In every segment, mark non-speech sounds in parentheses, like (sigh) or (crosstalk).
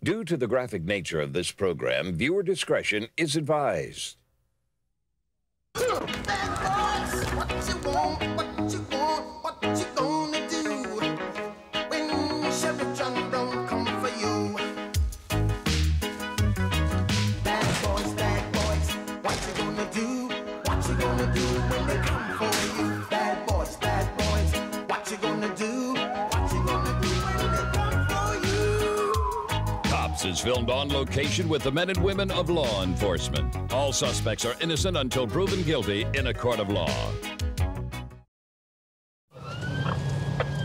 Due to the graphic nature of this program, viewer discretion is advised. Is filmed on location with the men and women of law enforcement. All suspects are innocent until proven guilty in a court of law.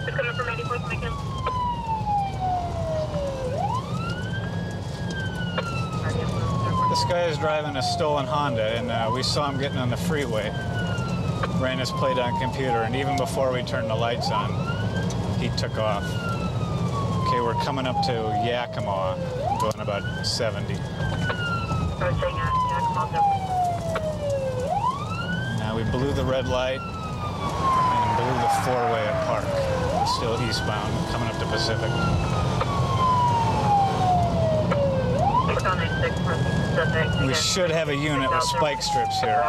Coming from 84th Macon. This guy is driving a stolen Honda, and uh, we saw him getting on the freeway. Ran his plate on computer, and even before we turned the lights on, he took off. We're coming up to Yakima, going about 70. Approaching at Yakima Now we blew the red light and blew the four-way at Park. We're still eastbound, coming up to Pacific. Eastbound 96 for Pacific. We should have a unit with spike strips here.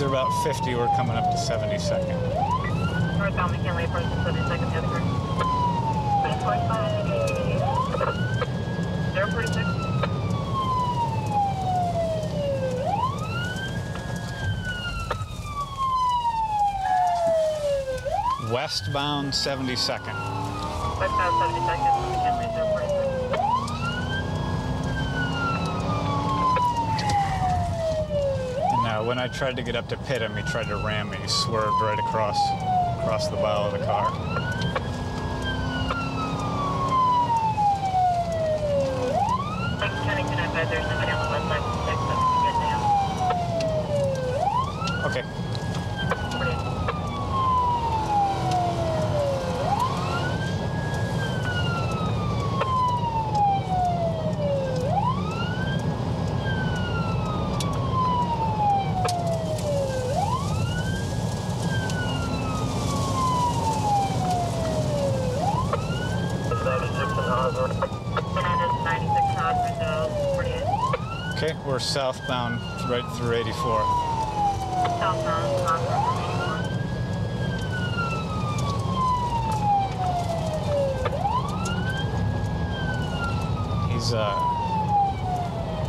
Speeds are about 50. We're coming up to 72nd. Northbound McKinley approaching 72nd Edward. 046. Westbound 72nd. Westbound 72nd, McKinley 046. And uh, when I tried to get up to pit him, he tried to ram me. He swerved right across across the bow of the car. Thanks, County 295, there's somebody on the west side of the 6 that we can get down. Okay. 48. Fernandez 96 Hot, window 48. Okay, we're southbound right through 84. Southbound, Hot, 84. He's uh,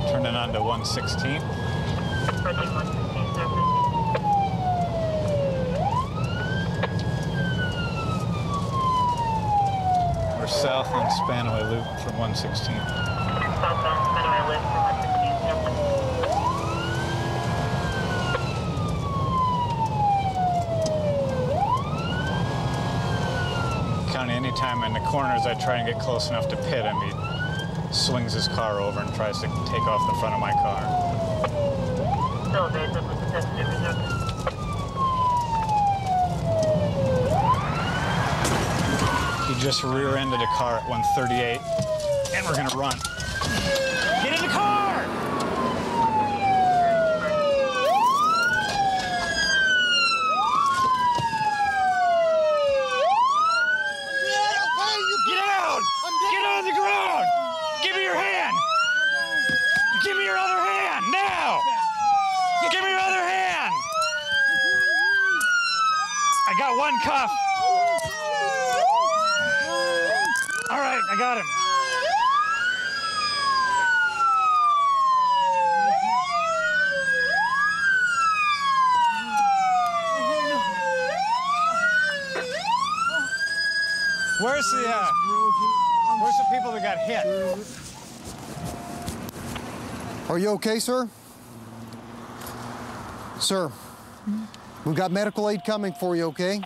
turning onto 116. 116, We're south on Spanaway Loop from 116. Southbound, Spanaway Loop for 116, 050. County, anytime in the corners I try and get close enough to pit him, he swings his car over and tries to take off the front of my car. Still evasive with the sensitive reserve. He just rear-ended a car at 138, and we're gonna run. Get in the car! Get out! Get on the ground! Give me your hand! Give me your other hand, now! Give me your other hand! I got one cuff. All right, I got him. Where's the uh, Where's the people that got hit? Are you okay, sir? Sir, we've got medical aid coming for you, okay?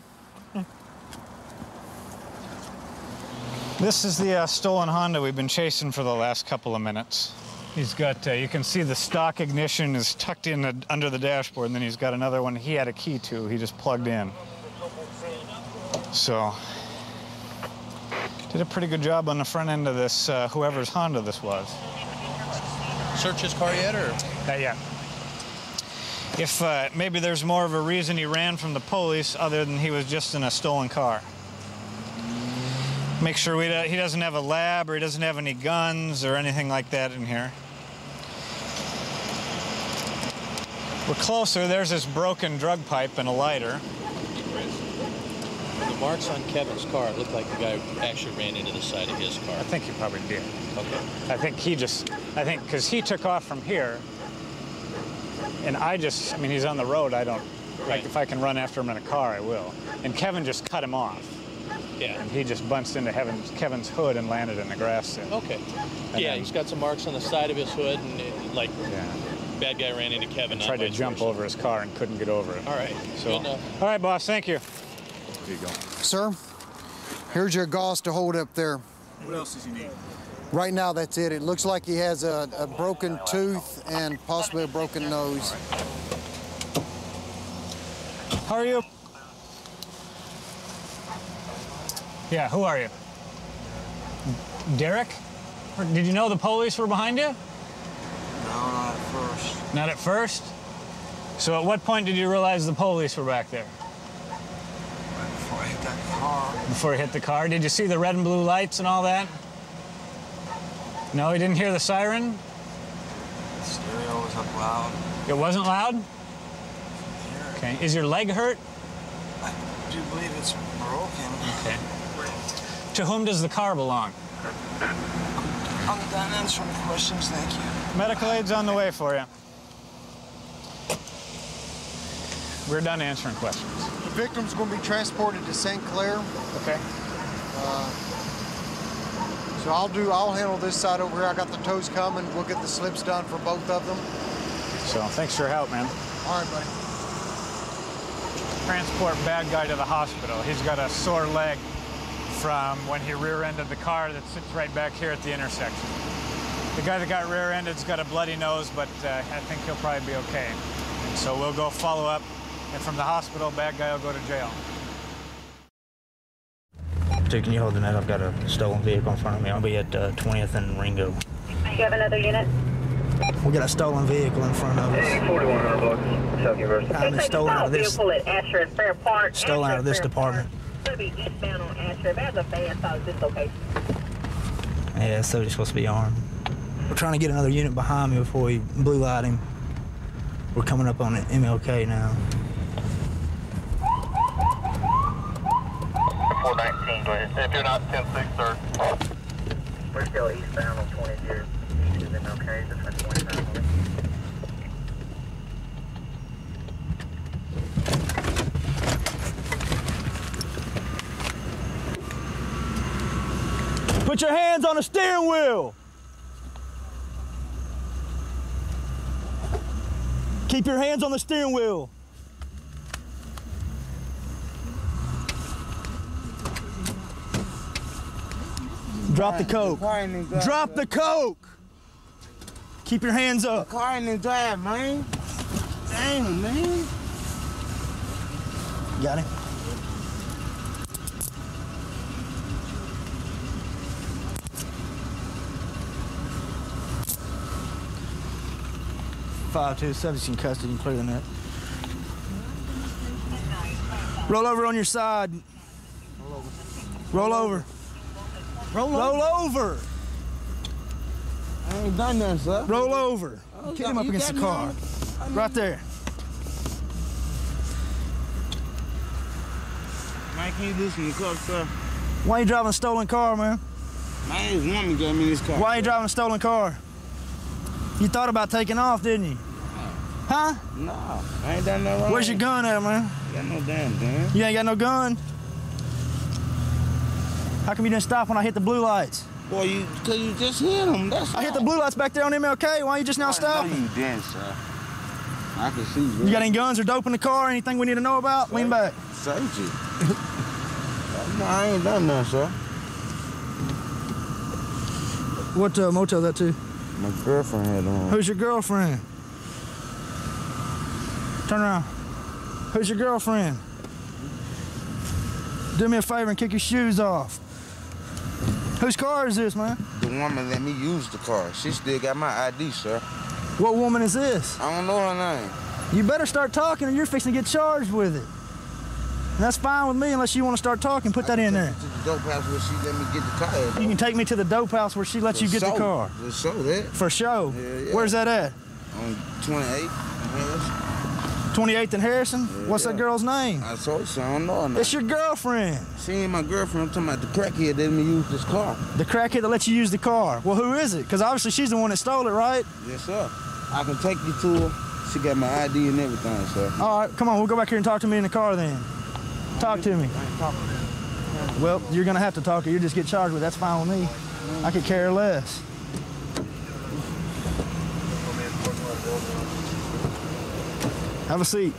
This is the uh, stolen Honda we've been chasing for the last couple of minutes. He's got, uh, you can see the stock ignition is tucked in the, under the dashboard, and then he's got another one he had a key to, he just plugged in. So, Did a pretty good job on the front end of this, uh, whoever's Honda this was. Search his car yet, or? Not yet. If uh, maybe there's more of a reason he ran from the police other than he was just in a stolen car. Make sure we, do- he doesn't have a lab or he doesn't have any guns or anything like that in here. We're closer. There's this broken drug pipe and a lighter. Marks on Kevin's car it looked like the guy actually ran into the side of his car. I think he probably did. Okay. I think he just, I think, because he took off from here, and I just, I mean, he's on the road. I don't, Right. like, if I can run after him in a car, I will. And Kevin just cut him off, Yeah. and he just bunched into Kevin's, Kevin's hood and landed in the grass there. Okay. And yeah, then- he's got some marks on the side of his hood, and it, like Yeah. bad guy ran into Kevin. Tried to jump over his car and couldn't get over it. All right. So, all right, boss. Thank you. Sir, here's your gauze to hold up there. What else does he need? Right now, that's it. It looks like he has a, a broken tooth and possibly a broken nose. How are you? Yeah, who are you? Derek? Did you know the police were behind you? No, not at first. Not at first? So at what point did you realize the police were back there? Before I hit car. Before you hit the car? Did you see the red and blue lights and all that? No, he didn't hear the siren? The stereo was up loud. It wasn't loud? Okay. Is your leg hurt? I do believe it's broken. Okay. To whom does the car belong? I'm done answering questions, thank you. Medical aid's on the way for you. We're done answering questions. The victim's going to be transported to St. Clare. Okay. So I'll do, I'll handle this side over here. I got the toes coming. We'll get the slips done for both of them. So thanks for your help, man. All right, buddy. Transport bad guy to the hospital. He's got a sore leg from when he rear-ended the car that sits right back here at the intersection. The guy that got rear-ended's got a bloody nose, but uh, I think he'll probably be okay. And so we'll go follow up, and from the hospital, bad guy will go to jail. Dude, can you hold the net? I've got a stolen vehicle in front of me. I'll be at uh, 20th and Ringo. You have another unit? We got a stolen vehicle in front of us. 4100 bucks, South University. I've stolen out of this. Vehicle at Asher and Fair Park. Stolen out of this Asher and Fair department. Park. Be eastbound on Asher. There's a van south this. Yeah, so he's supposed to be armed. We're trying to get another unit behind me before we blue light him. We're coming up on MLK now. 419, go ahead. If you're not 10-6, sir. We're still eastbound on 20 here. East of MLK, just like 29. Put your hands on the steering wheel. Keep your hands on the steering wheel. Drop the coke. Car ain't in drive. Drop the coke. Keep your hands up. Car in the drive, man. Damn, man. Got it. Five two subjects in custody, including that. Roll over on your side. Roll over. Roll over. Roll over. over. I ain't done nothing, sir. Roll over. Get him up against the me car. on- Right there. Man, can you do some coke, sir? Why you driving a stolen car, man? Man, his woman gave me this car. Why you driving a stolen car? You thought about taking off, didn't you? Huh? No, I ain't done nothing wrong. Where's your gun at, man? Got no damn gun. You ain't got no gun? How come you didn't stop when I hit the blue lights? Boy, you, cause you just hit him. That's I hit the blue lights back there on MLK. Why you just now No, stopping? you didn't, sir. I can see you. You got any guns or dope in the car? Anything we need to know about? Lean back. Safety. (laughs) no, I ain't done nothing, sir. What uh, motel that to? My girlfriend had on. Who's your girlfriend? Turn around. Who's your girlfriend? Do me a favor and kick your shoes off. Whose car is this, man? The woman let me use the car. She still got my ID, sir. What woman is this? I don't know her name. You better start talking or you're fixing to get charged with it. And that's fine with me unless you want to start talking. Put that in there. To the dope house where she let me get the car. You can take me to the dope house where she lets you get the car. For sure, that. For show. Yeah, yeah. Where's that at? On 28. 28th and Harrison? What's that girl's name? I told you, so I don't know. It's your girlfriend. She ain't my girlfriend. I'm talking about the crackhead that let me use this car. The crackhead that let you use the car. Well, who is it? Because obviously she's the one that stole it, right? Yes, sir. I can take you to her. She got my ID and everything, sir. All right, come on, we'll go back here and talk to me in the car then. Talk to me. Well, you're gonna have to talk or you just get charged with. it. That's fine with me. I could care less. Have a seat.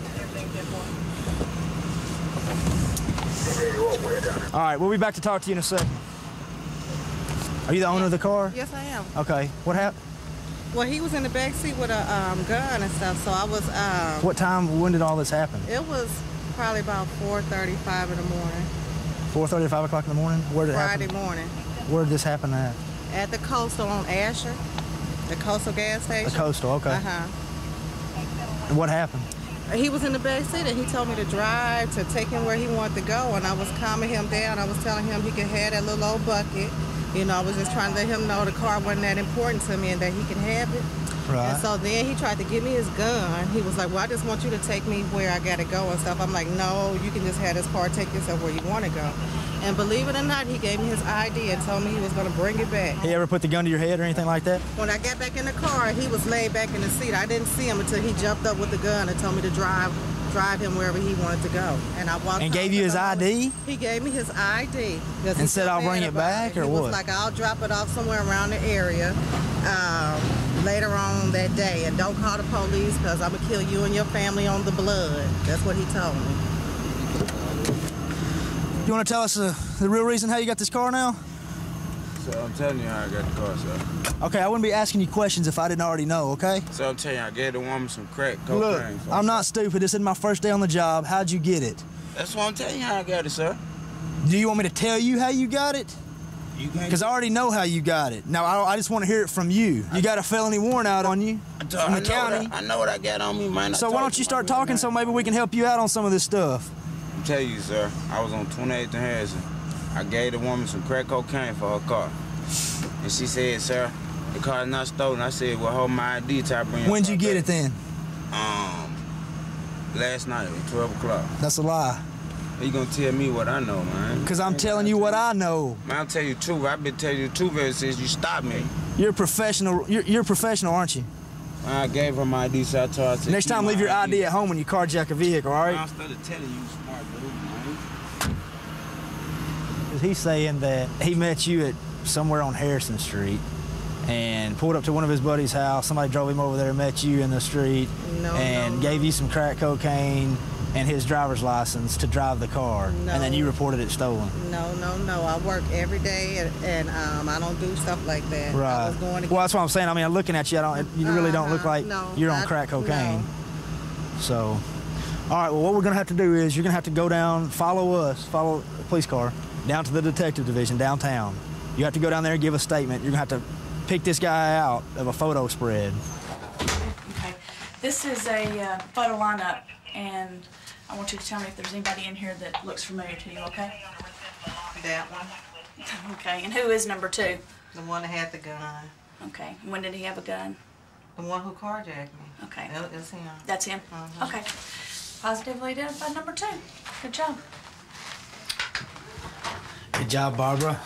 All right, we'll be back to talk to you in a second. Are you the owner of the car? Yes, I am. Okay. What happened? Well, he was in the back seat with a um, gun and stuff, so I was. Um, What time? When did all this happen? It was probably about 4:35 in the morning, 4:30 5 o'clock in the morning. Where did it happen? Friday morning, Where did this happen at? at the Coastal on Asher, the Coastal gas station. The Coastal. Okay. Uh huh. And what happened? He was in the back seat and he told me to drive to take him where he wanted to go, and I was calming him down. I was telling him he could have that little old bucket. You know, I was just trying to let him know the car wasn't that important to me and that he can have it. Right. And so then he tried to give me his gun. He was like, "Well, I just want you to take me where I gotta go and stuff." I'm like, "No, you can just have this car take yourself where you want to go." And believe it or not, he gave me his ID and told me he was gonna bring it back. He ever put the gun to your head or anything like that? When I got back in the car, he was laid back in the seat. I didn't see him until he jumped up with the gun and told me to drive drive him wherever he wanted to go. And I walked And gave you his. ID? He gave me his ID. And said, "I'll bring it back," or he what? was like, I'll drop it off somewhere around the area um, later on that day. And don't call the police because I'm going to kill you and your family on the blood. That's what he told me. You want to tell us uh, the real reason how you got this car now? So I'm telling you how I got the car, sir. Okay, I wouldn't be asking you questions if I didn't already know, okay? So I'm telling you, I gave the woman some crack cocaine. Look. I'm not stupid. This is my first day on the job. How'd you get it? That's what I'm telling you how I got it, sir. Do you want me to tell you how you got it? Because I already know how you got it. Now, I, I just want to hear it from you. You got a felony warrant out on you I, from told- I the know county. What I, I know what I got on me, man. So why don't you start talking so maybe we can help you out on some of this stuff? I'm telling you, sir. I was on 28th and Harrison. I gave the woman some crack cocaine for her car. And she said, sir, the car is not stolen. I said, well, hold my ID till I bring When'd you get back. it then? Um, last night at 12 o'clock. That's a lie. You gonna tell me what I know, man? Because I'm telling you what I know. Man, I'll tell you the truth. I've been telling you the truth ever since you stopped me. You're professional. You're, you're professional, aren't you? I gave her my ID, so I told her, I said, Next time, leave your ID at home when you carjack a vehicle, all I'm right? started telling you, smart dude, man. He's saying that he met you at somewhere on Harrison Street and pulled up to one of his buddy's house. Somebody drove him over there, met you in the street, No, and no, gave you some crack cocaine and his driver's license to drive the car. And then you reported it stolen. No, no, no. I work every day and, and um, I don't do stuff like that. I Right. was going to Well, that's what I'm saying. I mean, I'm looking at you, I don't. You really don't look Uh-huh. like No, you're on I- crack cocaine. no. So, all right. Well, what we're gonna have to do is you're gonna have to go down, follow us, follow the police car down to the detective division downtown. You have to go down there and give a statement. You're gonna have to pick this guy out of a photo spread. Okay. This is a uh, photo lineup, and I want you to tell me if there's anybody in here that looks familiar to you, okay? That one, (laughs) Okay, and who is number two? the one that had the gun, Okay, when did he have a gun? the one who carjacked me. Okay, That- That's him. that's him? Uh-huh. Okay. Positively identified number two. Good job. Good job, Barbara.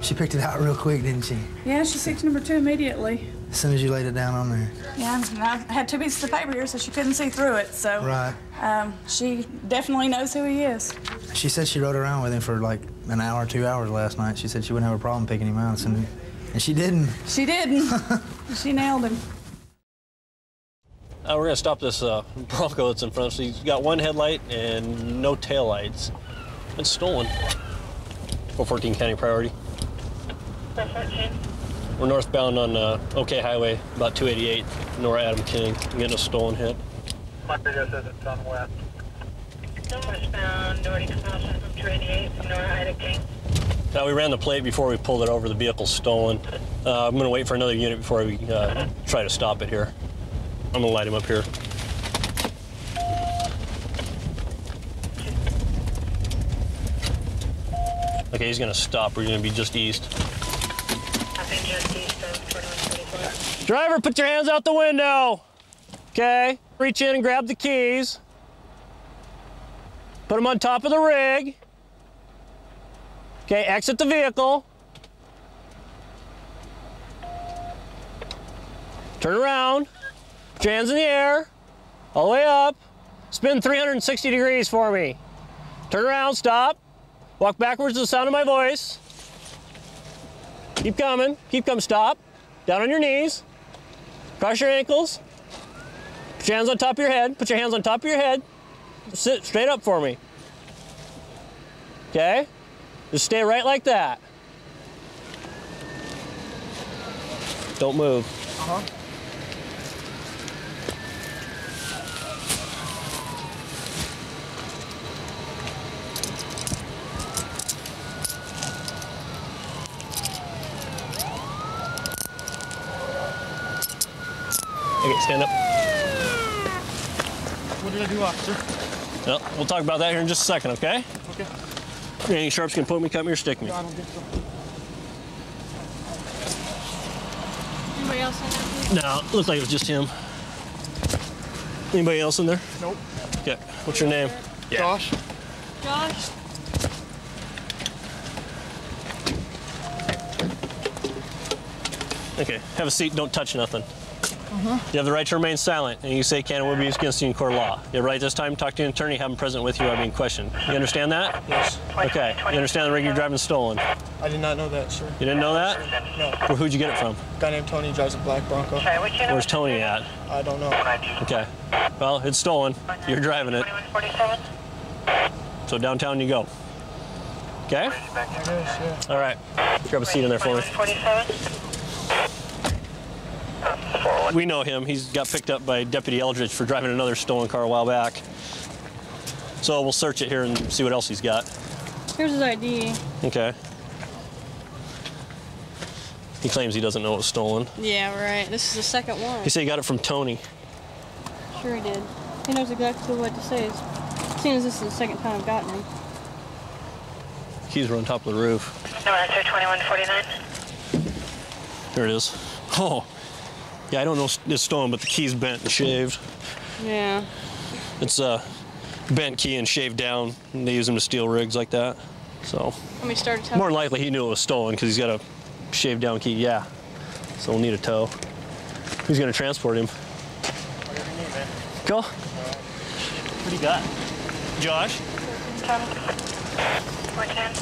She picked it out real quick, didn't she? Yeah, she picked number two immediately. As soon as you laid it down on there. Yeah, and I had two pieces of paper here, so she couldn't see through it. So Right. um, she definitely knows who he is. She said she rode around with him for like an hour, two hours last night. She said she wouldn't have a problem picking him out, and, and she didn't. She didn't. (laughs) she nailed him. Uh, we're gonna stop this uh, Bronco that's in front of us. He's got one headlight and no tail lights. It's stolen. 414 County Priority. We're northbound on uh, OK Highway, about 288, Nora Adam King. I'm getting a stolen hit. My radio says it's on west. Northbound, Nordic Crossing from 288, Nora Ida Uh, we ran the plate before we pulled it over. The vehicle's stolen. Uh, I'm going to wait for another unit before we uh, try to stop it here. I'm going to light him up here. Okay, he's going to stop. We're going to be just east. Driver, put your hands out the window. Okay, reach in and grab the keys. Put them on top of the rig. Okay, exit the vehicle. Turn around. Put your hands in the air. All the way up. Spin 360 degrees for me. Turn around, stop. Walk backwards to the sound of my voice. Keep coming. Keep coming. Stop. Down on your knees. Cross your ankles. Put your hands on top of your head. Put your hands on top of your head. Sit straight up for me. Okay? Just stay right like that. Don't move. Uh-huh. Okay, stand up. What did I do, officer? Well, we'll talk about that here in just a second, okay? Okay. Any sharps can poke me, cut me, or stick me. No, I don't think so. Anybody else in there? No, looked like it was just him. Anybody else in there? Nope. Okay. What's your name? Josh? Josh? Okay. Have a seat. Don't touch nothing. Uh-huh. You have the right to remain silent, and you say can and will be used against you in court of law. You have the right this time to talk to an attorney, have him present with you, or being questioned. You understand that? Yes. Okay. You understand the rig you're driving stolen? I did not know that, sir. You didn't know that? No. Well, who'd you get it from? A guy named Tony drives a black Bronco. Okay. Where's Tony at? I don't know. Okay. Well, it's stolen. You're driving it. So downtown you go. Okay? Yes, yeah. All right. Grab a seat in there for me. We know him. He's got picked up by Deputy Eldridge for driving another stolen car a while back. So we'll search it here and see what else he's got. Here's his ID. Okay. He claims he doesn't know it was stolen. Yeah, right. This is the second one. He said he got it from Tony. Sure he did. He knows exactly what to say. Seeing as this is the second time I've gotten him. Keys were on top of the roof. No answer, 2149. There it is. Oh, yeah, I don't know it's stolen, but the key's bent and shaved. Yeah. It's a bent key and shaved down, and they use them to steal rigs like that. So, Let me start a tow. more than likely, he knew it was stolen because he's got a shaved down key. Yeah. So we'll need a tow. Who's gonna transport him? Whatever you need, man. Go. What do you got? Josh,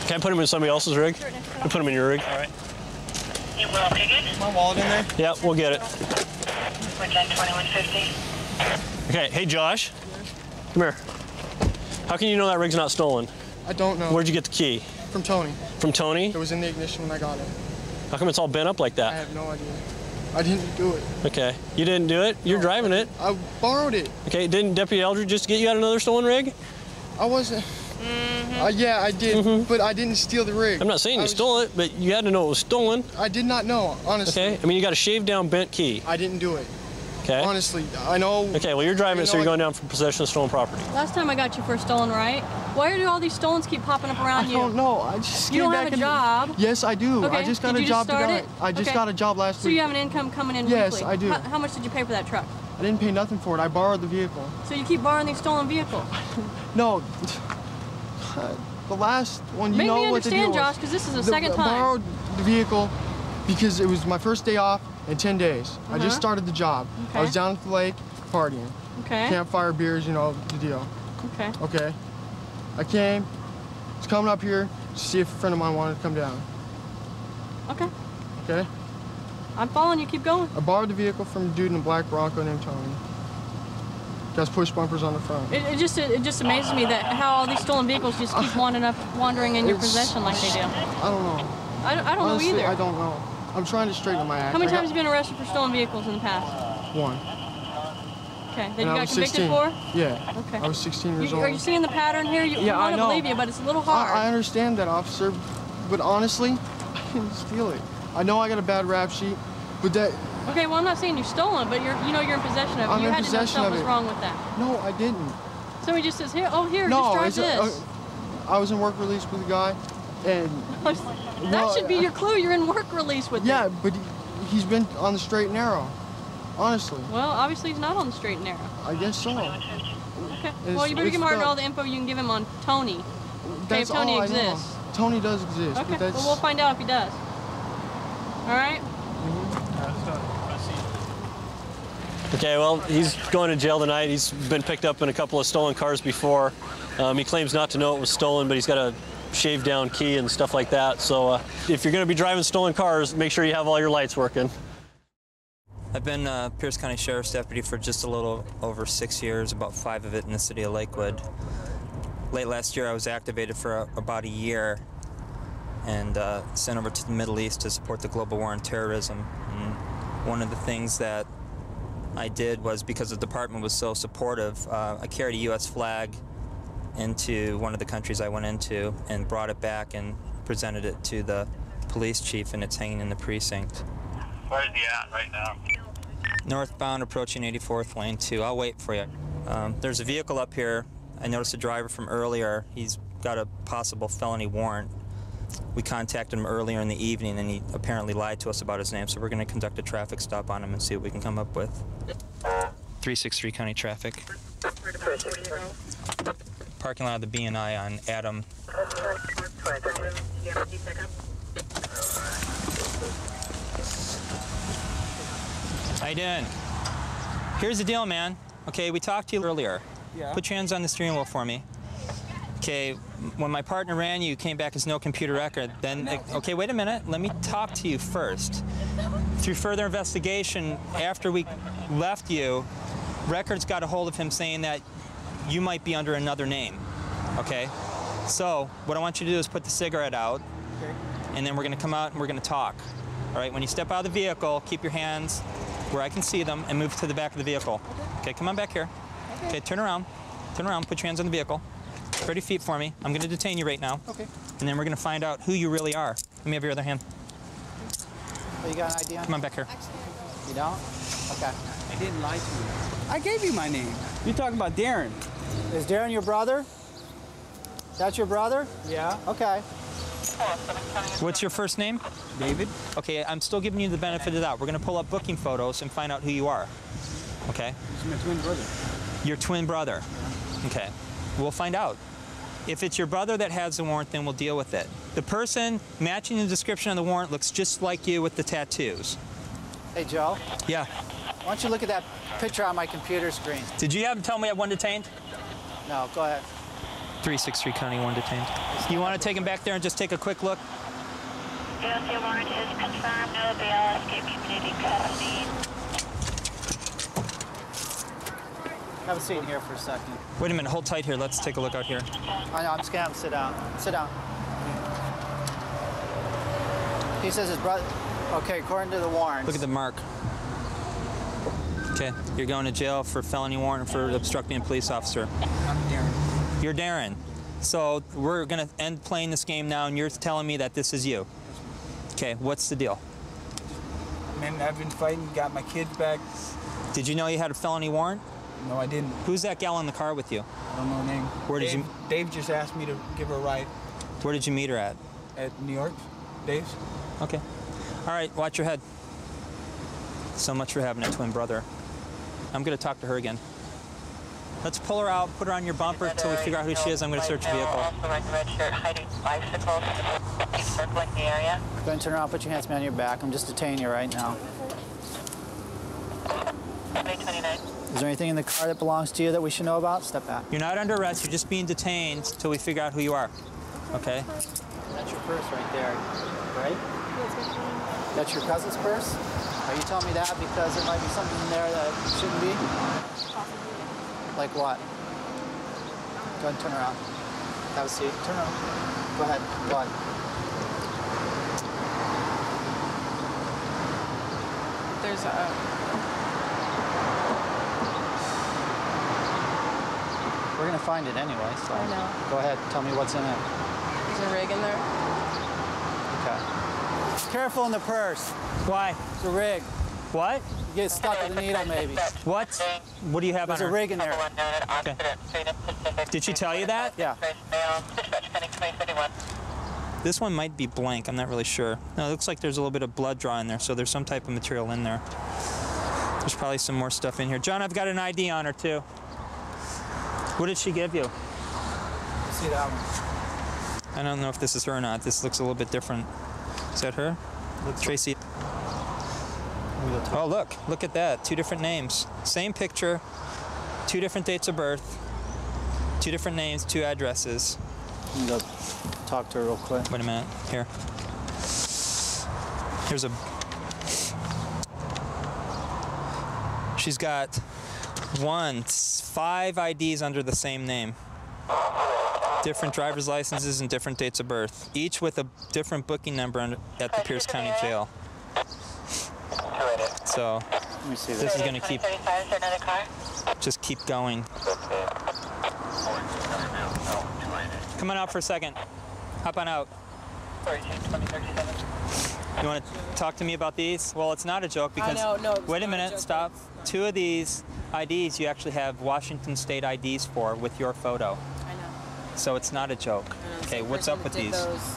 can I put him in somebody else's rig? We'll put him in your rig. All right. You will take? My wallet in there? Yep, we'll get it. We're 10 2150. Okay, hey Josh. Come here. How can you know that rig's not stolen? I don't know. Where'd you get the key? From Tony. From Tony? It was in the ignition when I got it. How come it's all bent up like that? I have no idea. I didn't do it. Okay. You didn't do it? You're driving it. I borrowed it. Okay, didn't Deputy Eldridge just get you out another stolen rig? I wasn't. Uh, yeah, I did, but I didn't steal the rig. Mm-hmm. I'm not saying I you was- stole it, but you had to know it was stolen. I did not know, honestly. Okay? I mean, you got a shaved down bent key. I didn't do it. Okay? Honestly, I know. Okay, well, you're driving it, so you're I- going down for possession of stolen property. Last time I got you for a stolen, right? Why do all these stolens keep popping up around I you? I don't know. I just You came don't back have a in- job. Yes, I do. Okay. I just got Did a you job just start today. it? I just Okay. got a job last So week. you have an income coming in Yes, weekly. I do. How, how much did you pay for that truck? I didn't pay nothing for it. I borrowed the vehicle. So you keep borrowing these stolen vehicles. (laughs) No. The last one, you Make know me what the deal understand. Josh, 'cause this is the The- second I borrowed the vehicle because it was my first day off in 10 days. I Uh-huh. just started the job. I was down at the lake partying. Okay. Campfire beers, you know, the deal. Okay. Okay. I came, was coming up here to see if a friend of mine wanted to come down. Okay. Okay? I'm following you. Keep going. I borrowed the vehicle from a dude in a black Bronco named Tony. Got push bumpers on the front. It, it just it just amazes me that how all these stolen vehicles just keep wandering up, wandering in your It's- possession like they do. I don't know. I don't, I don't Honestly, know either. I don't know. I'm trying to straighten my act. How many times have you been arrested for stolen vehicles in the past? One. Okay. That And you got convicted 16. for? Yeah. Okay. I was 16 years You, old. are you seeing the pattern here? You, Yeah, I I want to know. believe you, but it's a little hard. I, I understand that, officer, but honestly, (laughs) I didn't steal it. I know I got a bad rap sheet, but that Okay, well, I'm not saying you stole stolen, but you're, you know you're in possession of it. I'm you in had to know possession something was it. wrong with that. no, I didn't. Somebody just says, here, oh, here, no, just drive it's a- this. uh, I was in work release with a guy, and (laughs) that well, should be your clue. You're in work release with yeah, him. Yeah, but he, he's been on the straight and narrow. Honestly, Well, obviously he's not on the straight and narrow. I guess so. Okay. It's- well, you better give Martin all the info you can give him on Tony. Okay, if Tony exists. Tony does exist, Okay, but well, we'll find out if he does. All right? Okay, well, he's going to jail tonight. He's been picked up in a couple of stolen cars before. Um, he claims not to know it was stolen, but he's got a shaved down key and stuff like that. So uh, if you're going to be driving stolen cars, make sure you have all your lights working. I've been uh, Pierce County Sheriff's Deputy for just a little over six years, about five of it in the city of Lakewood. Late last year, I was activated for a, about a year and uh, sent over to the Middle East to support the global war on terrorism. And one of the things that I did was because the department was so supportive, uh, I carried a U.S. flag into one of the countries I went into and brought it back and presented it to the police chief, and it's hanging in the precinct. Where's he at right now? Northbound approaching 84th lane 2. I'll wait for you. Um, there's a vehicle up here. I noticed a driver from earlier. He's got a possible felony warrant. We contacted him earlier in the evening and he apparently lied to us about his name, so we're going to conduct a traffic stop on him and see what we can come up with. 363 County Traffic. Parking lot of the BNI on Adam. How you doing? Here's the deal, man. Okay, we talked to you earlier. Yeah. Put your hands on the steering wheel for me. Okay, when my partner ran you, came back as no computer record. Then, okay, wait a minute. Let me talk to you first. Through further investigation, after we left you, records got a hold of him saying that you might be under another name. Okay? So, what I want you to do is put the cigarette out, and then we're going to come out and we're going to talk. All right? When you step out of the vehicle, keep your hands where I can see them and move to the back of the vehicle. Okay, come on back here. Okay, turn around. Turn around, put your hands on the vehicle. 30 feet for me. I'm going to detain you right now. Okay. And then we're going to find out who you really are. Let me have your other hand. Oh, you got an idea? Come on back here. You don't? Okay. I didn't lie to you. I gave you my name. You're talking about Darren. Is Darren your brother? That's your brother? Yeah. Okay. What's your first name? David. Okay, I'm still giving you the benefit of the doubt. We're going to pull up booking photos and find out who you are. Okay? He's my twin brother. Your twin brother. Okay. We'll find out. If it's your brother that has the warrant, then we'll deal with it. The person matching the description on the warrant looks just like you with the tattoos. Hey, Joe. Yeah. Why don't you look at that picture on my computer screen? Did you have tell me I have one detained? No, go ahead. 363 County, one detained. You want to take him back there and just take a quick look? DOC warrant is confirmed. No bail. Escape community custody. Have a seat here for a second. Wait a minute, hold tight here. Let's take a look out here. I know, I'm just gonna sit down. Sit down. He says his brother. Okay, according to the warrant. Look at the mark. Okay, you're going to jail for felony warrant for obstructing a police officer. I'm Darren. You're Darren. So we're gonna end playing this game now, and you're telling me that this is you. Okay, what's the deal? Man, I've been fighting, got my kids back. Did you know you had a felony warrant? No, I didn't. Who's that gal in the car with you? I don't know her name. Where did Dave, you- Dave just asked me to give her a ride Where did you meet her at? at New York. Dave's. Okay. All right, watch your head. So much for having a twin brother. I'm gonna talk to her again. Let's pull her out, put her on your bumper until we figure out who she is. I'm gonna search the vehicle. Also red red shirt hiding bicycles. Keep circling the area. Go ahead and turn around, put your hands behind your back. I'm just detaining you right now. May 29. Is there anything in the car that belongs to you that we should know about? Step back. You're not under arrest. You're just being detained until we figure out who you are. Okay? That's your purse right there, right? That's your cousin's purse? Are you telling me that because there might be something in there that shouldn't be? Like what? Go ahead and turn around. Have a seat. Turn around. Go ahead. Go ahead. There's a. We're gonna find it anyway, so. I know. Go ahead. Tell me what's in it. There's a rig in there. Okay. Careful in the purse. Why? It's a rig. What? You get stuck with a needle, maybe. What? What do you have There's on a rig in there. Okay. Did she tell you that? Yeah. This one might be blank. I'm not really sure. No, it looks like there's a little bit of blood draw in there, so there's some type of material in there. There's probably some more stuff in here. John, I've got an ID on her too. What did she give you? See that one? I don't know if this is her or not. This looks a little bit different. Is that her? Tracy. Oh, look. Look at that. Two different names. Same picture. Two different dates of birth. Two different names, two addresses. I'm gonna talk to her real quick. Wait a minute. Here. Here's a. She's got one, five IDs under the same name. Different driver's licenses and different dates of birth, each with a different booking number at the Pierce County Jail. So Let me see this this. is going to keep just keep going. Come on out for a second. Hop on out. You want to talk to me about these? Well, it's not a joke because. know, no, it's wait a not a minute, joke, stop. Two of these IDs you actually have Washington State IDs for with your photo. I know. So it's not a joke. I know. Okay, the what's up with these? Those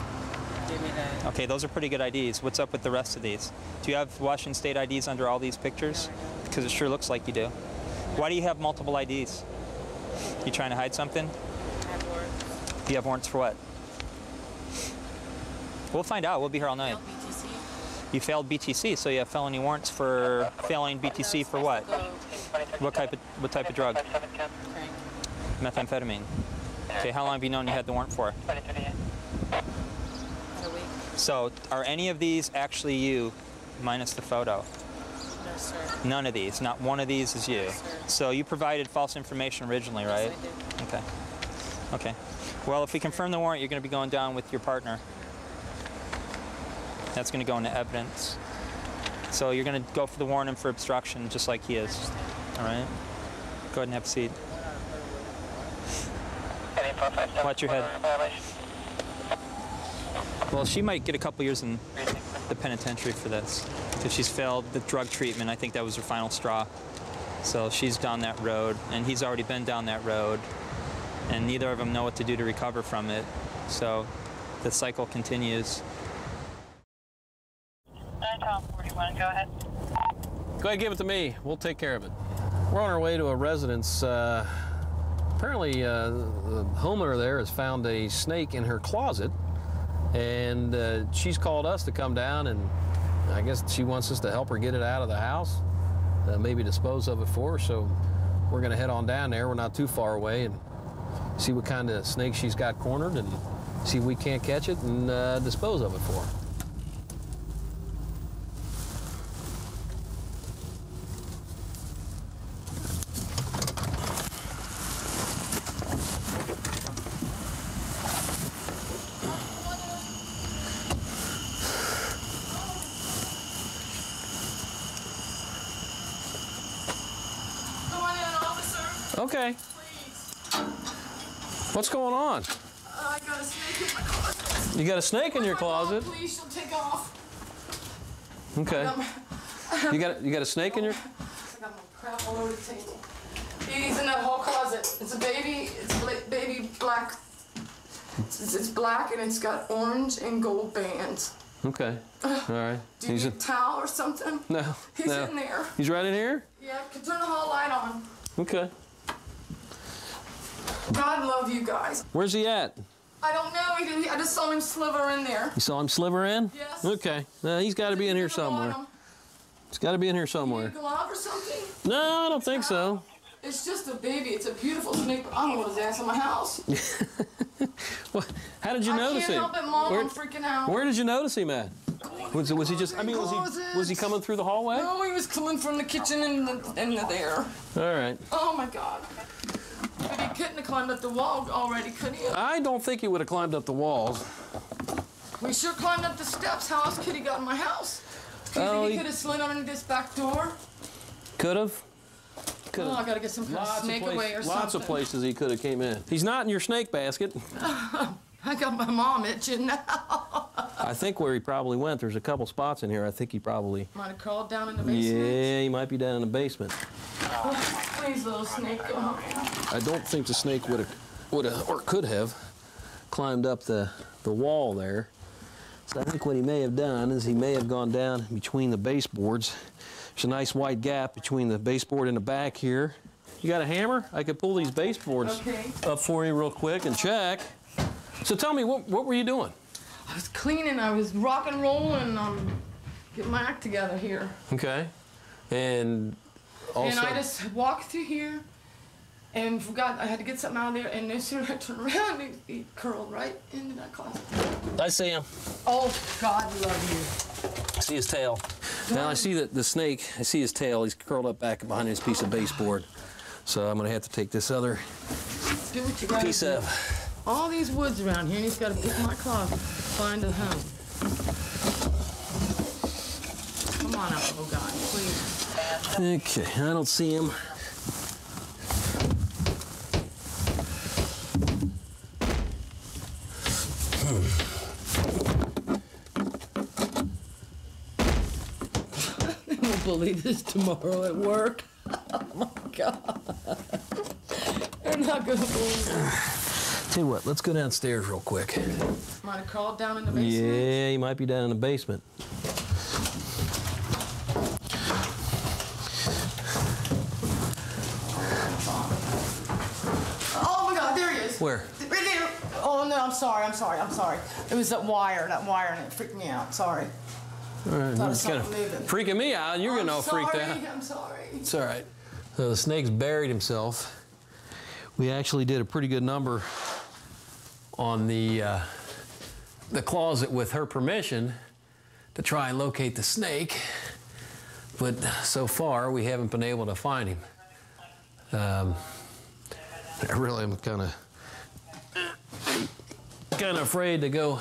that. Okay, those are pretty good IDs. What's up with the rest of these? Do you have Washington State IDs under all these pictures? Because it sure looks like you do. Why do you have multiple IDs? You trying to hide something? I have warrants. You have warrants for what? We'll find out. We'll be here all night. You failed BTC, so you have felony warrants for failing BTC for what? What type of what type of drug? Methamphetamine. Okay, how long have you known you had the warrant for? Had a week. So, are any of these actually you, minus the photo? No, sir. None of these. Not one of these is you. So you provided false information originally, right? Yes, I did. Okay. Okay. Well, if we confirm the warrant, you're going to be going down with your partner. That's going to go into evidence. So you're going to go for the warrant for obstruction, just like he is. All right. Go ahead and have a seat. Watch your head. Well, she might get a couple years in the penitentiary for this. If she's failed the drug treatment, I think that was her final straw. So she's down that road, and he's already been down that road, and neither of them know what to do to recover from it. So the cycle continues. 41, go ahead. Go ahead, give it to me. We'll take care of it. We're on our way to a residence. Uh, apparently, uh, the homeowner there has found a snake in her closet, and uh, she's called us to come down, and I guess she wants us to help her get it out of the house, uh, maybe dispose of it for her. So we're going to head on down there. We're not too far away, and see what kind of snake she's got cornered, and see if we can't catch it and uh, dispose of it for her. Come on in, officer. Okay. What's going on? I got a snake in my closet. You got a snake in your closet? Please, she'll take off. Okay. You got you got a snake in your? I got my crap all over the table. He's in that whole closet. It's a baby. It's bla- baby black. It's, it's black and it's got orange and gold bands. Okay. All right. Do you He's need a towel or something? no. He's no. in there. He's right in here. Yeah, can turn the hall light on. Okay. God love you guys. Where's he at? I don't know. He didn't, I just saw him sliver in there. You saw him sliver in? Yes. Okay. Uh, he's got to be in here somewhere. He's got to be in here somewhere. Glove or something? No, I don't think so. It's just a baby. It's a beautiful snake. I don't want his ass in my house. (laughs) How did you I notice can't him? help it, Mom. Where, I'm freaking out. where did you notice him at? Was, was he just? I mean, was he was he coming through the hallway? No, he was coming from the kitchen and the, and the there. All right. Oh my God. But he couldn't have climbed up the wall already, could he? I don't think he would have climbed up the walls. We sure climbed up the steps. How else could he got in my house? Do you Oh, think he, he- could have slid underneath this back door? Could have. Could Oh, I gotta get some kind of Lots, of, snake place- away or lots something. of places he could have came in. He's not in your snake basket. (laughs) I got my mom itching now. (laughs) I think where he probably went, there's a couple spots in here. I think he probably. Might have crawled down in the basement. Yeah, he might be down in the basement. Oh, please, little snake, go home. I don't think the snake would have, would have, or could have, climbed up the, the wall there. So I think what he may have done is he may have gone down between the baseboards. There's a nice wide gap between the baseboard and the back here. You got a hammer? I could pull these baseboards Okay. up for you real quick and check. So tell me, what, what were you doing? I was cleaning, I was rock and rolling, um, getting my act together here. Okay. And also, and I just walked through here and forgot I had to get something out of there. And as soon as I turned around, he, he curled right into that closet. I see him. Oh, God love you. I see his tail. Now I see that the snake, I see his tail. He's curled up back behind this piece of baseboard. So I'm gonna have to take this other you. Do what you gotta piece of. All these woods around here, and he's got to pick my closet, find a home. Come on up, oh God, please. Okay, I don't see him. (laughs) Won't believe this tomorrow at work. (laughs) Oh my God. They're not gonna believe it. Tell you what, let's go downstairs real quick. Might have crawled down in the basement. Yeah, he might be down in the basement. Oh my God, there he is. Where? Right there. Oh no, I'm sorry, I'm sorry, I'm sorry. It was that wire, that wire, and it freaked me out. Sorry. All right, Thought it's kind of moving. freaking me out. You're getting I'm all freaked sorry, out. I'm sorry. It's all right. So the snake's buried himself. We actually did a pretty good number on the uh, the closet with her permission to try and locate the snake, but so far we haven't been able to find him. Um, I really am kind of kind of afraid to go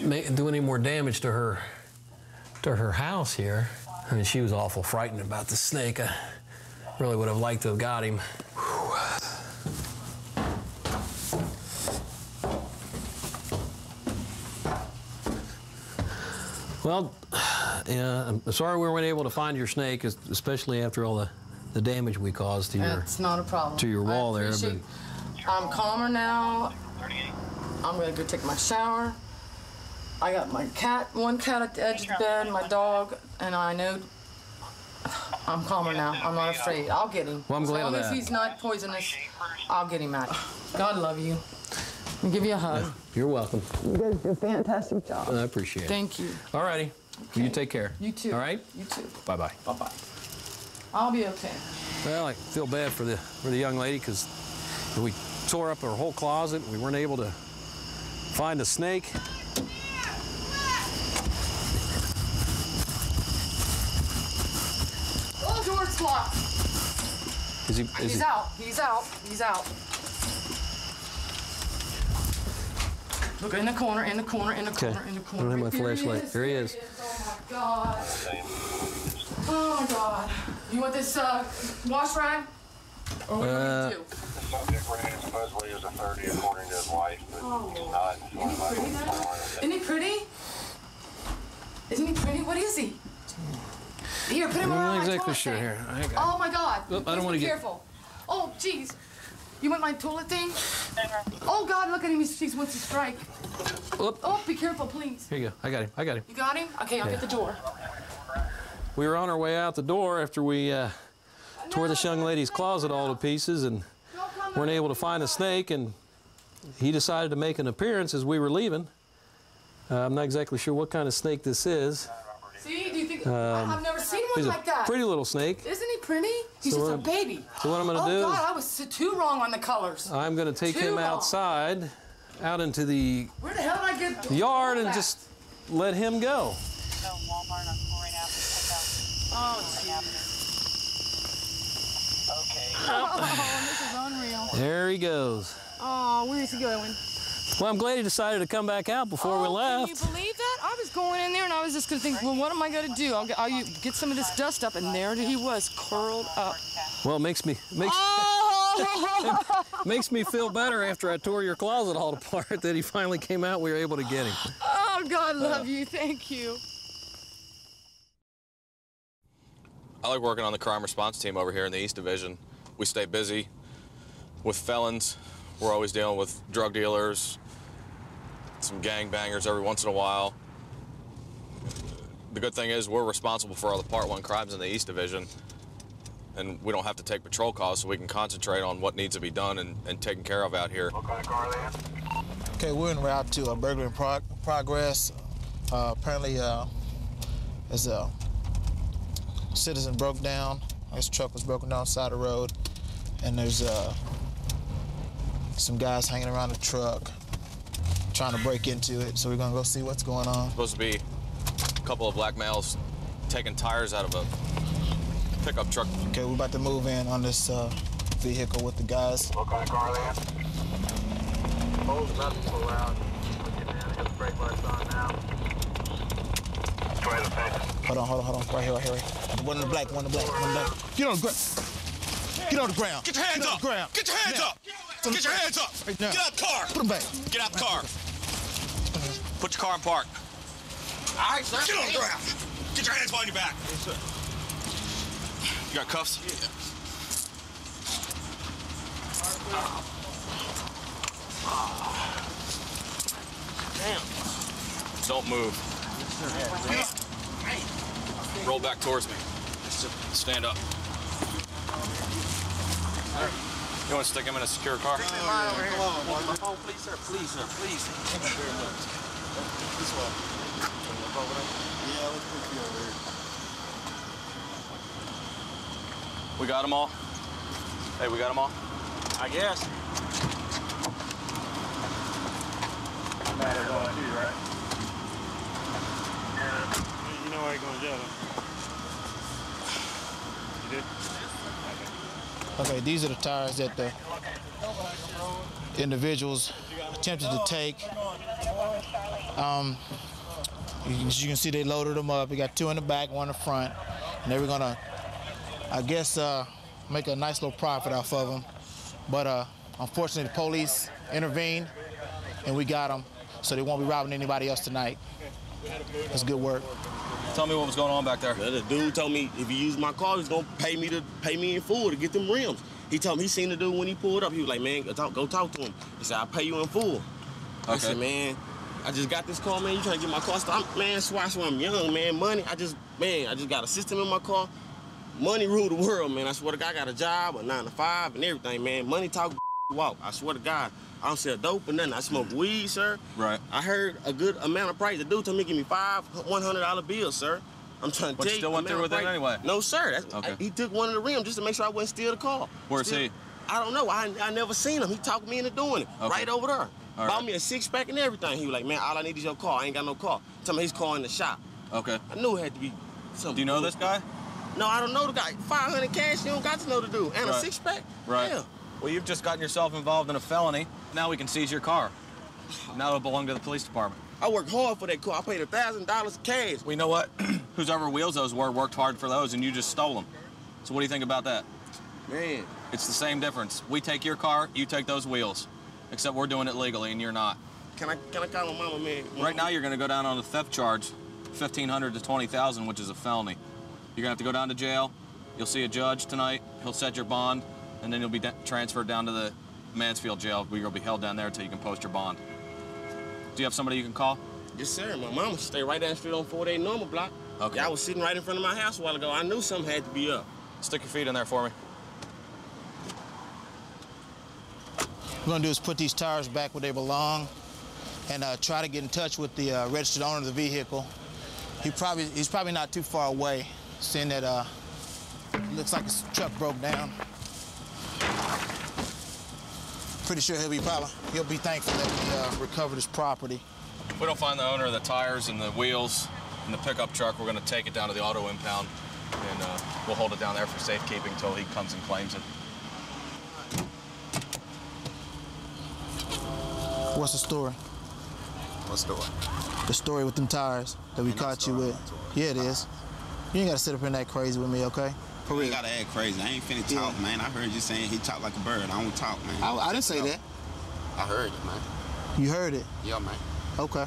make, do any more damage to her to her house here. I mean, she was awful frightened about the snake. I really would have liked to have got him. Well, (sighs) yeah, I'm sorry we weren't able to find your snake, especially after all the, the damage we caused to your That's not a problem. to your wall there. appreciate- I'm calmer now. I'm gonna go take my shower. I got my cat, one cat at the edge of the bed, my dog, and I know (sighs) I'm calmer now. I'm not afraid. I'll get him. Well, I'm glad as long as he's not poisonous, I'll get him out. God love you. Let me give you a hug. You're welcome. You guys do a fantastic job. I appreciate it. Thank you. All righty. You take care. You too. All right. You too. Bye bye. Bye bye. I'll be okay. Well, I feel bad for the for the young lady because we tore up her whole closet. We weren't able to find a snake. Oh, door's locked. Is he? Is He's he? out. He's out. He's out. Look in the corner, in the corner, in the Okay. corner, in the I don't have my There flashlight. is, There he is. Oh my god. Oh my god. You want this uh, wash rag? Or what Uh, do you do? Subject ran supposedly is a 30 according to his wife, but he's not. Isn't he pretty then? Isn't he pretty? Isn't he pretty? What is he? Here, put him I'm around I'm not exactly sure thing. here. I got- Oh my god. Oop, I don't wanna get- careful. Oh, jeez. You want my toilet thing? Oh god, look at him. He he wants to strike. Oh, be careful, please. Here you go. I got him. I got him. You got him? Okay, I'll Yeah. get the door. We were on our way out the door after we uh, tore this young lady's closet all to pieces and weren't able to find a snake. And he decided to make an appearance as we were leaving. Uh, I'm not exactly sure what kind of snake this is. See, do you think? Um, I've never seen one He's like a that. pretty little snake. Isn't he pretty? He's So just a baby. So what I'm going to oh do god, I was too wrong on the colors. I'm going to take Too him long. outside, out into the Where the hell did I get yard, and just let him go. Oh, (laughs) Oh, this is unreal. There he goes. Oh, where is he going? Well, I'm glad he decided to come back out before we Oh, left. Can you believe that? I was going in there and I was just gonna think, well, what am I gonna do? I'll get, I'll get some of this dust up, and there he was, curled up. Well, it makes me makes (laughs) Oh. Makes me feel better after I tore your closet all (laughs) apart that he finally came out. We were able to get him. Oh, God uh. love you. Thank you. I like working on the crime response team over here in the East Division. We stay busy with felons. We're always dealing with drug dealers, some gang bangers every once in a while. The good thing is we're responsible for all the Part 1 crimes in the East Division, and we don't have to take patrol calls, so we can concentrate on what needs to be done and, and taken care of out here. Okay, we're en route to a burglary in prog- progress. Uh, apparently, uh, as a citizen broke down, his truck was broken down the side of the road, and there's uh, some guys hanging around the truck trying to break into it. So we're gonna go see what's going on. Supposed to be a couple of black males taking tires out of a pickup truck. Okay, we're about to move in on this uh, vehicle with the guys. What kind of car they in? Pole's about to pull out. Looking in, I got the brake lights on now. Hold on, hold on, hold on. Right here, right here. Right here. One in the black, one in the black, one in the black. Get on the ground. Get on the ground. Get your hands Get up. the ground. Get your hands Now. up. Get your hands up. Right now. Get out the car. Put them back. Get out the car. Put your car in park. All right, sir. Get on the ground. Get your hands behind your back. Yes, sir. You got cuffs? Yeah. Damn. Don't move. Roll back towards me. Stand up. You want to stick him in a secure car? Oh, please, sir. Please, sir. Please. Thank you very much. This way. Yeah, let's put you over here. We got them all? Hey, we got them all? I guess. Matter going too, right? You know where you're going to jail, You did? Okay, these are the tires that the individuals attempted to take. Um, as you can see, they loaded them up. We got two in the back, one in the front, and they were gonna, I guess, uh, make a nice little profit off of them. But uh, unfortunately, the police intervened, and we got them, so they won't be robbing anybody else tonight. It's good work. Tell me what was going on back there. The dude told me if he used my car, he's gonna pay me to pay me in full to get them rims. He told me he seen the dude when he pulled up. He was like, "Man, go talk, go talk to him." He said, "I'll pay you in full." I said, "Man, I just got this car, man. You trying to get my car started? Man, that's why I'm young, man. Money, I just, man, I just got a system in my car. Money rule the world, man. I swear to God, I got a job, a nine to five, and everything, man. Money talk, walk. I swear to God, I don't sell dope or nothing. I smoke weed, sir. Right. I heard a good amount of price. The dude told me give me five one hundred dollar bills, sir. I'm trying to But you you. still went the through with it price- anyway? No, sir. That's, Okay. I- he took one of the rims just to make sure I wouldn't steal the car. Where's he? I don't know. I, I never seen him. He talked me into doing it. Okay. Right over there. All Bought right. me a six pack and everything. He was like, man, all I need is your car. I ain't got no car. Tell me his car in the shop. Okay. I knew it had to be something. Do you know this guy? No, I don't know the guy. 500 cash, you don't got to know the dude. And a six pack? Right. Yeah. Well, you've just gotten yourself involved in a felony. Now we can seize your car. Now it'll belong to the police department. I worked hard for that car. I paid a thousand dollars cash. We know what? (clears throat) Whoever wheels those were worked hard for those, and you just stole them. So what do you think about that? Man. It's the same difference. We take your car, you take those wheels. Except we're doing it legally, and you're not. Can I can I call my mama, man? Right now, you're going to go down on a theft charge, 1500 to 20000 which is a felony. You're going to have to go down to jail. You'll see a judge tonight. He'll set your bond, and then you'll be de- transferred down to the Mansfield jail, where you'll be held down there until you can post your bond. Do you have somebody you can call? Yes, sir. My mama stay right down the street on 48 Normal Block. Okay. Yeah, I was sitting right in front of my house a while ago. I knew something had to be up. Stick your feet in there for me. What we're gonna do is put these tires back where they belong and uh, try to get in touch with the uh, registered owner of the vehicle. He probably he's probably not too far away, seeing that uh, looks like his truck broke down. Pretty sure he'll be probably he'll be thankful that we uh, recovered his property. If we don't find the owner of the tires and the wheels and the pickup truck, we're going to take it down to the auto impound, and uh, we'll hold it down there for safekeeping until he comes and claims it. What's the story? What story? The story with them tires that we Ain't caught you with. Yeah, it is. You ain't gotta sit up here and act crazy with me, okay? For real. You gotta act crazy. I ain't finna talk, man. I heard you saying he talk like a bird. I don't talk, man. I, I didn't say that. I heard it, man. You heard it. Yeah, man. Okay.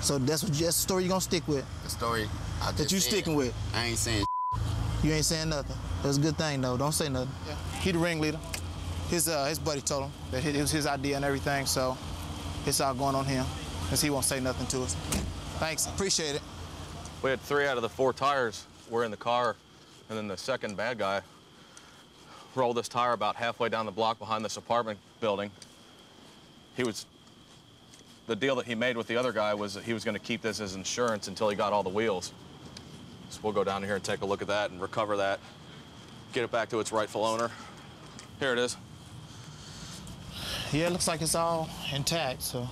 So that's what you, that's the story you're gonna stick with. The story I that you said. sticking with. I ain't saying. You ain't saying nothing. That's a good thing though. Don't say nothing. Yeah. He the ringleader. His uh, his buddy told him that it was his idea and everything. So it's all going on him, cause he won't say nothing to us. Thanks. Appreciate it. We had three out of the four tires were in the car, and then the second bad guy rolled this tire about halfway down the block behind this apartment building. He was, the deal that he made with the other guy was that he was going to keep this as insurance until he got all the wheels. So we'll go down here and take a look at that and recover that, get it back to its rightful owner. Here it is. Yeah, it looks like it's all intact. So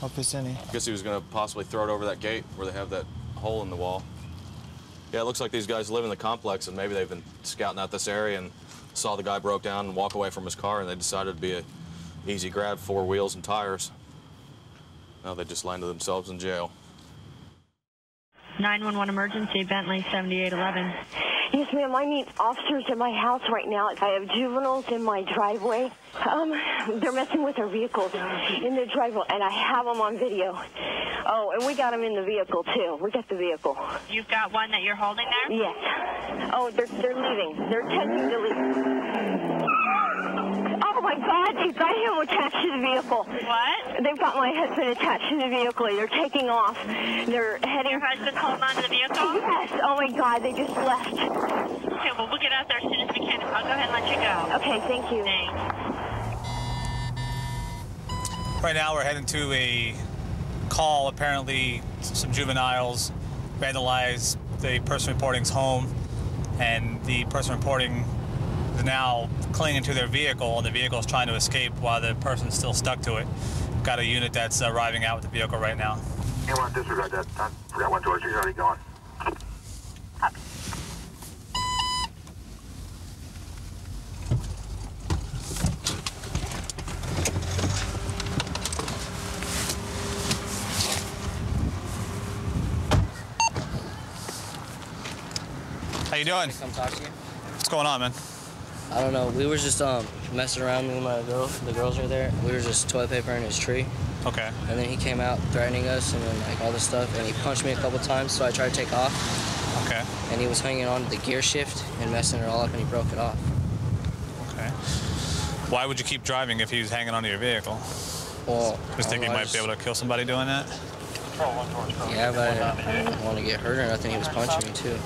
hope it's any. I Guess he was going to possibly throw it over that gate where they have that hole in the wall. Yeah, it looks like these guys live in the complex and maybe they've been scouting out this area and saw the guy broke down and walk away from his car and they decided to be a easy grab, four wheels and tires. Now they just landed themselves in jail. 911 emergency, Bentley 7811. Yes, ma'am. I need officers at my house right now. I have juveniles in my driveway. Um, they're messing with our vehicles in the driveway, and I have them on video. Oh, and we got them in the vehicle too. We got the vehicle. You've got one that you're holding there? Yes. Oh, they're they're leaving. They're attempting to leave. Oh my God! They've got him attached to the vehicle. What? They've got my husband attached to the vehicle. They're taking off. They're heading. Your husband's holding on to the vehicle? Yes. Oh my God! They just left. Okay, well, we'll get out there as soon as we can. I'll go ahead and let you go. Okay, thank you. Thanks. Right now, we're heading to a call. Apparently, some juveniles vandalized the person reporting's home, and the person reporting is now clinging to their vehicle, and the vehicle is trying to escape while the person's still stuck to it. Got a unit that's arriving out with the vehicle right now. You want to disregard that. I forgot one, George. He's already gone. How you doing? Come talk to you. What's going on, man? I don't know. We were just um messing around. Me and my girl, the girls were there. We were just toilet papering his tree. Okay. And then he came out threatening us and then like all this stuff. And he punched me a couple times, so I tried to take off. Okay. And he was hanging on to the gear shift and messing it all up, and he broke it off. Okay. Why would you keep driving if he was hanging onto your vehicle? Well, Just I you don't might be able to kill somebody doing that? Yeah, but I, I didn't want to get hurt or nothing. He was punching me too.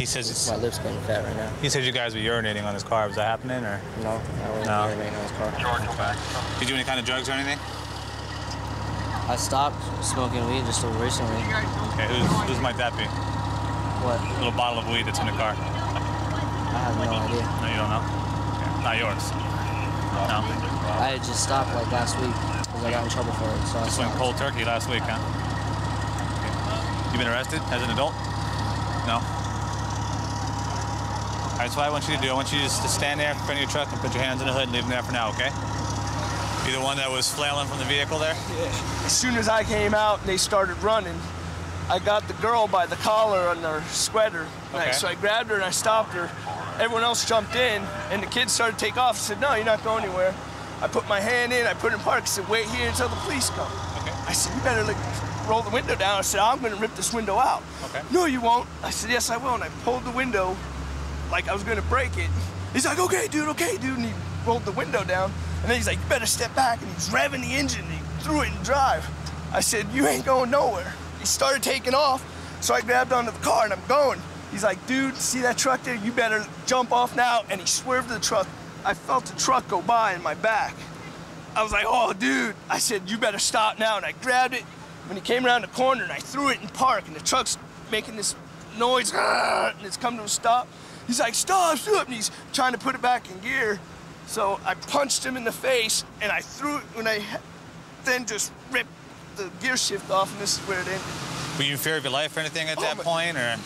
He says it's my lips getting fat right now. He said you guys were urinating on his car. Was that happening or? No, I wasn't No. urinating on his car. Okay. Did you do any kind of drugs or anything? I stopped smoking weed just recently. Okay. Whose, whose might that be? What? A little bottle of weed that's in the car. I have no idea. No, you don't know. Okay. Not yours. No. I had just stopped like last week because I got in trouble for it. So I Just went cold turkey last week, huh? Okay. You been arrested as an adult? No. All right, so what I want you to do, I want you just to stand there in front of your truck and put your hands in the hood and leave them there for now, okay? You the one that was flailing from the vehicle there? Yeah. As soon as I came out and they started running, I got the girl by the collar on her sweater. I- Okay. so I grabbed her and I stopped her. Everyone else jumped in, and the kids started to take off. I said, "No, you're not going anywhere." I put my hand in. I put it in park. I said, "Wait here until the police come." Okay. I said, "You better like, roll the window down." I said, "I'm gonna rip this window out." Okay. No, you won't. I said, "Yes, I will." And I pulled the window, like I was gonna break it. He's like, "Okay, dude, okay, dude," and he rolled the window down. And then he's like, "You better step back." And he's revving the engine. And he threw it in drive. I said, "You ain't going nowhere." He started taking off, so I grabbed onto the car and I'm going. He's like, "Dude, see that truck there? You better jump off now." And he swerved the truck. I felt the truck go by in my back. I was like, "Oh, dude!" I said, "You better stop now." And I grabbed it. When he came around the corner, and I threw it in park, and the truck's making this noise, and it's come to a stop. He's like, "Stop, stop!" And he's trying to put it back in gear. So I punched him in the face, and I threw it. When I then just ripped the gear shift off, and this is where it ended. Were you in fear of your life or anything at oh, that my- point, or?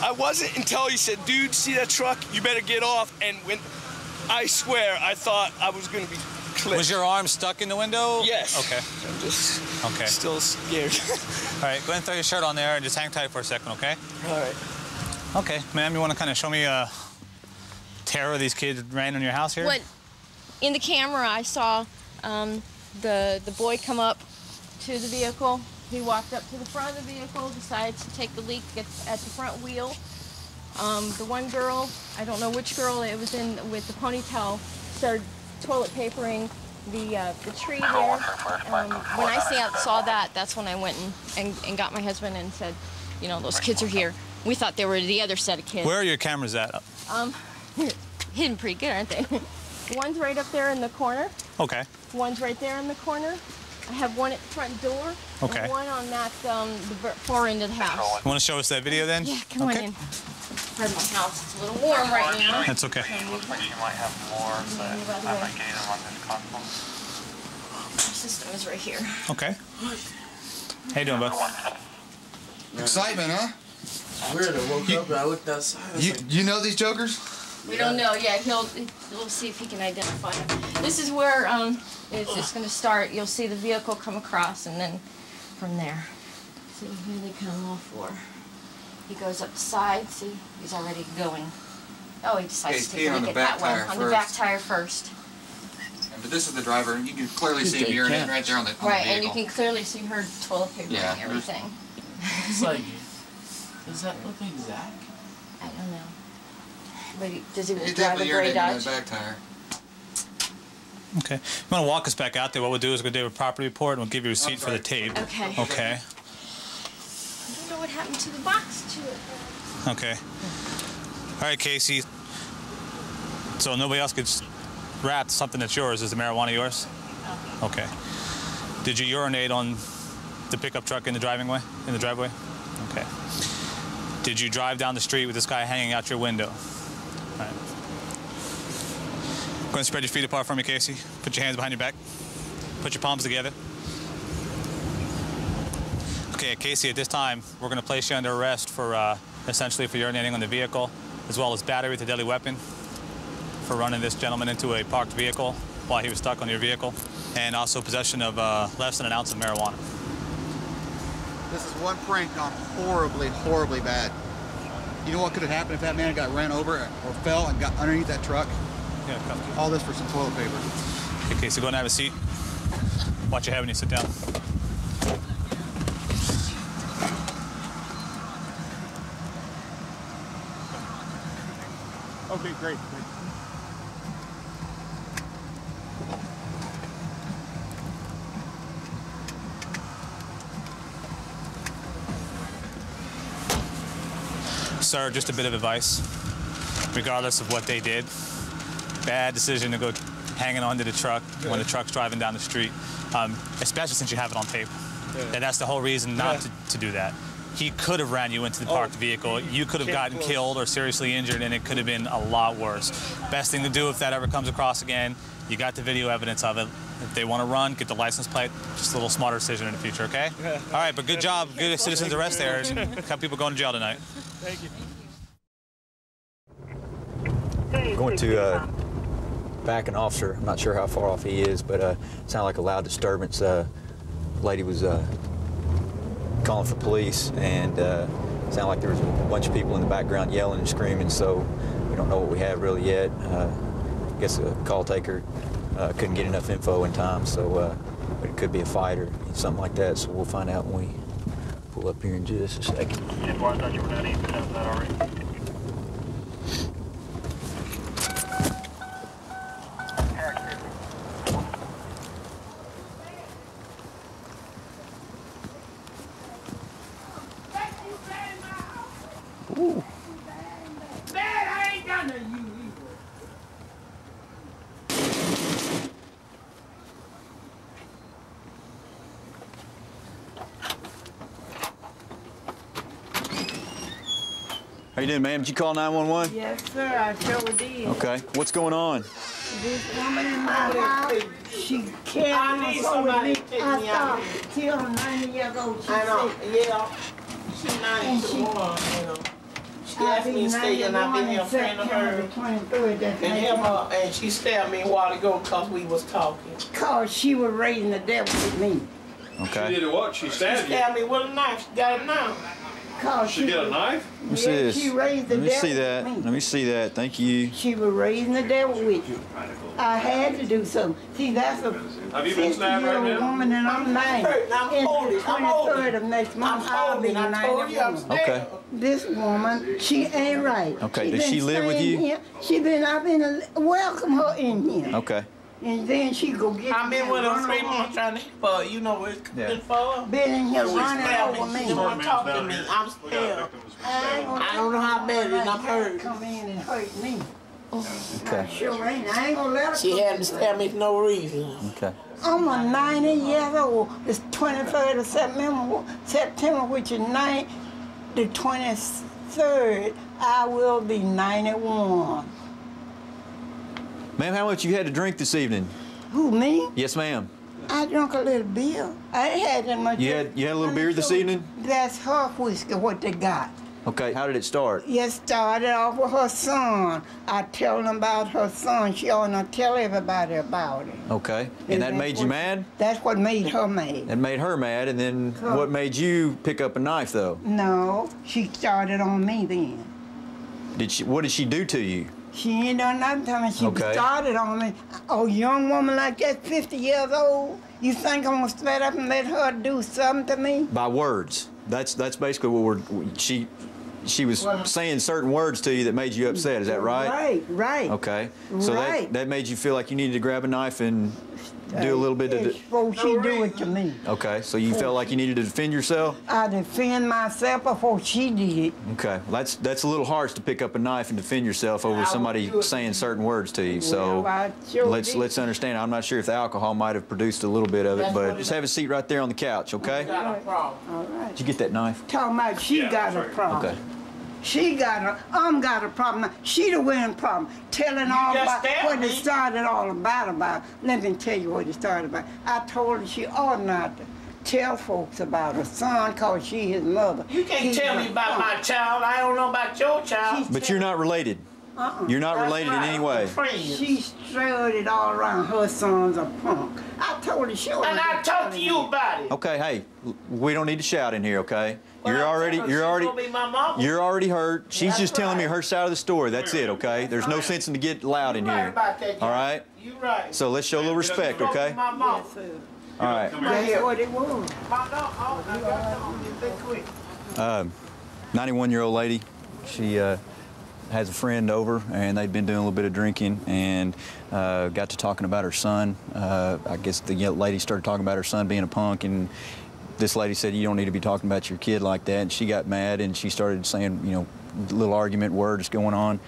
I wasn't until he said, "Dude, see that truck? You better get off." And when I swear, I thought I was gonna be clipped. Was your arm stuck in the window? Yes. Okay. I'm just Okay. still scared. (laughs) All right, go ahead and throw your shirt on there and just hang tight for a second, okay? All right. Okay, ma'am, you want to kind of show me uh, terror these kids ran in your house here? What in the camera I saw um, the the boy come up to the vehicle. He walked up to the front of the vehicle, decided to take the leak at, at the front wheel. Um, the one girl, I don't know which girl it was in with the ponytail, started toilet papering the uh, the tree there. Um, when I saw, saw that, that's when I went and, and, and got my husband and said, you know, those kids are here. We thought they were the other set of kids. Where are your cameras at? Um, hidden pretty good, aren't they? (laughs) One's right up there in the corner. Okay. One's right there in the corner. I have one at the front door. Okay. And one on that um, the far end of the house. You want to show us that video then? Yeah, come okay. on in. Pardon my house. It's a little warm right now. That's okay. Looks like she might have more, but I might get them on this console. My system is right here. Okay. How you doing, bud? Excitement, huh? Weird. I woke up and I looked outside. I You like, you know these jokers? We don't know. Yeah, he'll. We'll see if he can identify them. This is where um, it's just going to start. You'll see the vehicle come across, and then from there. See, here they come all four. He goes up the side. See, he's already going. Oh, he decides He's to take a peeing on the back that one tire on the back tire first. But this is the driver, and you can clearly see him Okay, urinating right there on the, on Right, the and you can clearly see her toilet paper Yeah, and everything. It's like, does that look like Zach? I don't know. But he, does he He's drive a definitely gray urinating on Dodge? the back tire. Okay. You want to walk us back out there? What we'll do is we'll do a property report and we'll give you a receipt for the tape. Okay. Okay. I don't know what happened to the box to it. Okay. All right, Casey. So nobody else gets wrapped something that's yours. Is the marijuana yours? Okay. Did you urinate on the pickup truck in the driving way, in the driveway? Okay. Did you drive down the street with this guy hanging out your window? All right. Go and spread your feet apart for me, Casey. Put your hands behind your back. Put your palms together. Okay, Casey, at this time, we're going to place you under arrest for uh, essentially for urinating on the vehicle, as well as battery with a deadly weapon, for running this gentleman into a parked vehicle while he was stuck on your vehicle, and also possession of uh, less than an ounce of marijuana. This is one prank gone horribly, horribly bad. You know what could have happened if that man got ran over or fell and got underneath that truck? Yeah, come. All this for some toilet paper. Okay, so go ahead and have a seat. Watch your head when you sit down. Okay, great. Sir, just a bit of advice. Regardless of what they did, bad decision to go hanging onto the truck when the truck's driving down the street, um, especially since you have it on tape. Yeah. And that's the whole reason not Yeah. to, to do that. He could have ran you into the parked vehicle. You could have gotten close. killed or seriously injured, and it could have been a lot worse. Best thing to do if that ever comes across again, you got the video evidence of it. If they want to run, get the license plate. Just a little smarter decision in the future, okay? Yeah. All right, but good job. Good citizens arrest there. couple people going to jail tonight. Thank you. Going to uh, back an officer. I'm not sure how far off he is, but uh, sounded like a loud disturbance. Uh, lady was uh, calling for police, and uh, sounded like there was a bunch of people in the background yelling and screaming. So we don't know what we have really yet. Uh, I guess the call taker uh, couldn't get enough info in time, so uh, but it could be a fight or something like that. So we'll find out when we pull up here in just a second. I thought you were that already. Ooh. Dad, I ain't done to you either. How you doing, ma'am? Did you call 911? Yes, sir, I sure did. Okay. What's going on? This woman in my house, she carried I on need so somebody with to me. take I me thought out till 90 years old, she I know, said. yeah. She's And 91, she- you know. She I'll asked me to stay and I've been here a in friend of hers. the 23rd, that's And him, uh, and she stabbed me a while ago because we was talking. Cause she was raising the devil with me. Okay. She did what? She stabbed She stabbed me with a knife. She got it now. Cause She get a knife? Let me see this. she raised the Let me devil see that. me. Let me see that. Thank you. She was raising the devil with you. I had to do something. See, that's a Have you been stabbed right 60-year-old now? woman and I'm 90. I'm It's holding, I'm holding. 23rd of next month. I'm I'll be holding. I told you I'm 91. Okay. This woman, she ain't right. Okay, does she live with you? Here. She been, I've been, a, welcome her in here. Okay. And then she go get I've been with her and three months trying to help her. You know it's Yeah. good for her. Been in here She running stabbed over me. She didn't want to talk to me. I'm scared. I don't know how bad it is. I'm hurt. Come in and hurt me. Okay. Sure ain't. I ain't gonna let her She come had in. to stab me for no reason. Okay. I'm a 90 years old. It's 23rd of September, September which is nine, the 23rd. I will be 91. Ma'am, how much you had to drink this evening? Who me? Yes, ma'am. I drunk a little beer. I ain't had that much. You had you had a little beer this evening? That's her whiskey. What they got? Okay. How did it start? It started off with her son. I tell them about her son. She ought to tell everybody about it. Okay. And that made you mad? That's what made her mad. It made her mad, and then Huh. what made you pick up a knife, though? No, she started on me then. Did she? What did she do to you? She ain't done nothing to me. She Okay. started on me. A young woman like that, 50 years old, you think I'm gonna stand up and let her do something to me? By words. That's that's basically what we're. She she was saying certain words to you that made you upset. Is that right? Right, right. Okay. So Right. that that made you feel like you needed to grab a knife and do a little bit of. It's Before she do it to me. Okay. So you felt like you needed to defend yourself. I defend myself before she did. Okay, well, that's that's a little harsh to pick up a knife and defend yourself over somebody saying certain words to you. So Well, I sure let's did. let's understand. I'm not sure if the alcohol might have produced a little bit of it, That's but just it have a seat right there on the couch, okay? Got a problem. All right. Did you get that knife? Talking about she got a problem. Okay. She got a, um got a problem. She the winning problem. Telling all about what me. it started all about about. Let me tell you what it started about. I told her she ought not to tell folks about her son cause she his mother. You can't He's tell me about punk. my child. I don't know about your child. But you're not related. Uh-uh. You're not That's related in any way. She strode it all around. Her son's a punk. I told her she ought And I talked to you about it. Okay, hey, we don't need to shout in here, okay? You're already you're already gonna be my mama. you're already hurt. She's That's just telling me her side of the story. That's it, okay? There's no sense in to get loud in here. All right? that, All Jack. right? So let's show a little respect, okay? be All right. That's what it was. My dog, oh, I got them. Be quick. Um, 91 year old lady. She uh, has a friend over, and they'd been doing a little bit of drinking and uh, got to talking about her son. Uh, I guess the lady started talking about her son being a punk, and this lady said, You don't need to be talking about your kid like that. And she got mad and she started saying, You know, little argument words going on.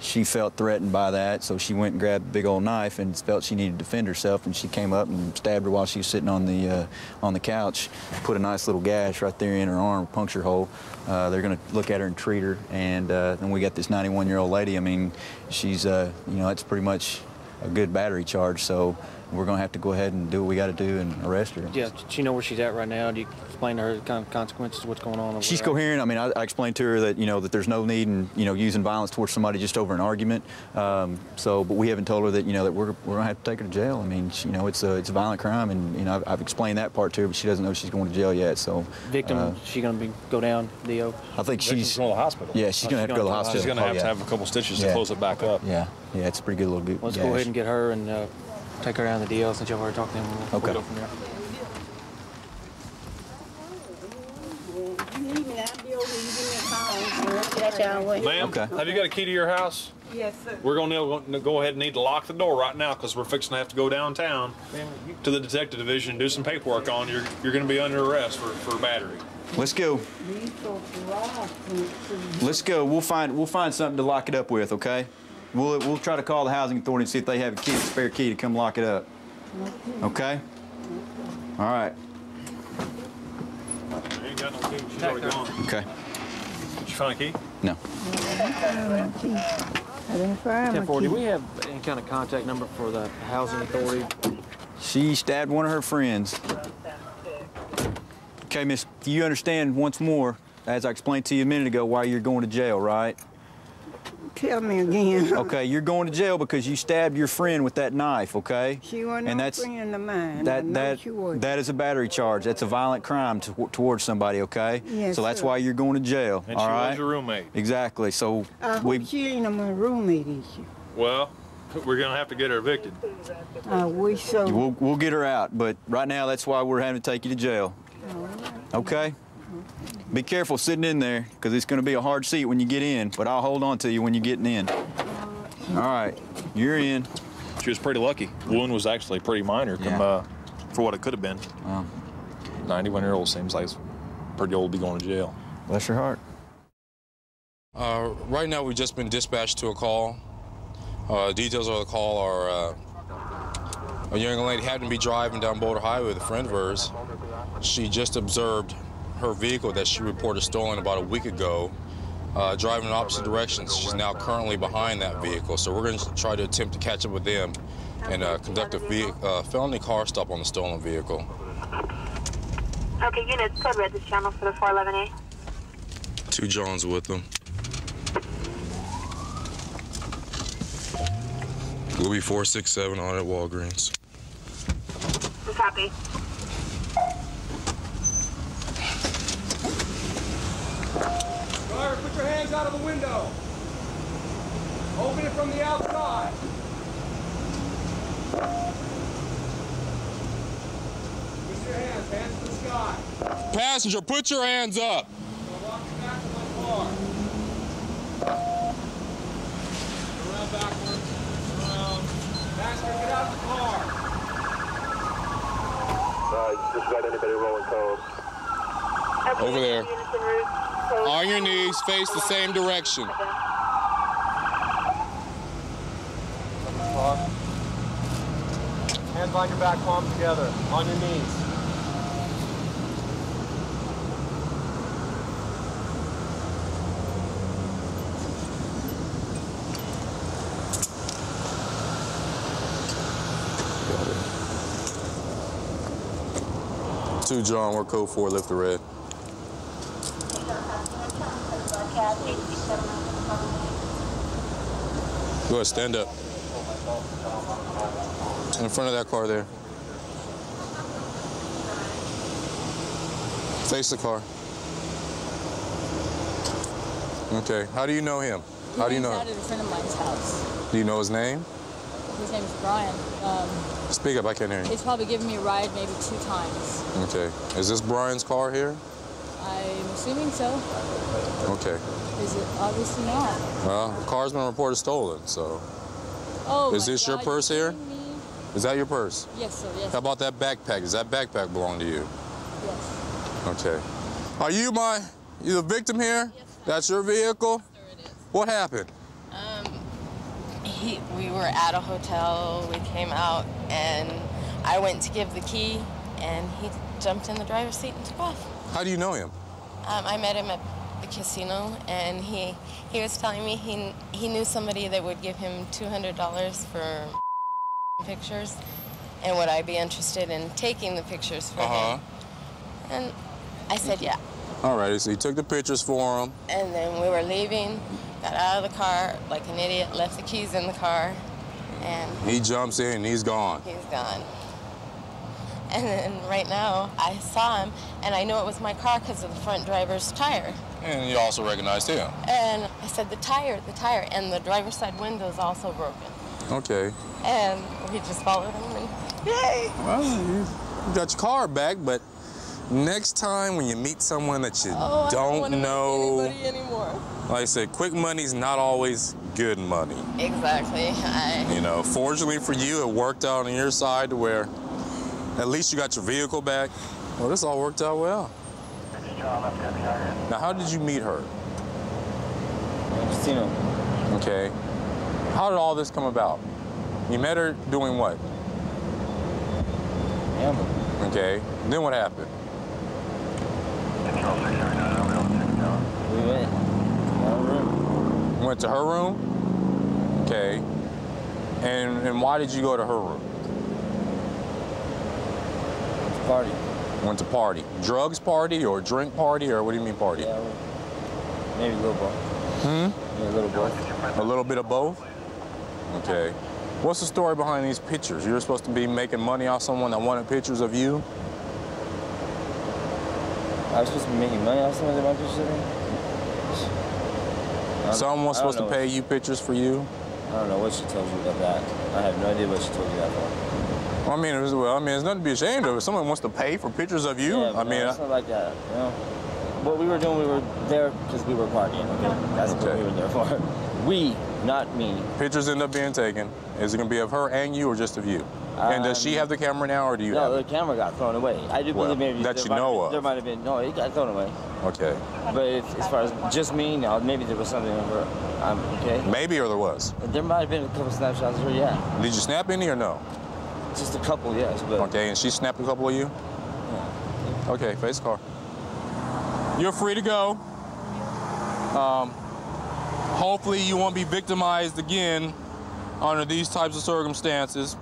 She felt threatened by that, so she went and grabbed a big old knife and felt she needed to defend herself. And she came up and stabbed her while she was sitting on the uh, on the couch. Put a nice little gash right there in her arm, puncture hole. Uh, they're going to look at her and treat her. And uh, then we got this 91-year-old lady. I mean, she's uh, you know that's pretty much a good battery charge. So we're going to have to go ahead and do what we got to do and arrest her. Yeah, does she know where she's at right now? Do you explain to her the kind of consequences of what's going on? over She's there? coherent. I mean, I, I explained to her that you know that there's no need in you know using violence towards somebody just over an argument. Um, so, but we haven't told her that you know that we're, we're gonna have to take her to jail. I mean, she, you know, it's a it's a violent crime, and you know I've, I've explained that part to her, but she doesn't know she's going to jail yet. So, Victim, uh, she gonna be go down, Dio? I think Victim's she's going to the hospital. Yeah, she's Oh, gonna have to go to the hospital. She's gonna Oh, have to have a couple stitches to close it back up. Yeah, yeah, it's a pretty good little bit. Let's go ahead and get her and uh, take her down the DL since you've already talked to him. We'll Okay. go from there. Ma'am, Okay. Have you got a key to your house? Yes, sir. We're going to go ahead and need to lock the door right now because we're fixing to have to go downtown to the detective division and do some paperwork on you. You're, you're going to be under arrest for, for battery. Let's go. Let's go. We'll find we'll find something to lock it up with. Okay. We'll we'll try to call the housing authority and see if they have a key, a spare key to come lock it up. Okay. All right. You ain't got no key. She's already gone. Okay. Did you find a key? No. Ten four. Do we have any kind of contact number for the housing authority? She stabbed one of her friends. Okay, Miss, you understand once more, as I explained to you a minute ago, why you're going to jail, right? Tell me again. (laughs) Okay, you're going to jail because you stabbed your friend with that knife, okay? She wasn't and no that's friend of mine. That that she that is a battery charge. That's a violent crime to, towards somebody, okay? Yes, So that's sir. why you're going to jail. And all she was your roommate. Exactly. So I we hope she ain't my roommate, is she? Well, we're gonna have to get her evicted. I wish so. we'll we'll get her out, but right now that's why we're having to take you to jail. Okay? Be careful sitting in there because it's going to be a hard seat when you get in, but I'll hold on to you when you're getting in. All right, you're in. She was pretty lucky. The wound was actually pretty minor com- Yeah. uh, for what it could have been. Wow. 91 year old seems like it's pretty old to be going to jail. Bless your heart. Uh, right now, we've just been dispatched to a call. Uh, details of the call are uh, a young lady happened to be driving down Boulder Highway with a friend of hers. She just observed her vehicle that she reported stolen about a week ago, uh, driving in opposite directions. She's now currently behind that vehicle, so we're going to try to attempt to catch up with them and uh, conduct a uh, felony car stop on the stolen vehicle. Okay, units, code red this channel for the 411A. Two Johns with them. Louis 467 on at Walgreens. Copy. Driver, put your hands out of the window. Open it from the outside. Put your hands, hands to the sky. Passenger, put your hands up. Walk you back to my car. Around backwards. Around. Passenger, get out of the car. Uh, just got anybody rolling code. Over there. On your knees, face the same direction. Hands behind your back, palms together. On your knees. Two John, we're code four, lift the red. Go ahead, stand up. In front of that car there. Face the car. Okay. How do you know him? How do you know him? at a friend of mine's house. Do you know his name? His name is Brian. Um, Speak up, I can't hear you. he's probably given me a ride maybe two times. Okay. Is this Brian's car here? I'm assuming so. Okay. Is it obviously not? Well, the car's been reported stolen, so. Oh, Is this your purse here? Is that your purse? Yes, sir. Yes. How about that backpack? Does that backpack belong to you? Yes. Okay. Are you my, you the victim here? Yes. That's your vehicle? What happened? Um, he, we were at a hotel. We came out, and I went to give the key, and he jumped in the driver's seat and took off. How do you know him? Um, I met him at the casino, and he he was telling me he he knew somebody that would give him two hundred dollars for pictures, and would I be interested in taking the pictures for Uh-huh. him? And I said yeah. All right, so you took the pictures for him. And then we were leaving, got out of the car like an idiot, left the keys in the car, and He jumps in and he's gone. he's gone. And then right now, I saw him, and I knew it was my car because of the front driver's tire. And you also recognized him. And I said, the tire, the tire, and the driver's side window is also broken. Okay. And we just followed him, and yay! Well, you got your car back, but next time when you meet someone that you Oh, don't don't know, like I said, quick money's not always good money. Exactly. I, You know, fortunately for you, it worked out on your side to where at least you got your vehicle back. Well, this all worked out well. Now, how did you meet her? Casino. Okay. How did all this come about? You met her doing what? Gambling. Okay. Then what happened? We went to our room. Went to her room? Okay. And and why did you go to her room? Party. Went to party. Drugs party or drink party or what do you mean party? Yeah, maybe a little bit. Hmm? Yeah, a little both. A little bit of both? Okay. What's the story behind these pictures? You're supposed to be making money off someone that wanted pictures of you? I was supposed to be making money off someone that wanted pictures of me? I don't- Someone was supposed to pay you pictures for you? I don't know what she told you about that. I have no idea what she told you about that I mean, it was, well, I mean, there's nothing to be ashamed of. If someone wants to pay for pictures of you, Yeah, I but mean, no, it's not like that. You know, what we were doing, we were there because we were partying. Okay, that's what we were there for. (laughs) We, not me. pictures end up being taken. Is it going to be of her and you, or just of you? and does she Um, have the camera now, or do you no, the camera got thrown away. I do Well, believe maybe that there you might know have, of. There might have been no, it got thrown away. Okay. But if, as far as just me, no, maybe there was something over. Um, okay. Maybe, or there was. There might have been a couple snapshots of her, yeah. Did you snap any or no? Just a couple, yes. But Okay, and she snapped a couple of you? Okay, face car. You're free to go. Um, hopefully you won't be victimized again under these types of circumstances.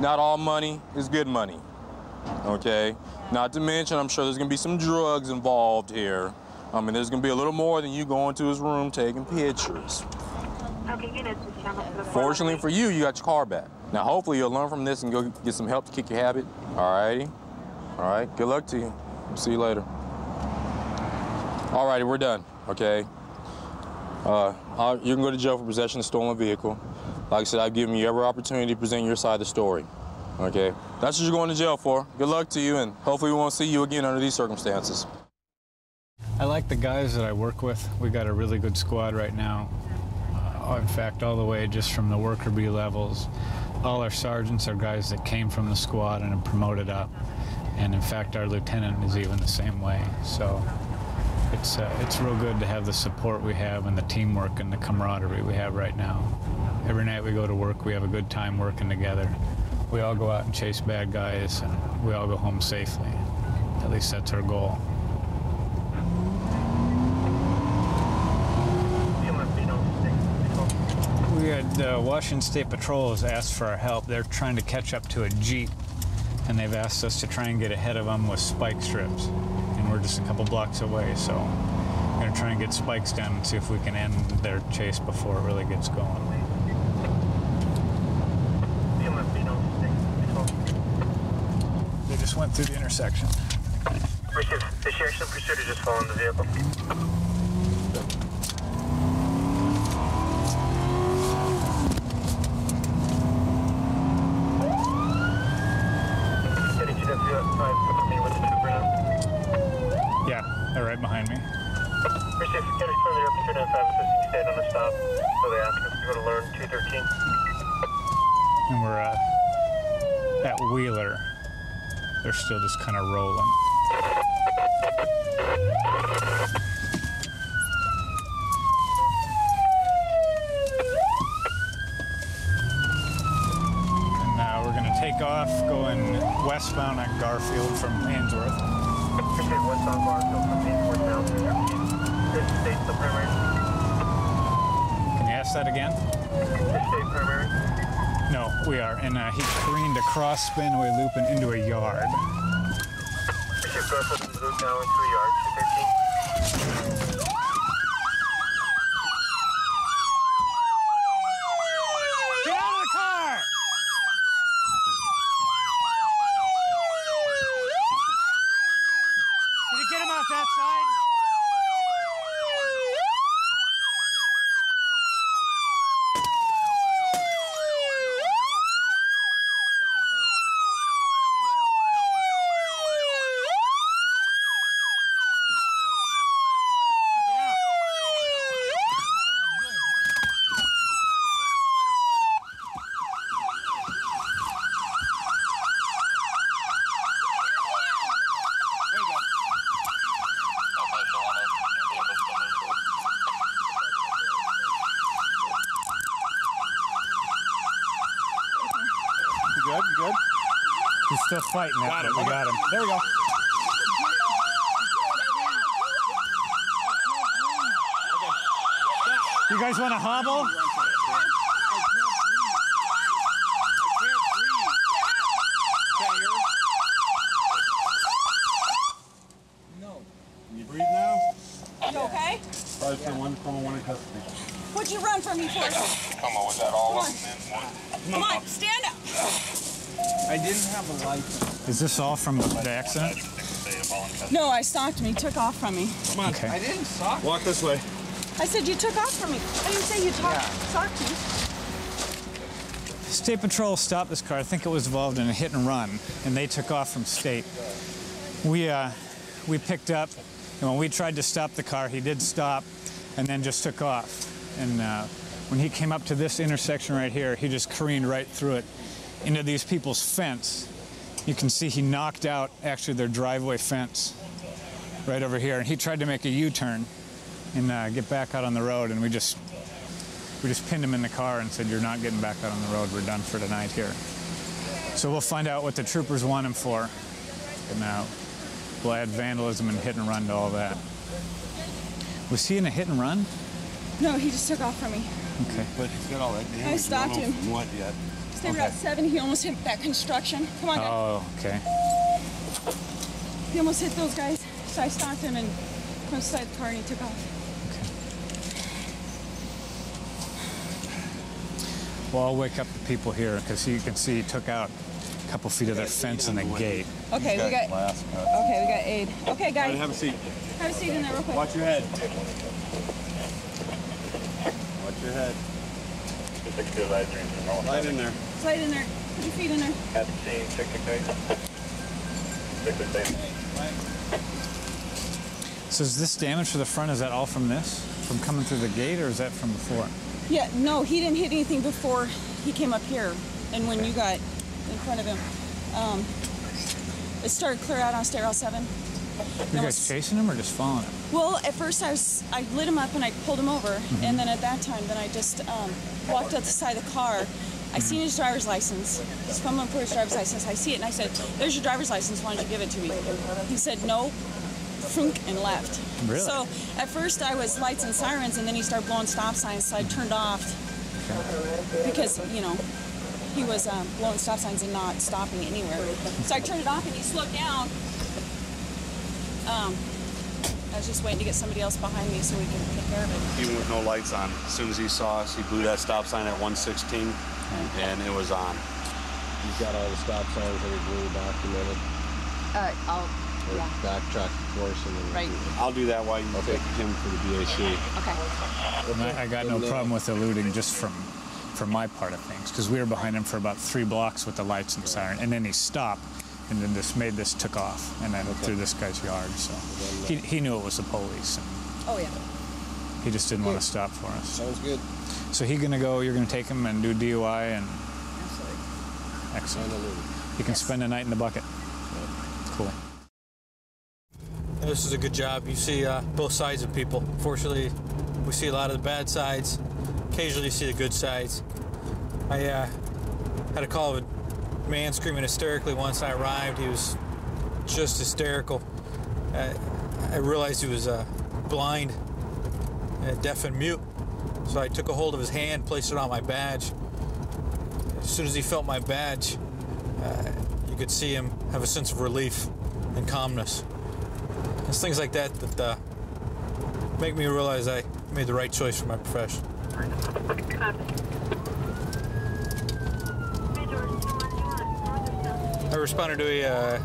Not all money is good money. Okay? Not to mention, I'm sure there's gonna be some drugs involved here. I mean, there's gonna be a little more than you going to his room taking pictures. Okay, units to channel to the Fortunately for you, you got your car back. Now, hopefully, you'll learn from this and go get some help to kick your habit. All righty? All right. Good luck to you. See you later. All righty, we're done. Okay. Uh, you can go to jail for possession of stolen vehicle. Like I said, I've given you every opportunity to present your side of the story. Okay. That's what you're going to jail for. Good luck to you, and hopefully, we won't see you again under these circumstances. I like the guys that I work with. We got a really good squad right now. Uh, in fact, all the way just from the worker bee levels, all our sergeants are guys that came from the squad and are promoted up. And in fact, our lieutenant is even the same way. So it's uh, it's real good to have the support we have and the teamwork and the camaraderie we have right now. Every night we go to work, we have a good time working together. We all go out and chase bad guys, and we all go home safely. At least that's our goal. We had uh, Washington State Patrol has asked for our help. They're trying to catch up to a Jeep, and they've asked us to try and get ahead of them with spike strips. And we're just a couple blocks away, so we're going to try and get spikes down and see if we can end their chase before it really gets going. They just went through the intersection. Receive. Is she actually pursued just following the vehicle? Getting to that five, me with the trooper now. Yeah, they're right behind me. Receive. County further up to 295 assisting state on a stop. So they asked us to go to learn 213. And we're uh, at Wheeler. They're still just kind of rolling. And now we're going to take off going westbound on Garfield from Ainsworth. Receive. Westbound Garfield from Ainsworth now state still primary? Can you ask that again? State primary? No, we are. And uh, he careened across Spanaway Loop and into a yard. Now into a yard 213. Get out of the car! Did you get him off that side? You good? You good? He's still fighting. Got him. We got him. There we go. You guys want to hobble? You breathe now? You okay? Five to one, from one in custody. What'd you run from me for? Come on, was that all Come of on. them? Come on, stand up. I didn't have a license. Is this all from the accident? No, I stalked him. He took off from me. Come on. Okay. I didn't sock. Walk this way. I said you took off from me. I didn't say you talked, stalked me. State Patrol stopped this car. I think it was involved in a hit and run, and they took off from State. We uh, we picked up, and when we tried to stop the car, he did stop, and then just took off. And uh, when he came up to this intersection right here, he just careened right through it into these people's fence. You can see he knocked out actually their driveway fence right over here, and he tried to make a U-turn and uh, get back out on the road, and we just we just pinned him in the car and said, "You're not getting back out on the road. We're done for tonight here." So we'll find out what the troopers want him for, and uh, we'll add vandalism and hit and run to all that. Was he in a hit and run? No, he just took off from me. Okay. But he's got all that damage. I stopped You don't know him. What yet? They were at seven. He almost hit that construction. Come on, guys. Oh, okay. He almost hit those guys. So I stopped him and went inside the car and he took off. Okay. Well, I'll wake up the people here because you can see he took out a couple feet of their fence and the gate. Okay, we got. Okay, we got aid. Okay, guys. Have a seat. Have a seat in there real quick. Watch your head. Watch your head. Slide in there. Slide in there. Put your feet in there. At the scene, check the. Check the case. So is this damage to the front? Is that all from this? From coming through the gate, or is that from before? Yeah, no, he didn't hit anything before he came up here. And when you got in front of him, um, it started clear out on State Route 7. You guys chasing him or just following him? Well, at first I was, I lit him up and I pulled him over, Mm-hmm. and then at that time, then I just um, walked up the side of the car. I seen his driver's license. He's from for his driver's license. I see it and I said, "There's your driver's license. Why don't you give it to me?" He said, "No," frunk, and left. Really? So at first I was lights and sirens, and then he started blowing stop signs. So I turned off because you know he was um, blowing stop signs and not stopping anywhere. So I turned it off and he slowed down. Um, was just waiting to get somebody else behind me so we could take care of it. Even with no lights on, as soon as he saw us, he blew that stop sign at 116, and it was on. He's got all the stop signs that he blew documented. Uh, I'll, Or yeah. backtrack the course and then. Right. I'll do that while you take him for the BAC. Okay. I, I got no problem with eluding just from from my part of things because we were behind him for about three blocks with the lights and siren, and then he stopped, and then this made this took off, and then through this guy's yard. So he, he knew it was the police, and Oh yeah. he just didn't want to stop for us. Sounds good. So he gonna go. You're gonna take him and do DUI and. Excellent. You can spend a night in the bucket. Cool. This is a good job. You see uh, both sides of people. Fortunately, we see a lot of the bad sides. Occasionally, you see the good sides. I uh, had a call of a man screaming hysterically once I arrived. He was just hysterical. Uh, I realized he was uh, blind, uh, deaf, and mute. So I took a hold of his hand, placed it on my badge. As soon as he felt my badge, uh, you could see him have a sense of relief and calmness. It's things like that that uh, make me realize I made the right choice for my profession. I responded to a uh,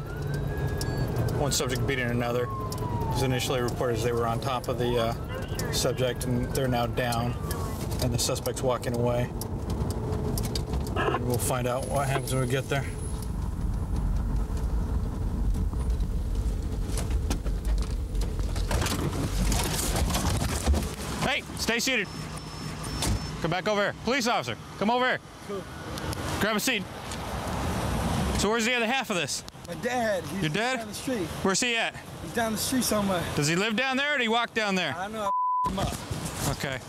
one subject beating another. It was initially reported as they were on top of the uh, subject, and they're now down, and the suspect's walking away. We'll find out what happens when we get there. Hey, stay seated. Come back over here. Police officer, come over here. Grab a seat. So where's the other half of this? My dad. He's Your dad? down the street. Where's he at? He's down the street somewhere. Does he live down there or did he walk down there? I know I him up. Okay.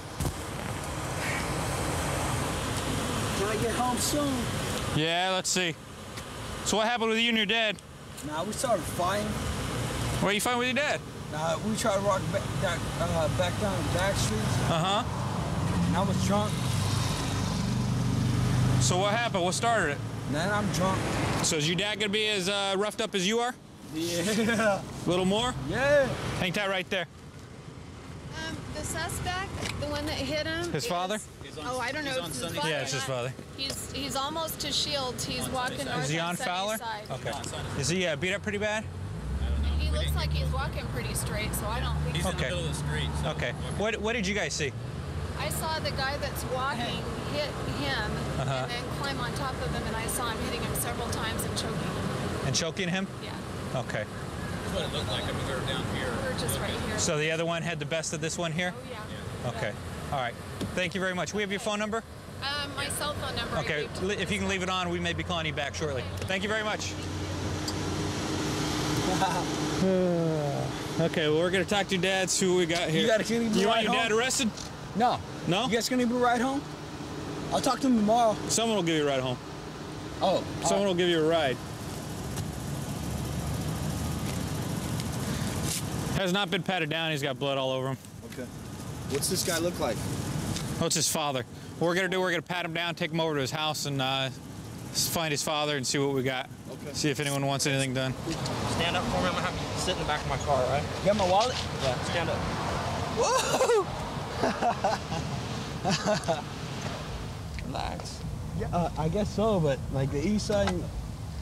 Can I get home soon? Yeah, let's see. So what happened with you and your dad? Nah, we started fighting. What are you fighting with your dad? Nah, we tried to walk back, back, uh, back down the back streets. Uh huh. And I was drunk. So what happened? What started it? Then I'm drunk. So is your dad gonna be as uh, roughed up as you are? Yeah. A little more? Yeah. Hang tight right there. Um, the suspect, the one that hit him. His is- father? Oh, I don't know. if it's his father Yeah, it's his father. He's he's almost to Shields. He's walking north Is he on Sunny Fowler? Side. Okay. Is he uh, beat up pretty bad? He looks like he's walking pretty straight, so I don't think. okay. so. street. Okay. What What did you guys see? I saw the guy that's walking hit him Uh-huh. and then climb on top of him, and I saw him hitting him several times and choking him. And choking him? Yeah. Okay. That's what it looked like. I mean, we were down here. We're just right here. So the other one had the best of this one here? Oh yeah. Okay. All right. Thank you very much. We have your phone number? Um, my cell phone number. Okay. gave to li- If you can leave it on, we may be calling you back shortly. Thank you very much. (laughs) (sighs) okay, well, we're going to talk to your dad, see what we got here. You gotta give You want ride your dad arrested? No. No? You guys gonna give me a ride home? I'll talk to him tomorrow. Someone will give you a ride home. Oh. Someone will give you a ride. Has not been patted down. He's got blood all over him. Okay. What's this guy look like? Oh, it's his father. What we're gonna do, we're gonna pat him down, take him over to his house, and uh, find his father and see what we got. Okay. See if anyone wants anything done. Stand up for me. I'm gonna have you sit in the back of my car, all right? You got my wallet? Yeah. Stand up. Whoa! (laughs) Relax. yeah, uh, I guess so, but like the east side.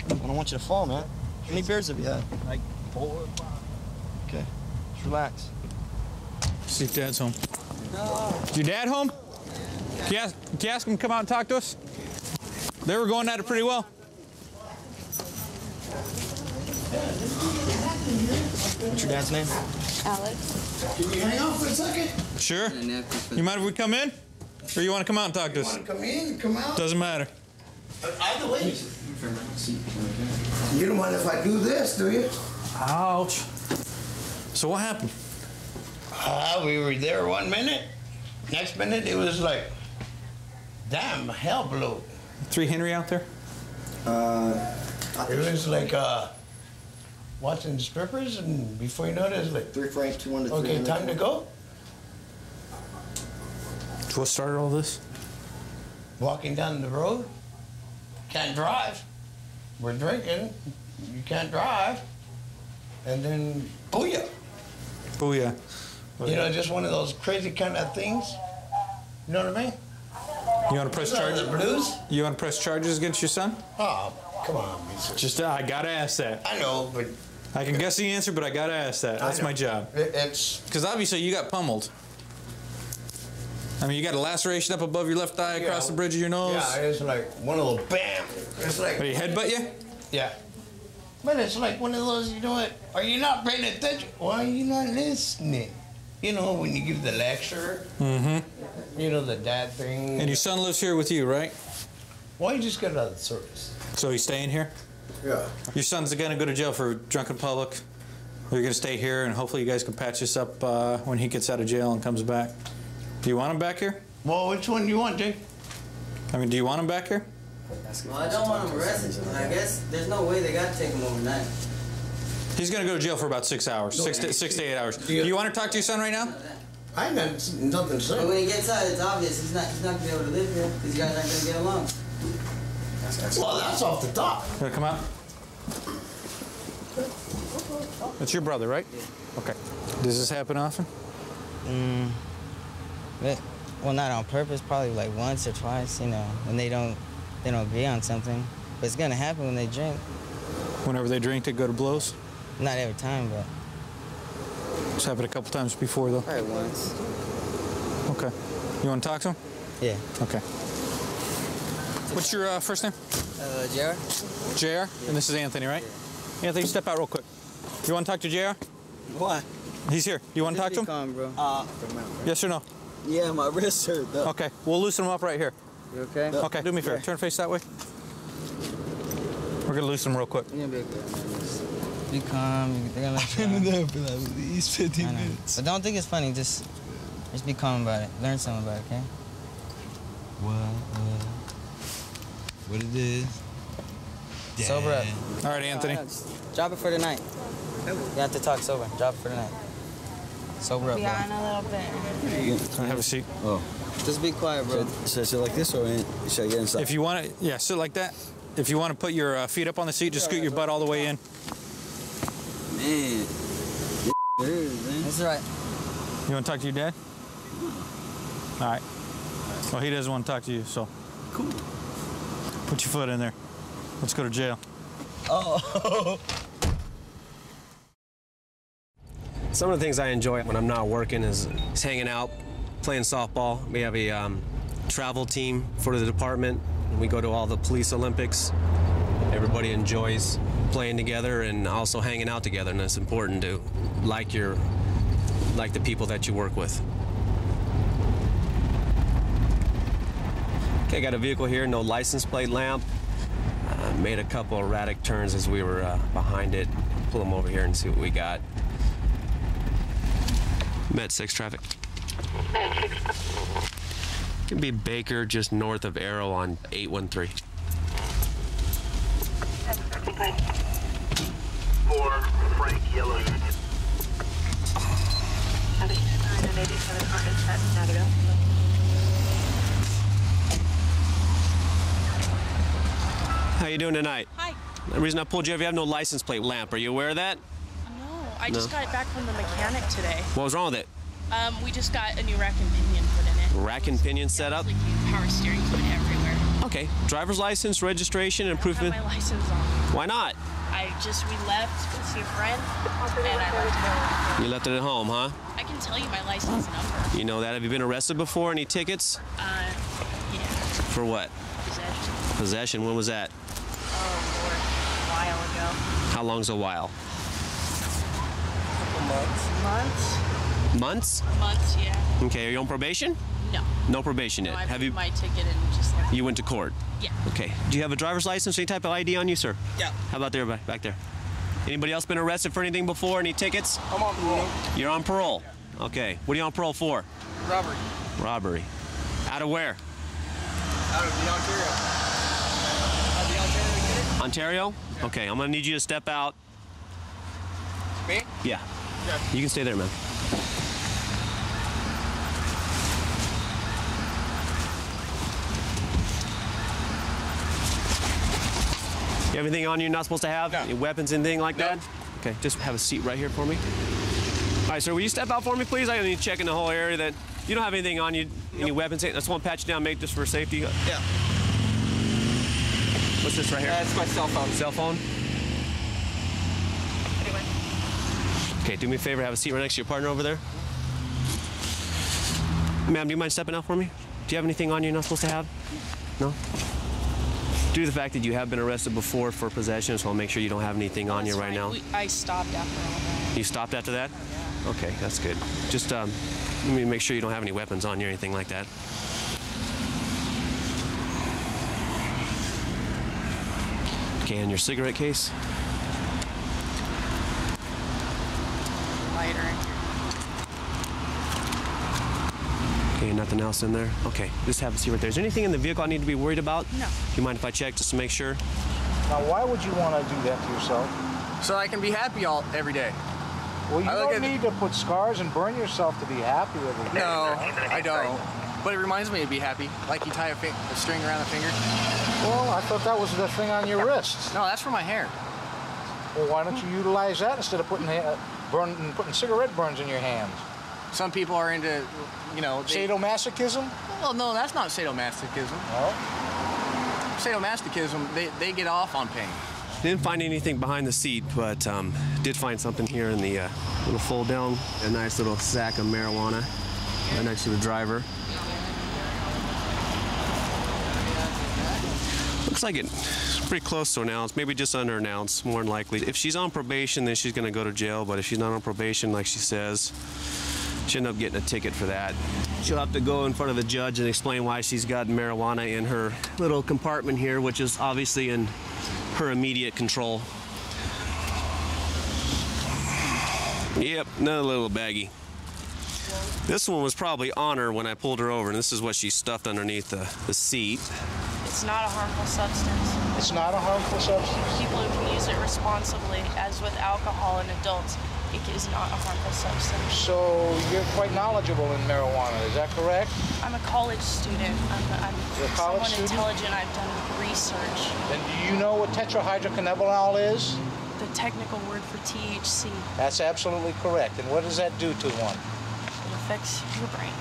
I don't want you to fall, man. How many beers have you had? Like four or five. Okay. Just relax. See if Dad's home. Is your dad home? Can you, ask, can you ask him to come out and talk to us? They were going at it pretty well. What's your dad's name? Alex. Can you hang on for a second? Sure. You mind if we come in? Or you want to come out and talk to us? Come in, come out. Doesn't matter. Either way. You don't mind if I do this, do you? Ouch. So what happened? Ah, we were there one minute. Next minute, it was like, damn, hell blew. Three Henry out there? Uh, it was like uh, watching strippers, and before you know it, it's like Three francs, two hundred. one three. okay, time to go. What started all this? Walking down the road, can't drive. We're drinking, you can't drive, and then booyah. Booyah. You know, just one of those crazy kind of things. You know what I mean? You want to press charges? You want to press charges against your son? Oh, come on, Mr. Just uh, I gotta ask that. I know, but I can guess the answer, but I gotta ask that. That's my job. it- it's Because obviously you got pummeled. I mean, you got a laceration up above your left eye across the bridge of your nose. yeah, it's like one of those bam. It's like Did he headbutt you? yeah. But it's like one of those, you know what? Are you not paying attention? Why are you not listening? You know, when you give the lecture, Mm-hmm. you know, the dad thing. And your son lives here with you, right? Why don't you just get out of the service? So he's staying here? Yeah. Your son's gonna go to jail for drunken public. You're gonna stay here, and hopefully you guys can patch this up uh, when he gets out of jail and comes back. Do you want him back here? Well, which one do you want, Jake? I mean, do you want him back here? Well, I don't want him arrested, I guess there's no way they gotta take him overnight. He's gonna go to jail for about six hours, six to, six to eight hours. Do you want to talk to your son right now? I ain't got nothing to say. But say. when he gets out, it's obvious he's not he's not gonna be able to live here because you guys aren't gonna get along. Well, that's off the top. Wanna come out? It's your brother, right? Yeah. Okay. Does this happen often? Mm. But, well, not on purpose. Probably like once or twice. You know, when they don't they don't agree on something. But it's gonna happen when they drink. Whenever they drink, they go to blows. Not every time, but It's happened a couple times before, though. probably once. Okay. You want to talk to him? Yeah. Okay. What's your uh, first name? Uh, JR? JR? And this is Anthony, right? Anthony, step out real quick. You want to talk to JR? Why? He's here. You want to talk to him? Calm, bro. Uh, Yes or no? yeah, my (laughs) wrist hurt though. Okay. We'll loosen him up right here. You okay? Okay. Do me a favor. Turn face that way. We're gonna loosen him real quick. You're gonna be okay. Be calm. They're gonna let you out. there for like at least 15 minutes. But don't think it's funny. Just, just be calm about it. Learn something about it, okay? What? What? What it is? Sober up. All right, Anthony. Drop it for tonight. You have to talk sober. Drop it for tonight. Sober up, bro. Yeah, in a little bit. Have a seat. Oh. Just be quiet, bro. Should I sit like this or in, should I get inside? If you want to, yeah, sit like that. If you want to put your uh, feet up on the seat, just scoot your butt all the way in. Man. It is, man. That's right. You want to talk to your dad? All right. Well, he doesn't want to talk to you, so. Cool. Put your foot in there. Let's go to jail. Oh. (laughs) Some of the things I enjoy when I'm not working is, is hanging out, playing softball. We have a um, travel team for the department. We go to all the police Olympics. Everybody enjoys playing together and also hanging out together, and it's important to like your like the people that you work with. Okay, got a vehicle here, no license plate lamp. Uh, made a couple erratic turns as we were uh, behind it. Pull them over here and see what we got. Met 6 traffic. Can be Baker just north of Arrow on 813. Four Frank Yellow Union. How you doing tonight? Hi. The reason I pulled you over, you have no license plate lamp. Are you aware of that? No, I just got it back from the mechanic today. What was wrong with it? Um, we just got a new rack and pinion put in it. Rack and pinion setup? Power steering put everywhere. Okay. Driver's license, registration, and proof I my license on. Why not? I just we left to see a friend, and I left it. You left it at home, huh? I can tell you my license number. You know that. Have you been arrested before? Any tickets? Uh, yeah, For what? possession. Possession. When was that? Oh Lord, a while ago. How long's a while? Months. Months. Months? Months. Yeah. Okay. Are you on probation? No. No probation yet. No, I Have you? my ticket and just left. You went to court. Yeah. Okay. Do you have a driver's license or any type of ID on you, sir? Yeah. How about there, back back there? Anybody else been arrested for anything before? Any tickets? I'm on parole. You're on parole. Okay. What are you on parole for? Robert. Robbery. Out of where? Out of the Ontario. Out of the Ontario. Ontario? Okay. I'm gonna need you to step out. Me? Yeah. Yeah. You can stay there, man. You have anything on you you're not supposed to have? Any weapons, anything like that? Okay, just have a seat right here for me. All right, sir, will you step out for me, please? I need to check in the whole area that you don't have anything on you, any weapons. I just want to pat you down, make this for safety. Yeah. What's this right here? That's my cell phone. Cell phone? Okay, do me a favor, have a seat right next to your partner over there. Ma'am, do you mind stepping out for me? Do you have anything on you you're not supposed to have? No? Due to the fact that you have been arrested before for possession, so I'll make sure you don't have anything on you right now. We, I stopped after all that. You stopped after that? Yeah. Okay, that's good. Just um, let me make sure you don't have any weapons on you or anything like that. Okay, and your cigarette case? Lighter. Okay, nothing else in there? Okay, just have a seat right there. Is there anything in the vehicle I need to be worried about? No. Do you mind if I check just to make sure? Now, why would you want to do that to yourself? So I can be happy all every day. Well, you I don't need to put scars and burn yourself to be happy every day. No, I don't. But it reminds me to be happy. Like you tie a, fi- a string around a finger. Well, I thought that was the thing on your wrist. No, that's for my hair. Well, why don't you utilize that instead of putting ha- burn, putting cigarette burns in your hands? Some people are into, you know, they, Sadomasochism? Well, no, that's not sadomasochism. No. Sadomasochism, they, they get off on pain. Didn't find anything behind the seat, but um, did find something here in the uh, little fold down. A nice little sack of marijuana right next to the driver. Looks like it's pretty close to an ounce, maybe just under an ounce, more than likely. If she's on probation, then she's going to go to jail, but if she's not on probation, like she says, she'll end up getting a ticket for that. She'll have to go in front of the judge and explain why she's got marijuana in her little compartment here, which is obviously in her immediate control. Yep, another little baggie. This one was probably on her when I pulled her over, and this is what she stuffed underneath the, the seat. It's not a harmful substance. It's not a harmful substance? People who can use it responsibly, as with alcohol in adults, it is not a harmful substance. So you're quite knowledgeable in marijuana, is that correct? I'm a college student. I'm, I'm You're a college someone student? intelligent. I've done research. Then do you know what tetrahydrocannabinol is? The technical word for THC. That's absolutely correct. And what does that do to one? It affects your brain.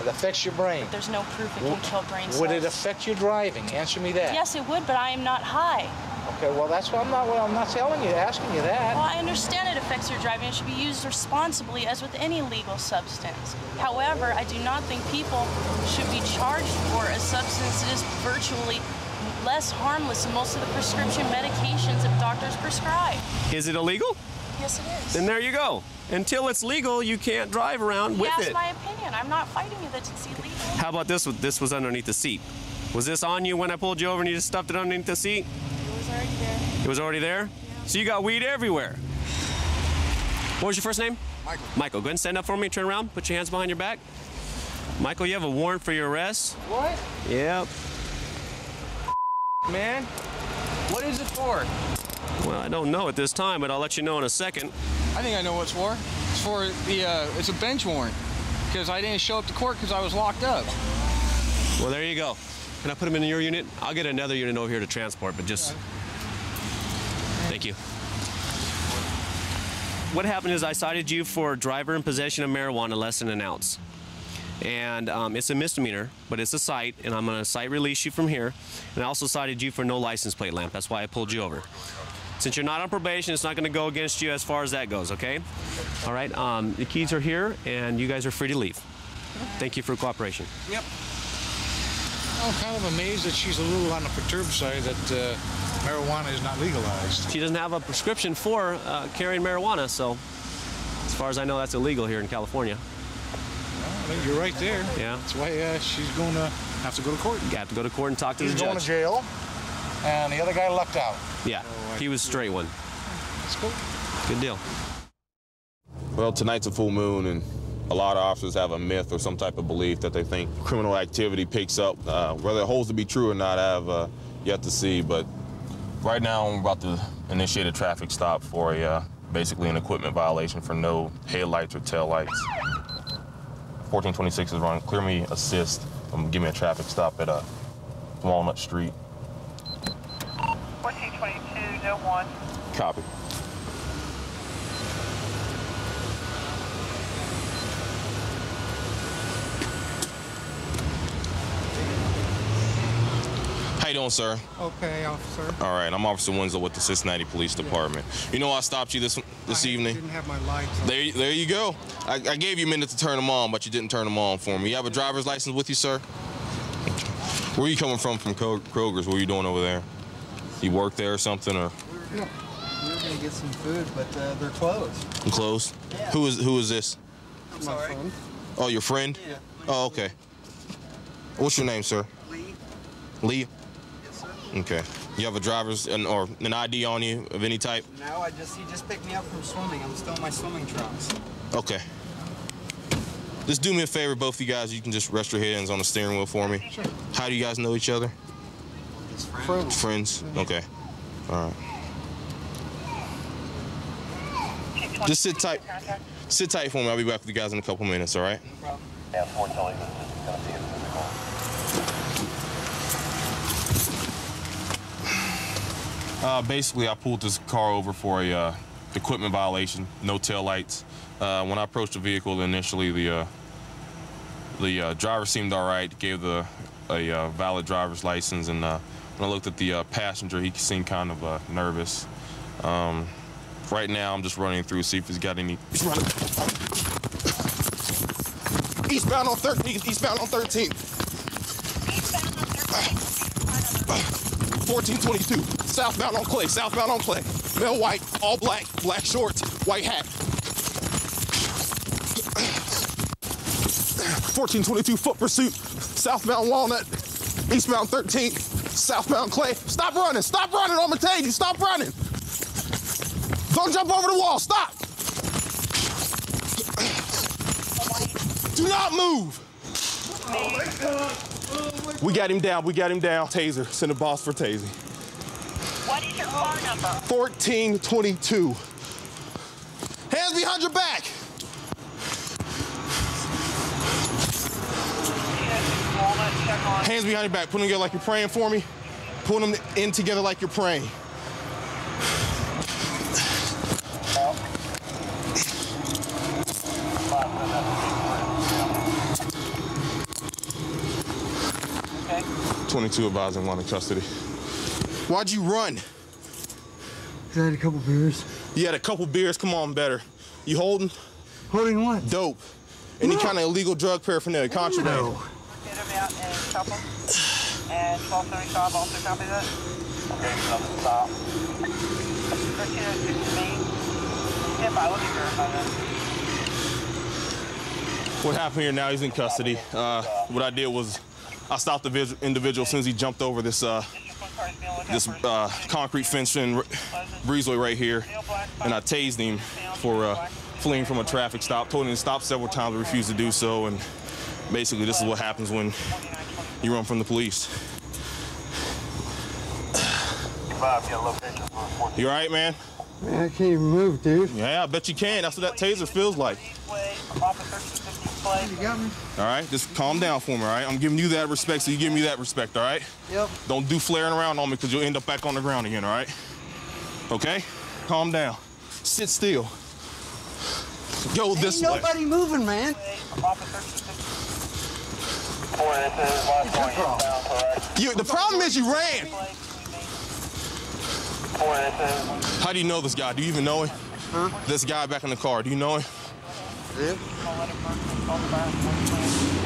It affects your brain. There's no proof it can kill brain cells. Would it affect your driving? Answer me that. Yes, it would, but I am not high. Okay, well, that's what I'm not. Well, I'm not telling you, asking you that. Well, I understand it affects your driving. It should be used responsibly, as with any legal substance. However, I do not think people should be charged for a substance that is virtually less harmless than most of the prescription medications that doctors prescribe. Is it illegal? Yes, it is. Then there you go. Until it's legal, you can't drive around with That's it. my opinion. I'm not fighting you that it's illegal. How about this? This was underneath the seat. Was this on you when I pulled you over and you just stuffed it underneath the seat? It was already there. It was already there? Yeah. So you got weed everywhere. What was your first name? Michael. Michael, go ahead and stand up for me, turn around, put your hands behind your back. Michael, you have a warrant for your arrest. What? Yep. Man, what is it for? Well, I don't know at this time, but I'll let you know in a second. I think I know what it's for. It's for the, uh, it's a bench warrant. Because I didn't show up to court because I was locked up. Well, there you go. Can I put him in your unit? I'll get another unit over here to transport, but just. Thank you. What happened is I cited you for driver in possession of marijuana less than an ounce. And um, it's a misdemeanor, but it's a cite, and I'm going to cite release you from here. And I also cited you for no license plate lamp. That's why I pulled you over. Since you're not on probation, it's not going to go against you as far as that goes, okay? All right, um, the keys are here, and you guys are free to leave. Thank you for cooperation. Yep. I'm kind of amazed that she's a little on the perturbed side that uh, marijuana is not legalized. She doesn't have a prescription for uh, carrying marijuana, so as far as I know, that's illegal here in California. I think you're right there. Yeah. That's why uh, she's going to have to go to court. You have to go to court and talk to He's the going judge. to jail, and the other guy lucked out. Yeah, he was straight one. Let's go. Good deal. Well, tonight's a full moon, and a lot of officers have a myth or some type of belief that they think criminal activity picks up. Uh, whether it holds to be true or not, I have uh, yet to see. But right now, I'm about to initiate a traffic stop for a uh, basically an equipment violation for no headlights or tail lights. 1426 is wrong. Clear me assist. Um, give me a traffic stop at uh, Walnut Street. 1422. Copy. How you doing, sir? Okay, officer. All right, I'm Officer Winslow with the Cincinnati Police Department. You know I stopped you this this evening. didn't have my lights on. There, there you go. I, I gave you a minute to turn them on, but you didn't turn them on for me. You have a driver's license with you, sir? Where are you coming from from Kroger's? What are you doing over there? You work there or something, or Yeah. We were going to get some food, but uh, they're closed. Closed? close? Who is who is this? I'm sorry. Oh, your friend? Yeah. Oh, okay. What's your name, sir? Lee. Lee. Yes, sir. Okay. You have a driver's an, or an ID on you of any type? No, I just he just picked me up from swimming. I'm still in my swimming trunks. Okay. Just do me a favor, both of you guys. You can just rest your hands on the steering wheel for me. Sure. How do you guys know each other? Friends. Friends. Okay. All right. Just sit tight. Sit tight for me. I'll be back with you guys in a couple minutes. All right. Yeah, fortunately, this is going to be a physical. Uh, basically, I pulled this car over for a uh, equipment violation, no tail lights. Uh, when I approached the vehicle, initially the uh, the uh, driver seemed all right, gave the a uh, valid driver's license, and uh, when I looked at the uh, passenger, he seemed kind of uh, nervous. Um, right now, I'm just running through see if he's got any. He's running. Eastbound on 13. Eastbound on 13. 1422. Southbound on Clay. Southbound on Clay. Male white, all black, black shorts, white hat. 1422 foot pursuit. Southbound Walnut. Eastbound 13. Southbound Clay. Stop running. Stop running. I'm tell you. Stop running. Don't jump over the wall. Stop. Do not move. We got him down. We got him down. Taser. Send a boss for tasing. What is your car number? 1422. Hands behind your back. Hands behind your back. Put them together like you're praying for me. Pull them in together like you're praying. 22 advised and in custody. Why'd you run? I had a couple beers. You had a couple beers? Come on, better. You holding? Holding what? Dope. Any no. kind of illegal drug paraphernalia, contraband. No. And 1275 also copy that? Okay, so stop. 1306 to me. Stand by, let me verify that. What happened here now? He's in custody. Uh, what I did was I stopped the vis- individual as soon as he jumped over this uh, this uh, concrete fence in R- breezeway right here, and I tased him for uh, fleeing from a traffic stop. Told him to stop several times, but refused to do so. And basically, this is what happens when you run from the police. You all right, man? Man, I can't even move, dude. Yeah, I bet you can. That's what that taser feels like. You got me? All right, just calm down for me, all right? I'm giving you that respect, so you give me that respect, all right? Yep. Don't do flaring around on me because you'll end up back on the ground again, all right? Okay? Calm down. Sit still. Go this way. Ain't nobody moving, man. You, the problem is you ran. How do you know this guy? Do you even know him? Huh? This guy back in the car, do you know him? Yeah.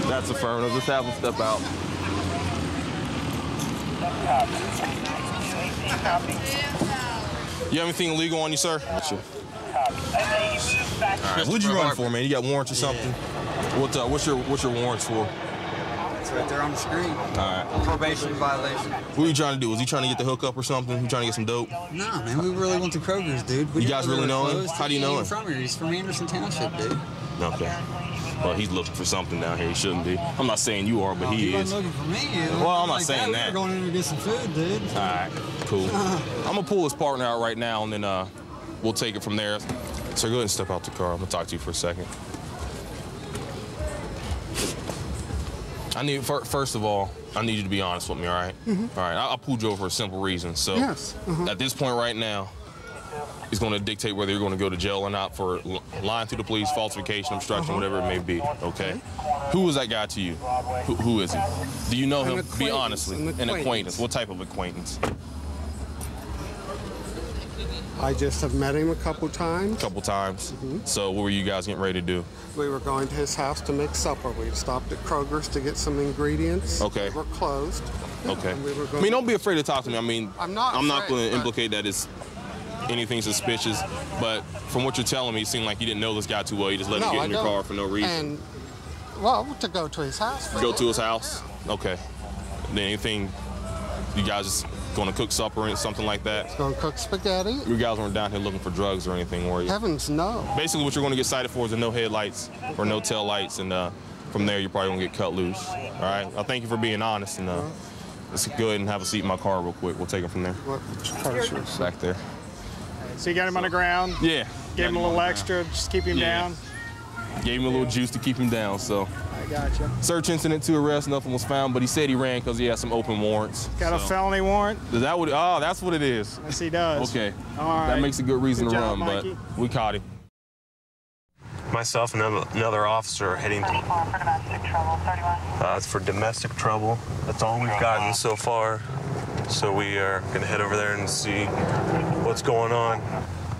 That's affirmative. Let's have him step out. You have anything illegal on you, sir? Sure. All right, what'd you run for, man? You got warrants or something? What, uh, what's your what's your warrants for? It's right there on the screen. All right. Probation violation. What are you trying to do? Was he trying to get the hookup or something? You trying to get some dope? No, man, we really went to Kroger's, dude. We You guys really know him? How do you know him? from here. He's from Anderson Township, dude. Okay. Well, he's looking for something down here. He shouldn't be. I'm not saying you are, but Oh, he he is. looking for me. Well, I'm not Like saying that. We're going in to get some food, dude. All right, cool. (laughs) I'm gonna pull his partner out right now, and then uh, we'll take it from there. So go ahead and step out the car. I'm gonna talk to you for a second. I need fir- first of all, I need you to be honest with me. All right? Mhm. All right. I, I pulled you over for a simple reason. So Yes, uh-huh. at this point right now, it's going to dictate whether you're going to go to jail or not for l- lying to the police, falsification, obstruction, Uh-huh. whatever it may be. Okay. Who was that guy to you? Who, who is he? Do you know An him? Be honestly. an An acquaintance. acquaintance. What type of acquaintance? I just have met him a couple times. A couple times. Mm-hmm. So what were you guys getting ready to do? We were going to his house to make supper. We stopped at Kroger's to get some ingredients. Okay. They were closed. Okay. We were I mean, don't be afraid to talk to me. I mean, I'm not I'm not going to implicate that it's anything suspicious. But from what you're telling me, it seemed like you didn't know this guy too well. You just let no, him get I in your car for no reason. And, well, to go to his house. Go to his house. Okay. Then anything? You guys just going to cook supper and something like that? It's Going to cook spaghetti. You guys weren't down here looking for drugs or anything, were you? Heavens, no. Basically, what you're going to get cited for is the no headlights or no tail lights, and uh, from there you're probably going to get cut loose. All right. I thank you for being honest, and uh, let's go ahead and have a seat in my car real quick. We'll take it from there. What car is yours? Back there. So you got him on the ground? Yeah. Gave him a little extra, just keep him Yeah. down? Gave him a little juice to keep him down. So I gotcha. search incident to arrest, nothing was found, but he said he ran because he had some open warrants. Got a felony warrant? Is that what? Oh, that's what it is. Yes, he does. Okay. All right. That makes a good reason Good to job, run, Mikey. but we caught him. Myself and another- another officer are heading to. Uh, it's for domestic trouble. That's all we've gotten so far. So we are going to head over there and see what's going on.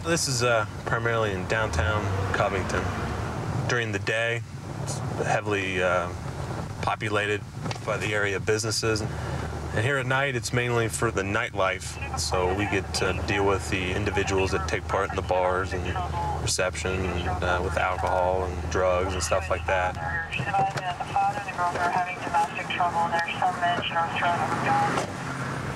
This is uh, primarily in downtown Covington. During the day, it's heavily uh, populated by the area businesses. And here at night, it's mainly for the nightlife. So we get to deal with the individuals that take part in the bars and reception and uh, with alcohol and drugs and stuff like that.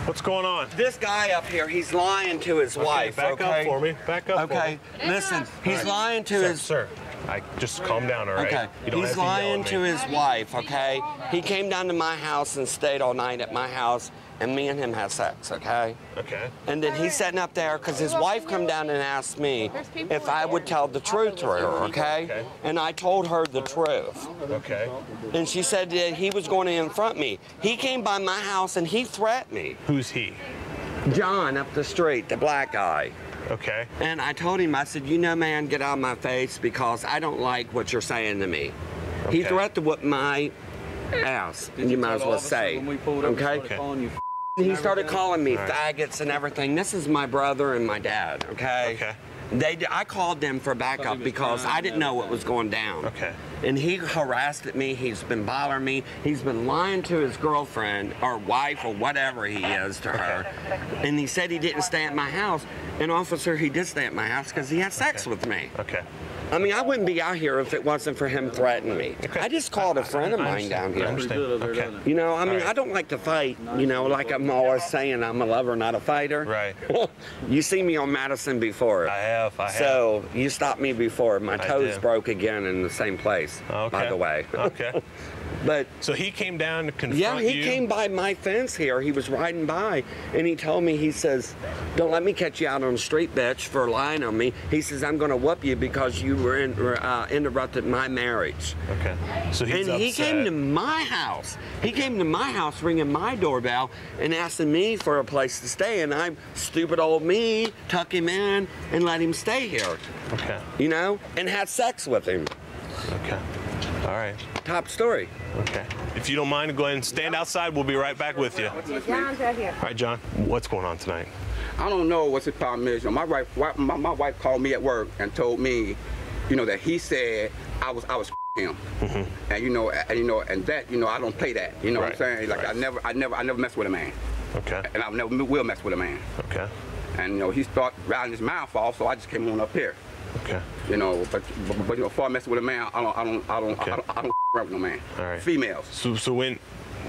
What's going on? This guy up here, he's lying to his Okay, wife. back up for me. Back up for Okay, listen, he's lying to Sir, his. Sir, I just calm down, all right? Okay, he's to lying to his wife. Okay, he came down to my house and stayed all night at my house, and me and him had sex. Okay. Okay. And then he's sitting up there because his wife come down and asked me if I would tell the truth to her. Okay. And I told her the truth. Okay. And she said that he was going to confront me. He came by my house and he threatened me. Who's he? John up the street, the black guy. Okay. And I told him, I said, you know, man, get out of my face because I don't like what you're saying to me. He threatened to whip my ass. And you might as well say. Okay? He started calling me faggots and everything. This is my brother and my dad, okay? Okay. They, I called them for backup because I didn't know what was going down. Okay. And he harassed at me. He's been bothering me. He's been lying to his girlfriend or wife or whatever he is to her. And he said he didn't stay at my house. And officer, he did stay at my house because he had sex with me. Okay. I mean, I wouldn't be out here if it wasn't for him threatening me. Okay. I just called a friend of mine down here. Okay. You know, I mean, All right. I don't like to fight. You know, like I'm always saying, I'm a lover, not a fighter. Right. (laughs) you see me on Madison before. I have. I have. So you stopped me before. My toes broke again in the same place. okay. By the way. Okay. (laughs) but so he came down to confront yeah, he you? came by my fence here. He was riding by, and he told me, he says, "Don't let me catch you out on the street, bitch, for lying on me." He says, "I'm going to whoop you because you were in, uh, interrupted my marriage." Okay. So he's and he came to my house. He came to my house ringing my doorbell and asking me for a place to stay. And I'm stupid old me, tuck him in and let him stay here. Okay. You know, and have sex with him. Okay. All right. Top story. Okay. If you don't mind, go ahead and stand outside. We'll be right back with you. John's right here. All right, John. What's going on tonight? I don't know what's the problem is. My wife, my, my wife called me at work and told me, you know, that he said I was I was him, mm-hmm. and you know, and you know, and that you know, I don't play that. You know what I'm saying? Like I never, I never, I never mess with a man. Okay. And I never will mess with a man. Okay. And you know, he started riding his mouth off, so I just came on up here. Okay. You know, but but, but you know, before I mess with a man, I don't, I don't, I don't, I don't, I don't around with no man. All right. Females. So, so when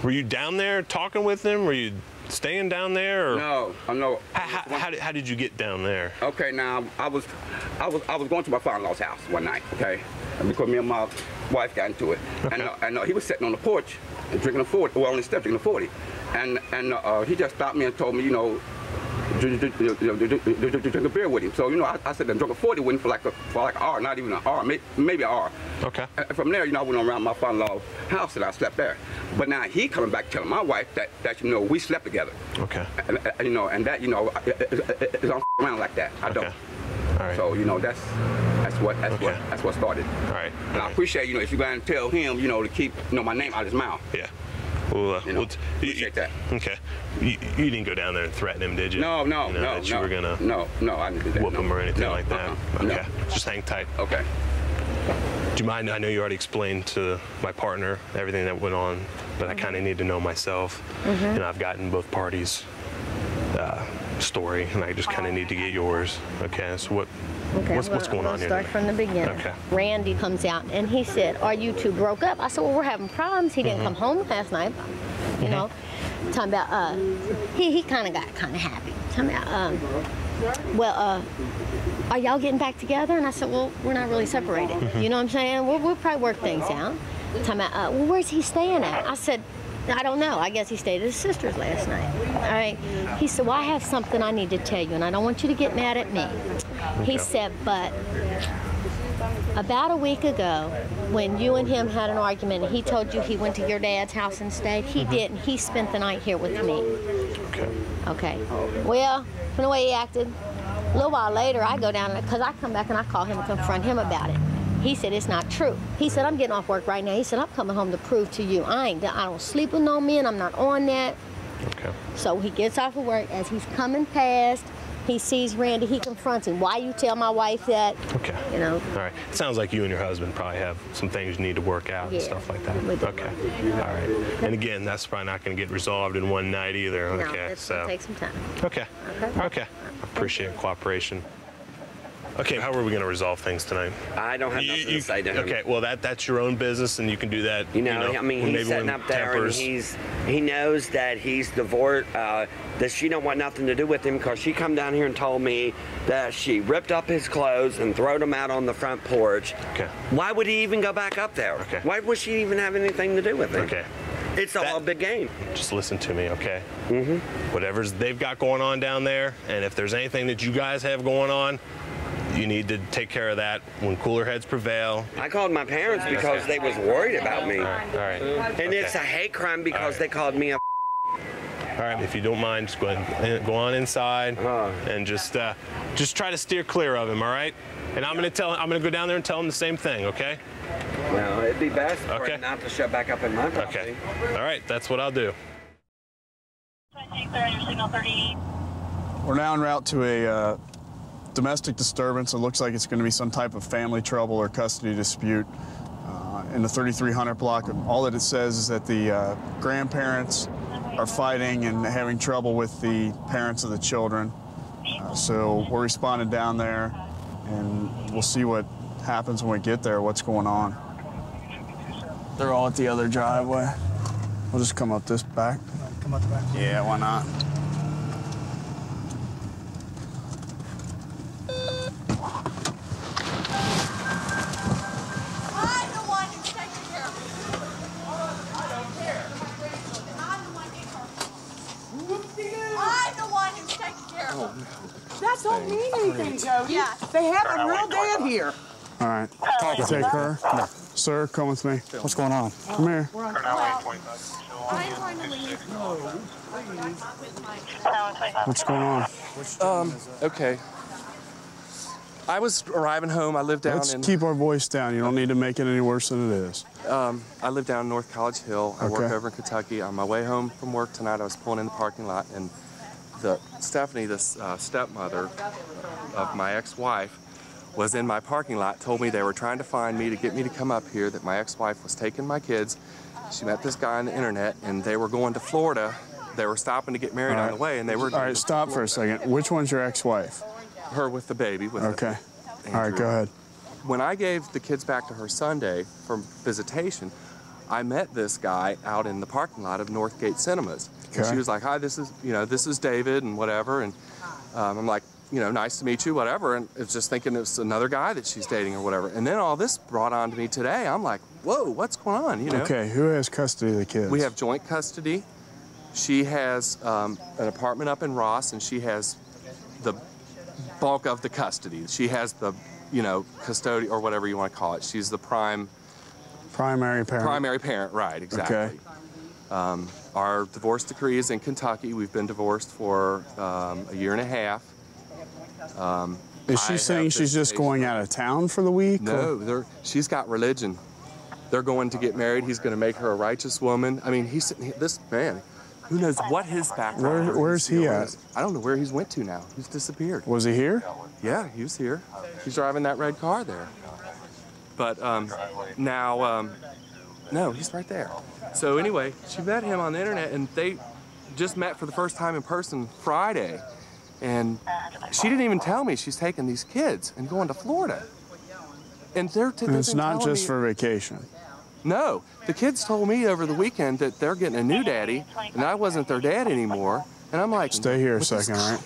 were you down there talking with him? Were you staying down there? Or? No, I know. How, how, how, did, how did you get down there? Okay, now I was, I was, I was going to my father-in-law's house one night. Okay, because me and my wife got into it, and uh, and uh, he was sitting on the porch drinking a forty, well on the step drinking a forty, and and uh, he just stopped me and told me, you know. Drink, a beer with him. So you know, I, I said, I drunk a forty with him for like a for like an hour, not even an hour, maybe, maybe an hour. Okay. And from there, you know, I went around my father-in-law's house and I slept there. But now he coming back telling my wife that that you know we slept together. Okay. And, and, you know, and that you know, it don't around like that. I don't. All right. So you know, that's that's what that's what that's what started. All right. And I appreciate you know if you're going to tell him you know to keep you know my name out of his mouth. Yeah. Well, uh, You know, well, t- appreciate that. Okay. You, you didn't go down there and threaten him, did you? No, no, You know, no, that you no, were gonna no, no, I didn't do that. whoop no. him or anything No, like that. uh-uh, no. Okay. Just hang tight. Okay. Do you mind? I know you already explained to my partner everything that went on, but I kind of need to know myself. Mhm. And I've gotten both parties' uh, story, and I just kind of need to get yours. Okay. So what? Okay, what's what's going on here? Start from the beginning. Okay. Randy comes out and he said, "Are you two broke up?" I said, "Well, we're having problems. He didn't Mhm. come home last night. You Mhm. know, talking about uh, he he kind of got kind of happy. Talking about um, well uh." Are y'all getting back together? And I said, well, we're not really separated. Mhm. You know what I'm saying? We'll, we'll probably work things out. Talking about, uh, well, where's he staying at? I said, I don't know. I guess he stayed at his sister's last night. All right. He said, Well, I have something I need to tell you, and I don't want you to get mad at me. He said, But about a week ago, when you and him had an argument, and he told you he went to your dad's house and stayed, he mm-hmm. didn't. He spent the night here with me. Okay. Okay. Well, from the way he acted, a little while later, I go down because I come back and I call him and confront him about it. He said it's not true. He said I'm getting off work right now. He said I'm coming home to prove to you I ain't. I don't sleep with no men. I'm not on that. Okay. So he gets off of work as he's coming past. He sees Randy. He confronts him. Why you tell my wife that? Okay. You know. All right. It sounds like you and your husband probably have some things you need to work out Yeah. and stuff like that. Okay. All right. And again, that's probably not going to get resolved in one night either. No, Okay. it's so. take some time. Okay. Okay. Appreciate cooperation. Okay, how are we going to resolve things tonight? I don't have nothing to say to him. Okay, well that that's your own business, and you can do that. You know, I mean, he's sitting when up there tempers- and he's he knows that he's divorced. Uh, that she don't want nothing to do with him because she come down here and told me that she ripped up his clothes and throwed them out on the front porch. Okay. Why would he even go back up there? Okay. Why would she even have anything to do with it? Okay. It's all a big game. Just listen to me, okay? Mm-hmm. Whatever's they've got going on down there, and if there's anything that you guys have going on, you need to take care of that when cooler heads prevail. I called my parents because they was worried about me. All right. All right. And it's a hate crime because they called me a. All right, if you don't mind, just go ahead, go on inside and just uh, just try to steer clear of him. All right. And I'm gonna tell I'm gonna go down there and tell him the same thing. Okay. Well, it'd be best for Okay. it not to show back up in my property. Okay. All right, that's what I'll do. Take clear your signal 38. We're now en route to a uh, domestic disturbance. It looks like it's going to be some type of family trouble or custody dispute uh, in the 3300 block. All that it says is that the uh, grandparents are fighting and having trouble with the parents of the children. Uh, so we're responding down there, and we'll see what happens when we get there, what's going on. They're all at the other driveway. We'll just come up this back. Come out the back. Yeah, why not? I'm the one who's taking care of it. I'm the one who's taking care of it. That don't mean anything, Jody. Yeah. They have a real dad here. All right. You take her. Sir, come with me. What's going on? Come here. We're on I'm trying to leave. What's going on? Um, okay. I was arriving home. I live down Let's in. keep our voice down. You don't need to make it any worse than it is. Um, I live down North College Hill. I work over in Kentucky. On my way home from work tonight, I was pulling in the parking lot, and the Stephanie, this uh, stepmother of my ex-wife, was in my parking lot. Told me they were trying to find me to get me to come up here. That my ex-wife was taking my kids. She met this guy on the internet, and they were going to Florida. They were stopping to get married All on the way, and they were. All right, stop for a second. Which one's your ex-wife? Her with the baby. With Okay. The, All right, go ahead. when I gave the kids back to her Sunday for visitation, I met this guy out in the parking lot of Northgate Cinemas. And Okay. she was like, "Hi, this is you know this is David and whatever," and um, I'm like, you know, nice to meet you, whatever. And it's just thinking it's another guy that she's dating or whatever. And then all this brought on to me today. I'm like, whoa, what's going on? You know. Okay, who has custody of the kids? We have joint custody. She has um, an apartment up in Ross, and she has the bulk of the custody. She has the, you know, custody or whatever you want to call it. She's the prime primary parent. primary parent, right? Exactly. Okay. Um, our divorce decree is in Kentucky. We've been divorced for um, a year and a half. Um, Is she have saying she's just going out of town for the week? No, they're, she's got religion. They're going to get married. He's going to make her a righteous woman. I mean, he's he- this man. Who knows what his background? Where- where's he at? is. I don't know where he's went to now. He's disappeared. Was he here? Yeah, he was here. He's driving that red car there. But um, now, um, no, he's right there. So anyway, she met him on the internet, and they just met for the first time in person Friday. And she didn't even tell me she's taking these kids and going to Florida. And they're t- And they've it's been not just me- for vacation. no, the kids told me over the weekend that they're getting a new daddy, and I wasn't their dad anymore. And I'm like, Stay here a "What this- second, all right?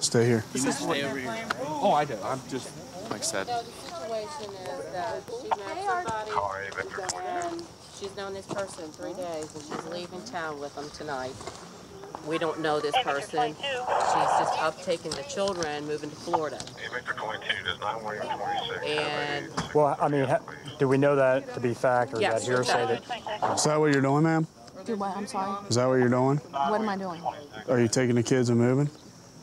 Stay here. This is what- Oh, I do. I'm just, like I said. No, the situation is that she met somebody and she's known this person three days and she's leaving town with them tonight. We don't know this person. She's just up taking the children, moving to Florida. And Well, I mean, ha- do we know that to be fact, or is Yes, that hearsay that Is that what you're doing, ma'am? Do what? I'm sorry. Is that what you're doing? What am I doing? Are you taking the kids and moving?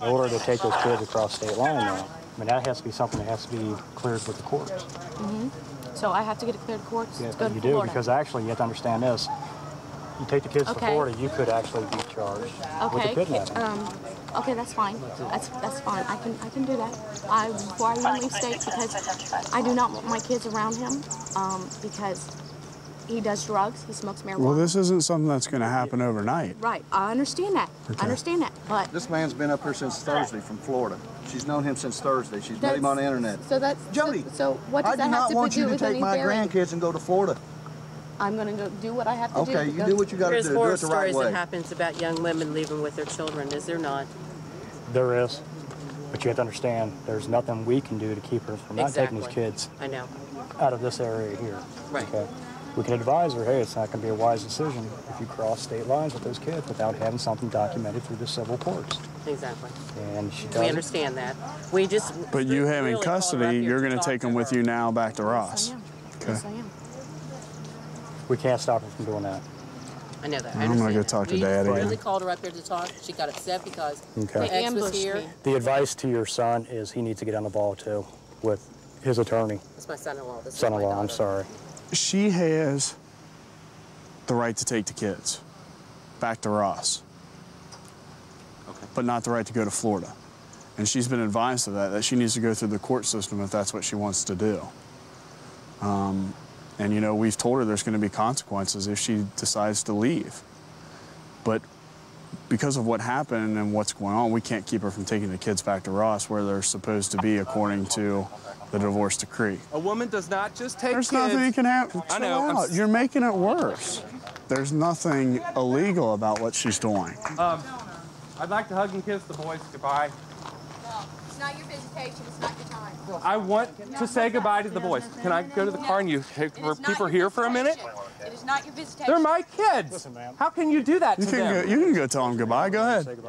in order to take those kids across state line now? I mean, that has to be something that has to be cleared with the courts. Mm -hmm. So I have to get it cleared courts Yeah, to go to you do, Florida. because actually, you have to understand this. You take the kids Okay. to Florida, you could actually be charged with a Okay. kidnapping. Um, okay, that's fine. That's that's fine. I can I can do that. I before I even leave state because I do not want my kids around him. Um, because he does drugs. He smokes marijuana. Well, this isn't something that's going to happen overnight. Right. I understand that. Okay. I understand that. But This man's been up here since Thursday from Florida. She's known him since Thursday. She's met him on the internet. so that's Jody. So, what does I do that have not to want do you to with take my grandkids and go to Florida. I'm going to go do what I have to do. Okay, you do what you got to there's do. Do horror it the right stories way. that happens about young women leaving with their children, is there not? There is. But you have to understand, there's nothing we can do to keep her from not taking these kids I know. out of this area here. Right. Okay. We can advise her, hey, it's not going to be a wise decision if you cross state lines with those kids without having something documented through the civil courts. Exactly. And she does. We understand that. We just. But you have really called her up custody, you're going to talk take them with her. you now back to Ross. Okay. Yes, I am. We can't stop her from doing that. I know that. I I'm gonna go that. talk to we Dad again. really called her up here to talk. She got upset because Okay. the ex was here. me. The advice to your son is he needs to get on the ball too with his attorney, That's my son-in-law. This son-in-law. I'm sorry. she has the right to take the kids back to Ross, but not the right to go to Florida. And she's been advised of that, that she needs to go through the court system if that's what she wants to do. Um, and, you know, we've told her there's going to be consequences if she decides to leave. But because of what happened and what's going on, we can't keep her from taking the kids back to Ross where they're supposed to be according to the divorce decree. A woman does not just take There's kids. nothing you can have. I Chill know. I'm out. You're making it worse. There's nothing illegal about what she's doing. Um, I'd like to hug and kiss the boys goodbye. It's not your visitation. It's not your time. I want to say goodbye to the boys. Can I go to the car and you hey, is not people here for a minute? It is not your visitation. They're my kids. How can you do that You to can, them? go, you can go tell him goodbye. Go ahead.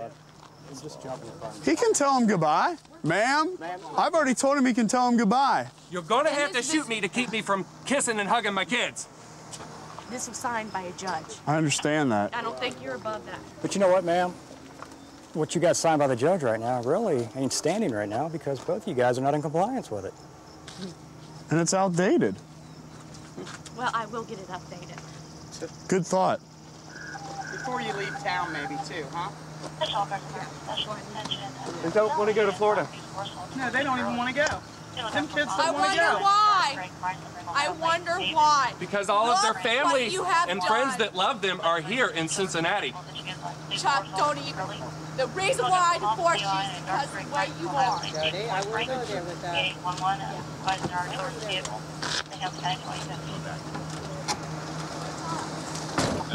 He can tell him goodbye. Ma'am, I've already told him he can tell him goodbye. You're going to have to shoot me to keep me from kissing and hugging my kids. This was signed by a judge. I understand that. I don't think you're above that. But you know what, ma'am? What you got signed by the judge right now really ain't standing right now because both of you guys are not in compliance with it. And it's outdated. Well, I will get it updated. Good thought. Before you leave town, maybe too, huh? They don't want to go to Florida. No, they don't even want to go. Them kids I don't want to go. I wonder why. I wonder why. Because all of their family what you have and done. friends that love them are here in Cincinnati. Chuck, don't even. The reason why I divorced you is because of the way you are. Jody, I will go there with that.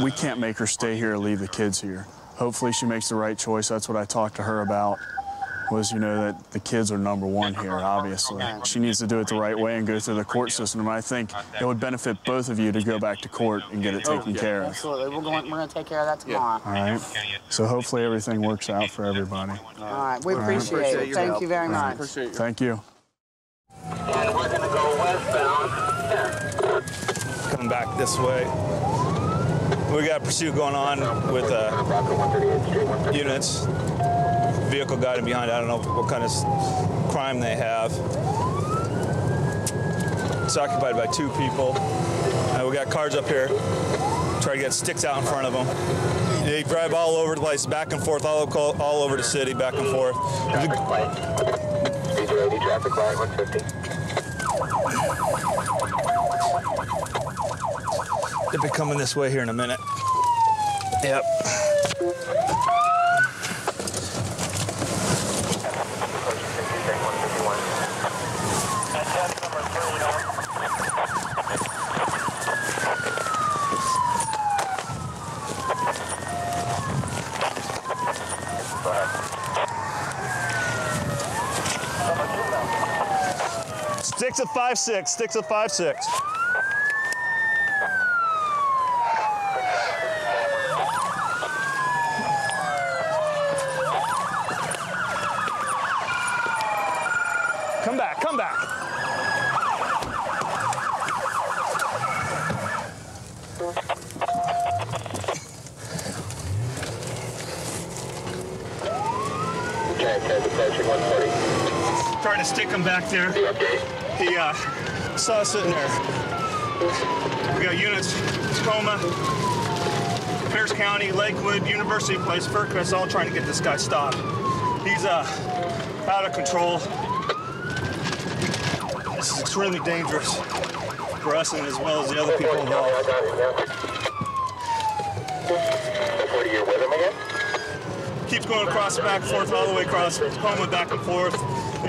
We can't make her stay here or leave the kids here. Hopefully she makes the right choice. That's what I talked to her about. Was you know that the kids are number one here, obviously. She needs to do it the right way and go through the court system. And I think it would benefit both of you to go back to court and get it taken care of. Absolutely. We're going, we're going to take care of that tomorrow. All right. So hopefully everything works out for everybody. All right. We All right. appreciate, Appreciate it. your Thank help. you very All right. much. Thank you. And we're going to go westbound. Coming back this way. We got a pursuit going on with uh, units. Vehicle guiding behind. I don't know what kind of crime they have. It's occupied by two people. Uh, we got cars up here. Try to get sticks out in front of them. They drive all over the place, back and forth, all, all over the city, back and forth. Traffic light 150. They'll be coming this way here in a minute. Yep. Sticks at five six. Sticks at five six. Come back. Come back. Trying to stick him back there. He uh, saw us sitting there. We got units, Tacoma, Pierce County, Lakewood, University Place, Fircrest, all trying to get this guy stopped. He's uh, out of control. This is extremely dangerous for us and as well as the other people involved. Keeps going across back and forth all the way across Tacoma, back and forth,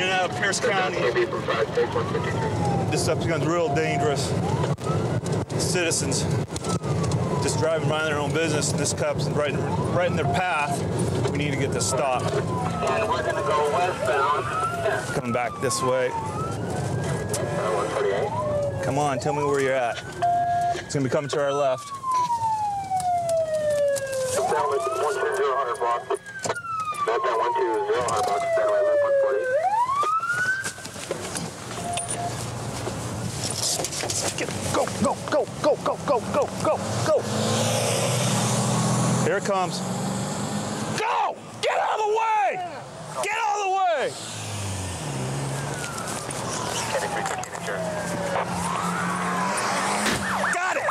in and out of Pierce County. This stuff becomes real dangerous. Citizens just driving by their own business, and this cup's right, in- right in their path. We need to get this stopped. And we're going to go westbound. Coming back this way. Uh, Come on, tell me where you're at. It's gonna be coming to our left. Southbound 120 Hunter block. Southbound 120 block. go, go, go, go. Here it comes. Go! Get out of the way! Get out of the way! Got it!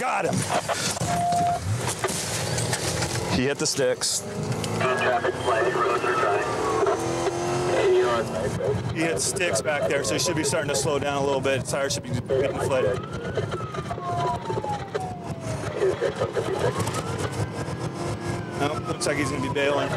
Got him. He hit the sticks. Traffic, roads are dry. He hit sticks back there, so he should be starting to slow down a little bit. Tire should be getting inflated. Looks like he's going to be bailing.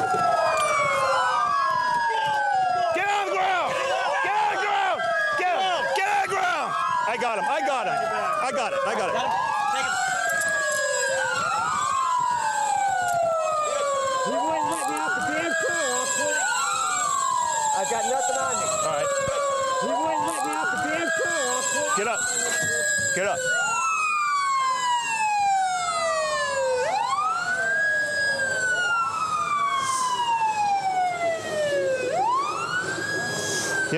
Yep.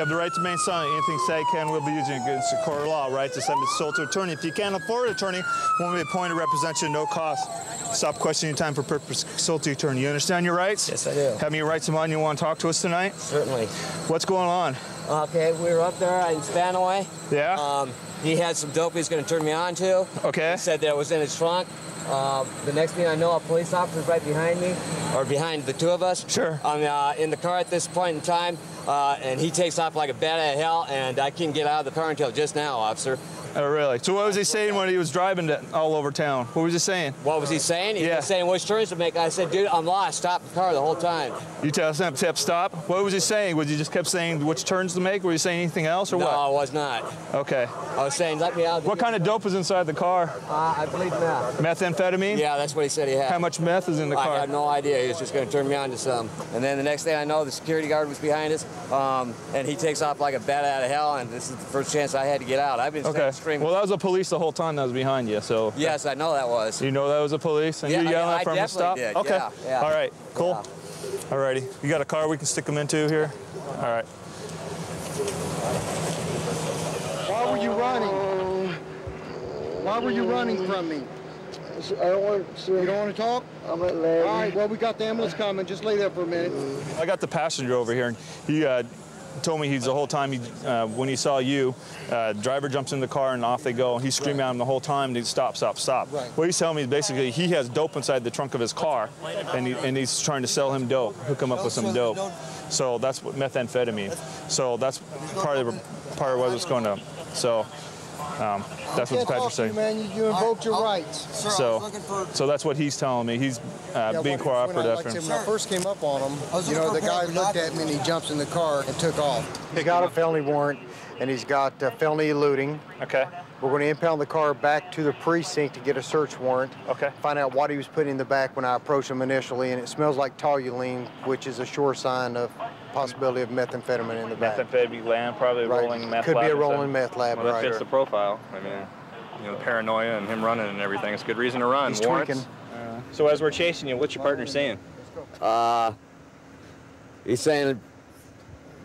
Have the right to remain silent. Anything said can will be used against the court of law. Right to send a sole to attorney. If you can't afford an attorney, one will be appointed to represent you at no cost. Stop questioning time for purpose. Consult the attorney. You understand your rights? Yes, I do. Have any rights in mind you want to talk to us tonight? Certainly. What's going on? Okay, we were up there in Spanaway. Yeah. Um, he had some dope he's going to turn me on to. Okay. He said that it was in his trunk. Uh, the next thing I know, a police officer's right behind me, or behind the two of us. Sure. I'm uh, in the car at this point in time, uh, and he takes off like a bat out of hell, and I couldn't get out of the car until just now, officer. Oh, really? So what was he saying when he was driving to, all over town? What was he saying? What was he saying? He Yeah. was saying which turns to make. I said, dude, I'm lost. Stop the car the whole time. You tell him to stop. What was he saying? Was he just kept saying which turns to make? Were you saying anything else or no, what? No, I was not. Okay. I was saying, let me out. What kind of dope was inside the car? Uh, I believe meth. Methamphetamine? Yeah, that's what he said he had. How much meth is in the I car? I had no idea. He was just going to turn me on to some. And then the next thing I know, the security guard was behind us, um, and he takes off like a bat out of hell. And this is the first chance I had to get out. I've been Okay. Screaming. Well, that was a police the whole time that was behind you. So. Yes, I know that was. You know that was a police, and Yeah, you yelling I for him to stop. did. Okay. Yeah, yeah. All right. Cool. Alrighty. You got a car we can stick them into here? All right. Why were you running? Why were you running from me? I don't want to. You don't want to talk? I'm at Larry. All right, well, we got the ambulance coming. Just lay there for a minute. I got the passenger over here, and he uh, told me he's the whole time he, uh, when he saw you, uh, driver jumps in the car and off they go. He's screaming at him the whole time to stop, stop, stop. Right. What he's telling me is basically he has dope inside the trunk of his car, and, he, and he's trying to sell him dope, hook him up with some dope. So that's what methamphetamine. So that's part of part of what's going on. So um, that's what Can't Patrick's talk to you, saying. man. You, you invoked your rights. So, so that's what he's telling me. He's uh, Yeah, being when- When I, cooperative. like I when I first came up on him, you know, the guy looked at me and he jumps in the car and took off. He's got a felony warrant and he's got uh, felony eluding. Okay. We're going to impound the car back to the precinct to get a search warrant. Okay. Find out what he was putting in the back when I approached him initially, and it smells like toluene, which is a sure sign of possibility of methamphetamine in the back. Methamphetamine land, probably a Right. rolling meth lab. Could be a rolling meth lab, Well, that right. fits the profile. I mean, you know, the paranoia and him running and everything. It's a good reason to run. He's Warrants. tweaking. Uh, so as we're chasing you, what's your partner saying? Uh, he's saying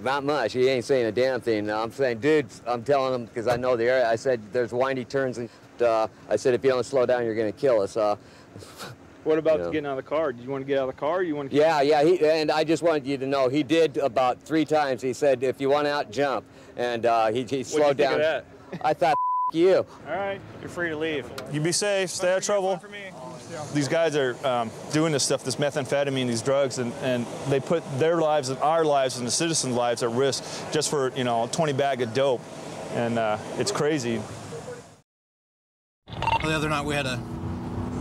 not much. He ain't saying a damn thing. I'm saying, dude, I'm telling him because I know the area. I said there's windy turns, and uh, I said if you don't slow down, you're going to kill us. Uh, What about Yeah. getting out of the car? Did you want to get out of the car? Or you want to? Keep yeah, yeah. He, and I just wanted you to know he did about three times. He said if you want out, jump, and uh, he, he slowed What'd you think down. of I thought you. All right, you're free to leave. You be safe. Stay out of trouble. These guys are um, doing this stuff, this methamphetamine, these drugs, and, and they put their lives and our lives and the citizens' lives at risk just for you know a 20 bag of dope, and uh, it's crazy. The other night we had a,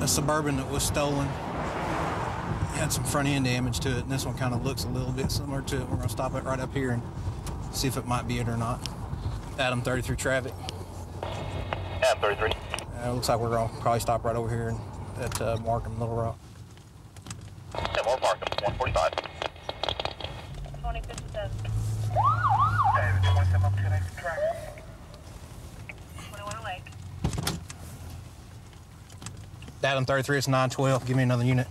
a Suburban that was stolen. It had some front end damage to it, and this one kind of looks a little bit similar to it. We're going to stop it right up here and see if it might be it or not. Adam 33 traffic. Adam 33. Uh, looks like we're going to probably stop right over here at uh, Markham, Little Rock. Yeah, more Markham, 145. 2057. Adam 33, it's 912. Give me another unit.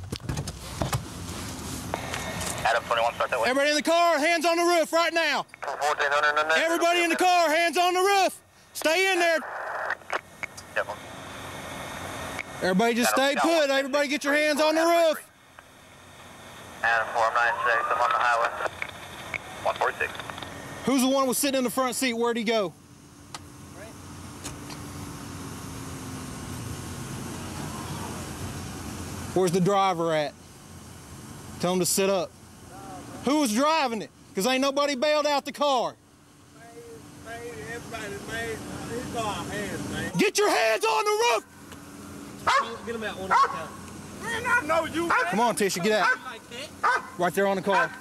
Adam 21, start that way. Everybody in the car, hands on the roof right now. 1400 and then. Everybody in the car, hands on the roof. Stay in there. Everybody just stay put. Everybody get your hands on the roof. Adam 496, I'm on the highway. 146. Who's the one who was sitting in the front seat? Where'd he go? Where's the driver at? Tell him to sit up. Who was driving it? Because ain't nobody bailed out the car. Get your hands on the roof! Get him out one at a time. Man, I know you. Come on, Tisha, get out. Ah! Ah! Right there on the car.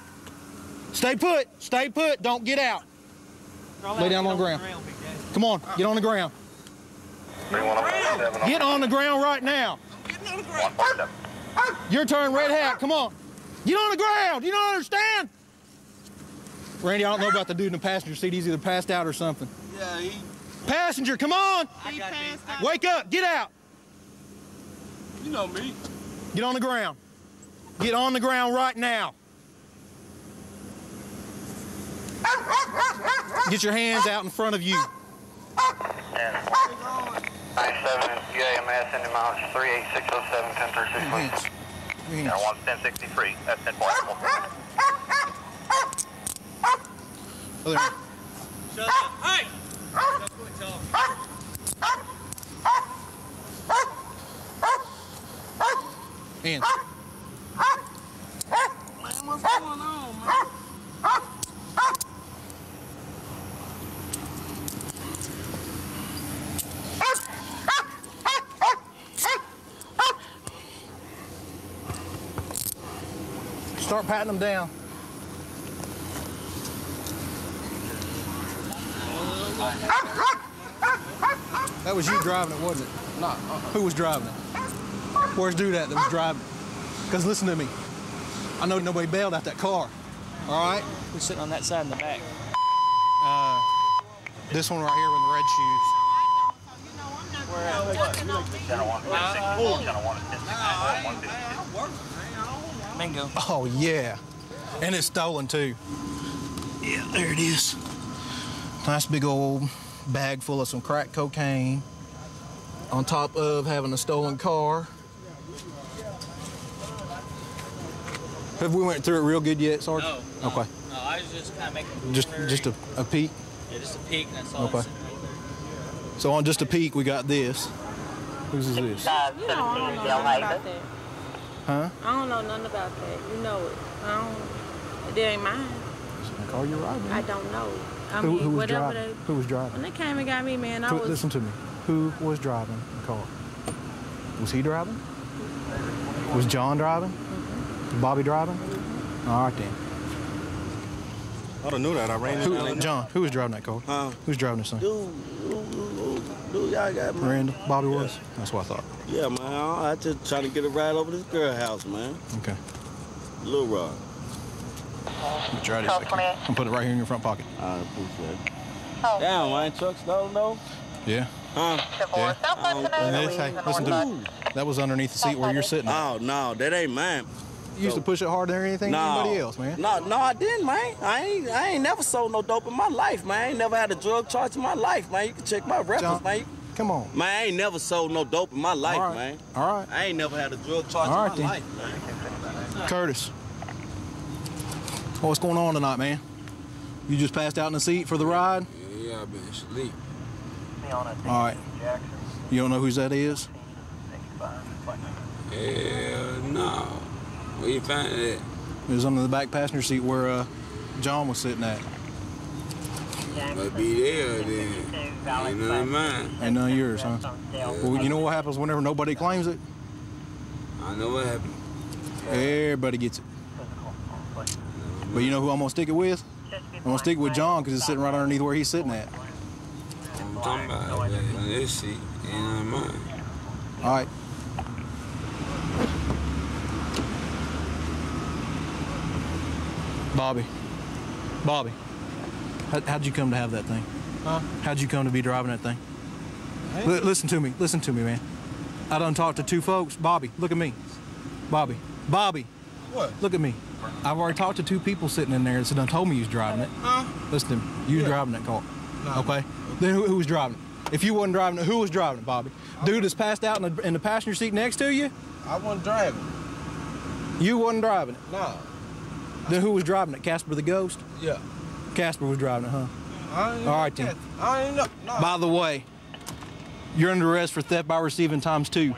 Stay put. Stay put. Don't get out. Lay down on the ground. Come on, get on the ground. Get on the ground right now. Your turn, Red Hat. Come on. Get on the ground. You don't understand? Randy, I don't know about the dude in the passenger seat. He's either passed out or something. Yeah, he. Passenger, come on. He passed out. Wake up. Get out. You know me. Get on the ground. Get on the ground right now. Get your hands out in front of you. 97 UAMS in the miles 38607 1036. Air 1063, that's 10 Other hand. Shut up. Hey! Shut quit talking. Hands. Man, what's going on, man? Start patting them down. That was you driving it, wasn't it? Nah, Who was driving it? Where's dude at that was driving? Because listen to me. I know nobody bailed out that car. All right? Who's sitting on that side in the back? Uh, this one right here with the red shoes. Bingo. Oh, yeah. And it's stolen, too. Yeah, there it is. Nice big old bag full of some crack cocaine. On top of having a stolen car. Have we went through it real good yet, Sergeant? No, Okay. No, I was just kind of making. Just just a, a peek. Yeah, just a peek. That's all. Okay. So on just a peek, we got this. Who's is this? You know, I don't know about that. Huh? I don't know nothing about that. You know it. I don't. It ain't mine. Car you're riding. I don't know. I who, mean, who was whatever driving? they. Who was driving? When they came and got me, man, I Who- was. Listen to me. Who was driving the car? Was he driving? Was John driving? Mm-hmm. Bobby driving? All right then. I don't know that. I ran Who, into John, who was driving that car? Huh? Who's driving this thing? Dude, dude, dude, dude, y'all got man. Miranda, Bobby was? That's what I thought. Yeah, man. I just trying to get a ride over this girl house, man. Okay. Little Rock. You try this. I'm gonna put it right here in your front pocket. I appreciate it. Damn, man. Truck stolen though? Yeah. Huh? Yeah. And this, hey, listen to me. That was underneath the seat where you're sitting. Oh, no, that ain't mine. You used to push it harder than anything no. anybody else, man. No, no, I didn't, man. I ain't, I ain't never sold no dope in my life, man. I ain't never had a drug charge in my life, man. You can check my records, John, man. Come on. Man, I ain't never sold no dope in my life, All right. man. All right. I ain't never had a drug charge All in my then. life, man. Curtis. What's going on tonight, man? You just passed out in the seat for the ride? Yeah, I've been asleep. All right. You don't know whose that is? Hell no. Where you find it? It was under the back passenger seat where uh, John was sitting at. Must be there then. Ain't none of mine. Ain't none of yours, huh? Well, you know what happens whenever nobody claims it? I know what happens. Everybody gets it. But you know who I'm gonna stick it with? I'm gonna stick it with John because it's sitting right underneath where he's sitting at. I'm talking about that this seat. Ain't none of mine. All right. Bobby. Bobby. How, how'd you come to have that thing? Huh? How'd you come to be driving that thing? Li- listen to me. Listen to me, man. I done talked to two folks. Bobby, look at me. Bobby. Bobby. What? Look at me. I've already talked to two people sitting in there that done told me you was driving it. Huh? Listen to me. You was driving that car. No. Okay. Then who, who was driving it? If you wasn't driving it, who was driving it, Bobby? Dude that's passed out in the, in the passenger seat next to you? I wasn't driving. You wasn't driving it. No. Then who was driving it? Casper the Ghost? Yeah. Casper was driving it, huh? I ain't All know right then. I ain't know. No. By the way, you're under arrest for theft by receiving times two.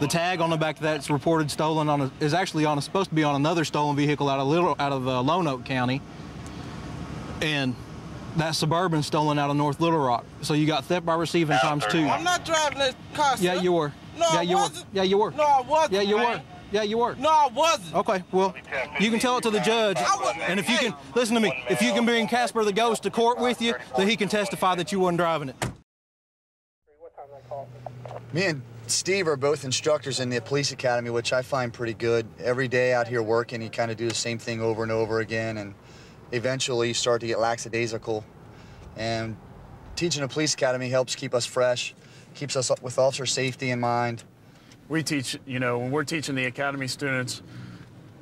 The tag on the back of that's reported stolen on a, is actually on a, supposed to be on another stolen vehicle out of little out of uh, Lonoke County, and that suburban stolen out of North Little Rock. So you got theft by receiving times two. I'm not driving this car. Yeah, you were. No, yeah, I you wasn't. were. Yeah, you were. No, I wasn't. Yeah, you man. were. Yeah, you were. No, I wasn't. Okay, well, you can tell it to the judge, and if you can listen to me, if you can bring Casper the Ghost to court with you, then he can testify that you wasn't driving it. Me and Steve are both instructors in the police academy, which I find pretty good. Every day out here working, you kind of do the same thing over and over again, and eventually you start to get lackadaisical. And teaching a police academy helps keep us fresh, keeps us with officer safety in mind. We teach, you know, when we're teaching the academy students,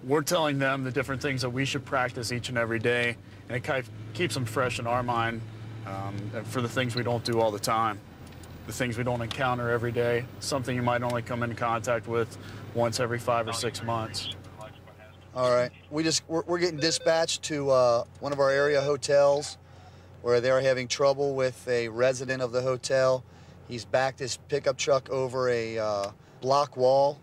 we're telling them the different things that we should practice each and every day, and it kind of keeps them fresh in our mind um, for the things we don't do all the time, the things we don't encounter every day, something you might only come in contact with once every five or six months. All right. We just we're, we're getting dispatched to uh, one of our area hotels where they're having trouble with a resident of the hotel. He's backed his pickup truck over a uh, block wall,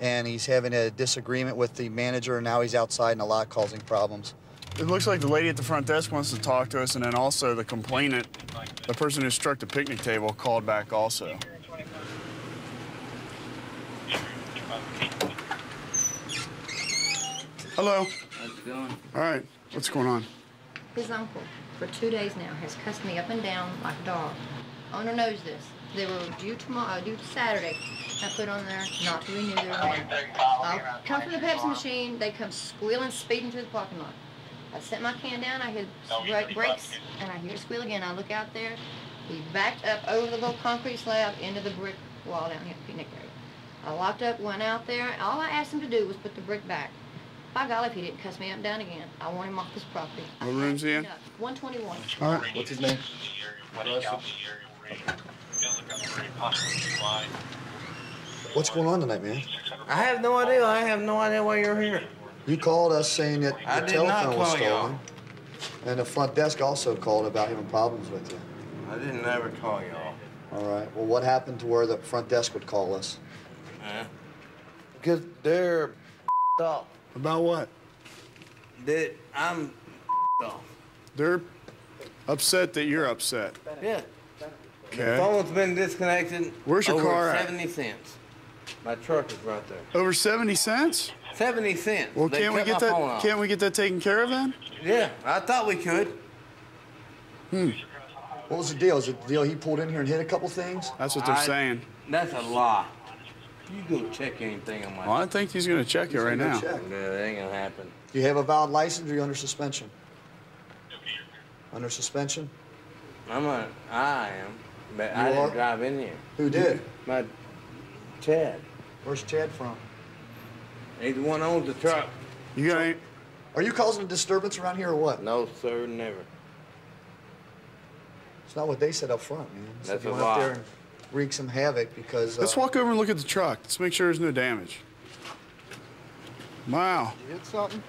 and he's having a disagreement with the manager. And now he's outside in a lot, causing problems. It looks like the lady at the front desk wants to talk to us, and then also the complainant, the person who struck the picnic table, called back also. Hello. How's it going? All right. What's going on? His uncle, for two days now, has cussed me up and down like a dog. Owner knows this. They were due tomorrow, uh, due Saturday. I put on there not to renew their rent. I'll come from the Pepsi machine. They come squealing, speeding through the parking lot. I set my can down. I hear brake brakes, and I hear it squeal again. I look out there. He backed up over the little concrete slab into the brick wall down here at the picnic area. I locked up, went out there. All I asked him to do was put the brick back. By golly, if he didn't cuss me up and down again, I want him off this property. What room's he in? 121. All right. What's his name? What's going on tonight, man? I have no idea. I have no idea why you're here. You called us saying that I the telephone was call y'all. stolen, and the front desk also called about having problems with you. I didn't ever call y'all. All right. Well, what happened to where the front desk would call us? Huh? Because they're (laughs) off. About what? That I'm (laughs) off. They're upset that you're upset. Yeah. Okay. The phone's been disconnected. Where's your over car at? 70 cents. My truck is right there. Over 70 cents? 70 cents. Well, They can't we cut get my phone that? off. Can't we get that taken care of then? Yeah, I thought we could. Hmm. What was the deal? Is it the deal he pulled in here and hit a couple things? That's what they're I- saying. That's a lie. You go check anything on my. Well, I think he's going to check it right now. Yeah, it ain't gonna happen. Do you have a valid license or are you under suspension? Under suspension? I'm a, I am, but You I didn't are? drive in here. Who did? My Chad. Where's Chad from? He's the one who owns the truck. You got any? Are you causing a disturbance around here or what? No, sir, never. It's not what they said up front, man. They said That's you a went up there lie. and wreak some havoc because. Let's uh, walk over and look at the truck. Let's make sure there's no damage. Wow. You hit something?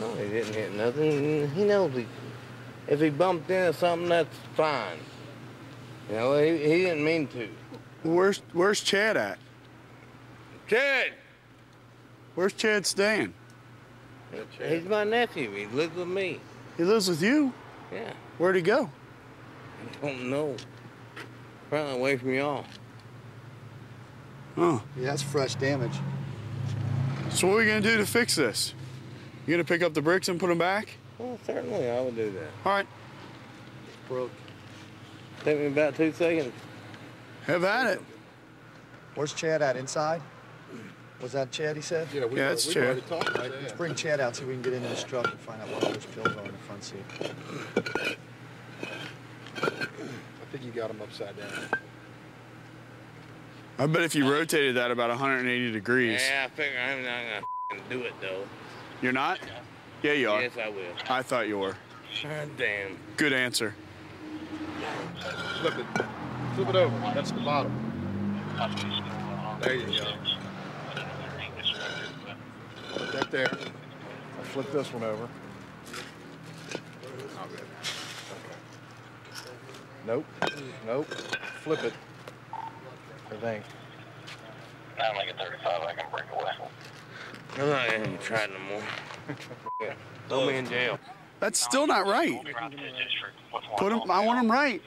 No, he didn't hit nothing. He knows he, if he bumped into something, that's fine. You know, he, he didn't mean to. Where's Where's Chad at? Chad! Where's Chad staying? He's my nephew. He lives with me. He lives with you. Yeah. Where'd he go? I don't know. Probably away from y'all. Oh. Yeah, that's fresh damage. So what are we gonna do to fix this? You gonna pick up the bricks and put them back? Well, certainly I would do that. All right. Broke. Take me about two seconds. Have at it. Where's Chad at? Inside? Was that Chad he said? Yeah, we- Yeah, that's we've Chad. already talked about Let's bring Chad out so we can get into this truck and find out what those pills are in the front seat. I think you got him upside down. I bet if you rotated that about 180 degrees. Yeah, I figure I'm not gonna do it though. You're not? Yeah, you are. Yes, I will. I thought you were. God damn. Good answer. Flip it. Flip it over. That's the bottom. There you go. Put that there. I'll flip this one over. Not good. Okay. Nope. Nope. Flip it. I think. I make it 35, I can break away. I'm not even trying no more. (laughs) Throw me in jail. That's still not right. Put him. I want him right.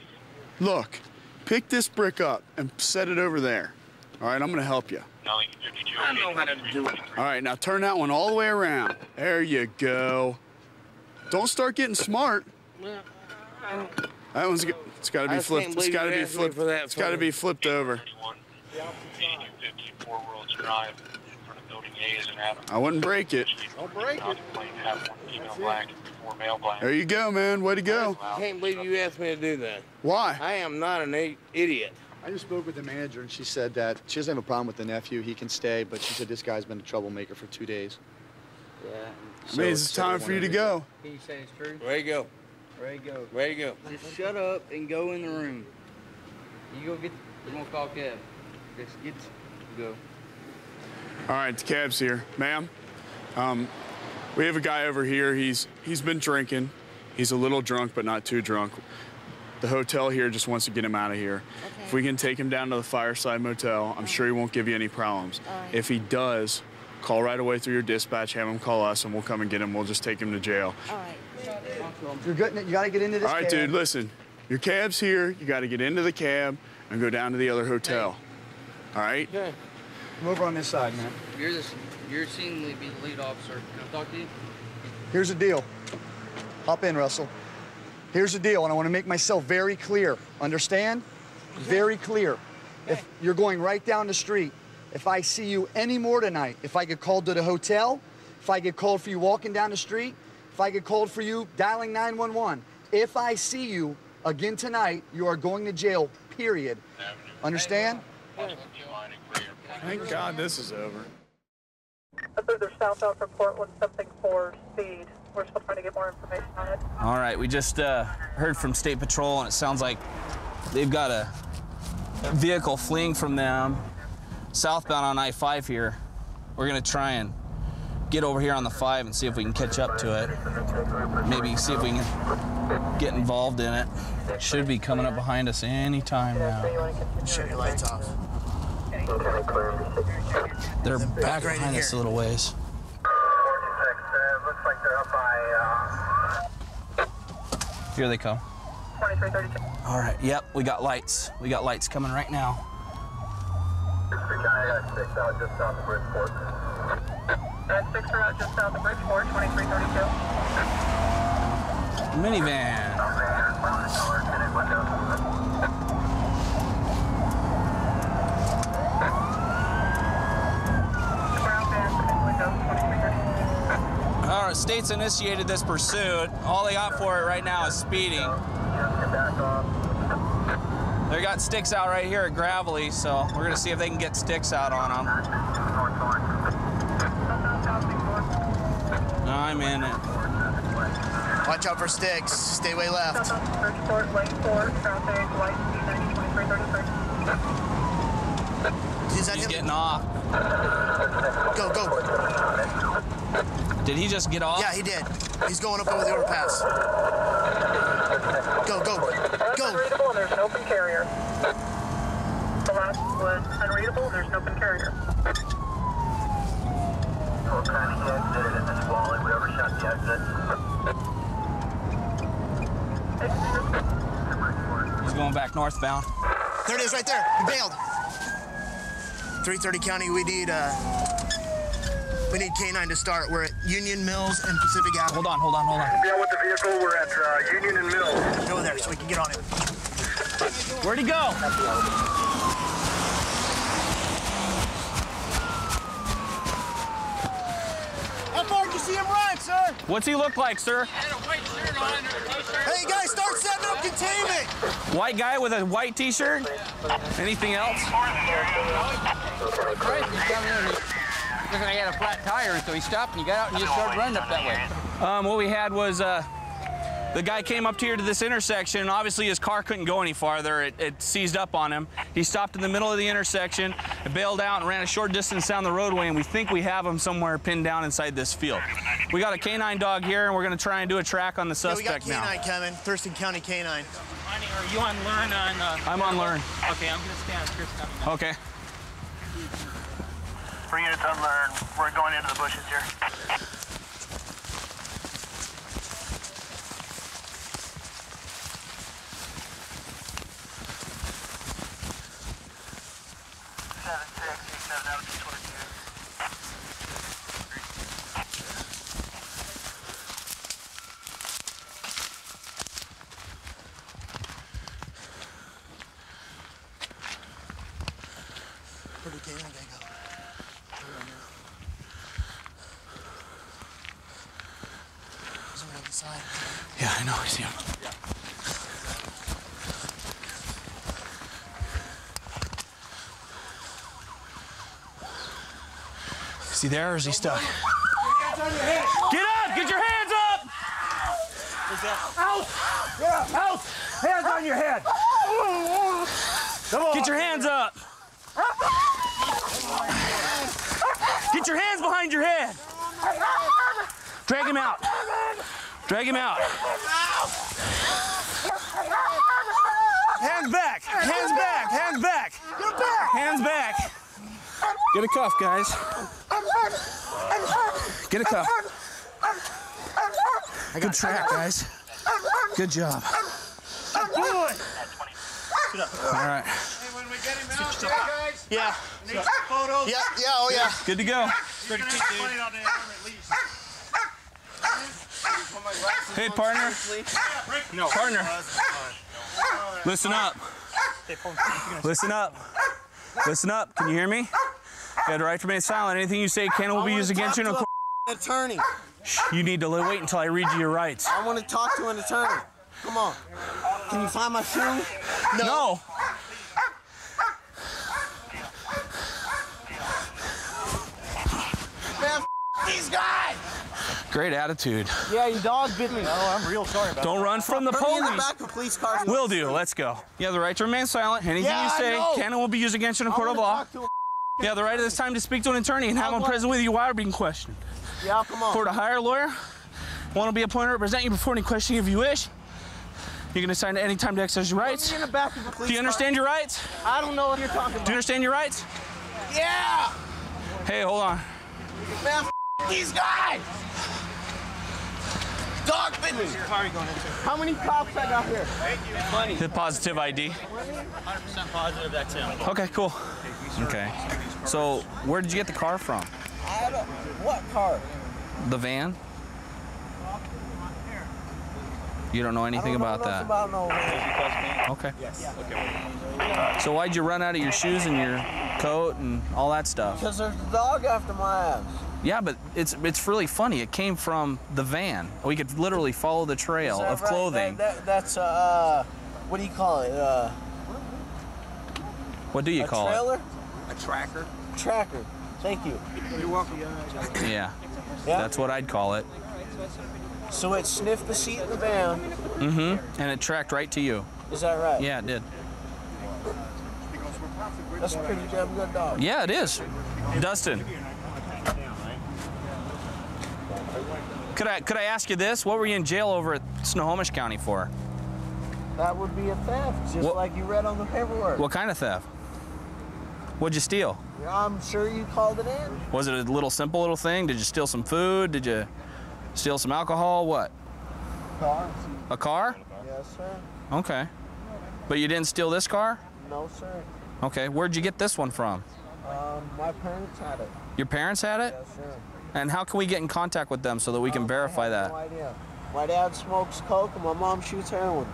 Look, pick this brick up and set it over there. All right, I'm gonna help you. I know how to do it. All right, now turn that one all the way around. There you go. Don't start getting smart. That one's. g- It's got to be flipped. can't It's believe got to be flipped. that It's got to be flipped over. I wouldn't break it. Don't break it. Have one female black, four male black. There you go, man. Way to go. I can't believe you asked me to do that. Why? I am not an idiot. I just spoke with the manager, and she said that she doesn't have a problem with the nephew. He can stay, but she said this guy's been a troublemaker for two days. Yeah. I mean, it's time for you to go. Can you say it's true? Ready to go. Ready to go. Ready to go. Just shut up and go in the room. You go get. I'm gonna call Kev. Just get. Go. All right, the cab's here, ma'am. Um, we have a guy over here. He's he's been drinking. He's a little drunk, but not too drunk. The hotel here just wants to get him out of here. If we can take him down to the Fireside Motel, I'm sure he won't give you any problems. If he does, call right away through your dispatch. Have him call us, and we'll come and get him. We'll just take him to jail. All right. You're good. You got to get into this. All right, cab. dude. Listen, your cab's here. You got to get into the cab and go down to the other hotel. All right. Come over on this side, man. You're this. You're seemingly be the lead officer. Can I talk to you? Here's the deal. Hop in, Russell. Here's the deal, and I want to make myself very clear. Understand? Very clear. If you're going right down the street, if I see you any more tonight, if I get called to the hotel, if I get called for you walking down the street, if I get called for you dialing 911, if I see you again tonight, you are going to jail, period. Understand? Thank God this is over. Further southbound from Portland, something for speed. We're still trying to get more information on it. All right, we just uh, heard from State Patrol, and it sounds like they've got a vehicle fleeing from them southbound on I-5 here. We're gonna try and get over here on the 5 and see if we can catch up to it. Maybe see if we can get involved in it. Should be coming up behind us any time now. Shut your lights off. They're back right behind us a little ways. Here they come. 2332. All right, yep, we got lights. We got lights coming right now. And six are out just south of Bridgeport, 2332. Minivan. All right, state's initiated this pursuit. All they got for it right now is speeding. They got sticks out right here at Gravelly, so we're gonna see if they can get sticks out on them. I'm in it. Watch out for sticks. Stay way left. Bridgeport, lane four, traffic, light speed 90, 2333. Is that He's getting off. Go, go. Did he just get off? Yeah, he did. He's going up over the overpass. Go, go, go. Unreadable, and there's an open carrier. The last was unreadable, and there's an open carrier. What kind of exit in this wall? We overshot the exit. He's going back northbound. There it is, right there. He bailed. 330 County, we need uh, we need K9 to start. We're at Union Mills and Pacific Avenue. Hold on, hold on, hold on. Yeah, with the vehicle, we're at uh, Union and Mills. Go there so we can get on it. Where'd he go? How far did you see him run, sir? What's he look like, sir? Had a white shirt on a t-shirt. Hey, guys, start setting up containment. White guy with a white t-shirt? Anything else? Looks like he had a flat tire, so he stopped and he got out and just started running up that way. Um, what we had was uh, The guy came up here to this intersection. Obviously, his car couldn't go any farther. It, it seized up on him. He stopped in the middle of the intersection, bailed out, and ran a short distance down the roadway. And we think we have him somewhere pinned down inside this field. We got a canine dog here, and we're going to try and do a track on the suspect Yeah, we got suspect now. canine coming. Thurston County canine. Are you on learn on? Uh, I'm on learn. Okay, I'm gonna stand. Chris coming. Okay. Three units unlearned. We're going into the bushes here. Seven six eight seven out of twenty two. Where'd the go? He's on the other side. Yeah, I know. I see him. Is he there or is he stuck? Get up! Get your hands up! Out! Yeah, out! Hands on your head! Come on. Get your hands up! Get your hands behind your head! Drag him out! Drag him out! Hands back! Hands back! Hands back! Hands back! Get a cuff, guys. Get a cuff. Good track, guys. Good job. Boy! All right. Yeah. Yeah, yeah, oh yeah. Good to go. Hey, partner. No. Partner. Listen up. Listen up. Listen up. Can you hear me? You had the right to remain silent. Anything you say can will be used against you. in a court. attorney. Shh, You need to wait until I read you your rights. I want to talk to an attorney. Come on. Can you find my shoe? No. Man, f- these guys. Great attitude. Yeah, your dog bit me. Oh, I'm real sorry about Don't run from the Put me in the police. back of police cars. Will do. Let's go. You have the right to remain silent. Anything Yeah, you say know. can and will be used against you in a I court of law. talk. You have the right at this time to speak to an attorney and have I him present with you while you're being questioned. Yeah, come on. For to hire a lawyer, one will be appointed to represent you before any questioning if you wish. You can assign at any time to exercise your rights. Put me in the back of the police Do you understand car. your rights? I don't know what you're talking about. Do you understand your rights? Yeah. Hey, hold on. Man, f- these guys. Dog bit me. How many cops I got here? Thank Money. The positive ID. 100% positive that's him. Okay, cool. Okay. So, where did you get the car from? I don't. What car? The van? You don't know anything about that. About no. Okay. Yes. So why'd you run out of your shoes and your coat and all that stuff? Because there's a dog after my ass. Yeah, but it's it's really funny. It came from the van. We could literally follow the trail of right? clothing. That, that, that's uh, what do you call it? Uh, What do you a call trailer? A tracker. Tracker. Thank you. You're welcome. Yeah. Yeah. That's what I'd call it. So it sniffed the seat in the van. Mm-hmm. And it tracked right to you. Is that right? Yeah, it did. That's a pretty damn good dog. Yeah, it is. Dustin. Could I could I ask you this? What were you in jail over at Snohomish County for? That would be a theft, just What- like you read on the paperwork. What kind of theft? What'd you steal? I'm sure you called it in. Was it a little simple little thing? Did you steal some food? Did you steal some alcohol? What? Car? A car? Yes, sir. Okay. But you didn't steal this car? No, sir. Okay. Where'd you get this one from? Um, my parents had it. Your parents had it? Yes, sir. And how can we get in contact with them so that we can verify No that? idea. My dad smokes coke and my mom shoots heroin.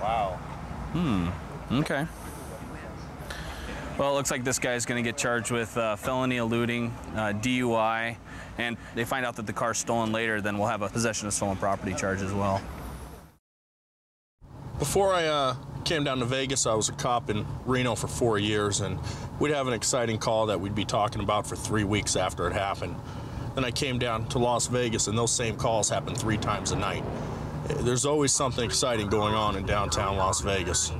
Wow. Hmm. Okay. Well, it looks like this guy's going to get charged with uh, felony eluding, uh, DUI, and they find out that the car's stolen later, then we'll have a possession of stolen property charge as well. Before I uh, came down to Vegas, I was a cop in Reno for four years, and we'd have an exciting call that we'd be talking about for three weeks after it happened. Then I came down to Las Vegas, and those same calls happened three times a night. There's always something exciting going on in downtown Las Vegas.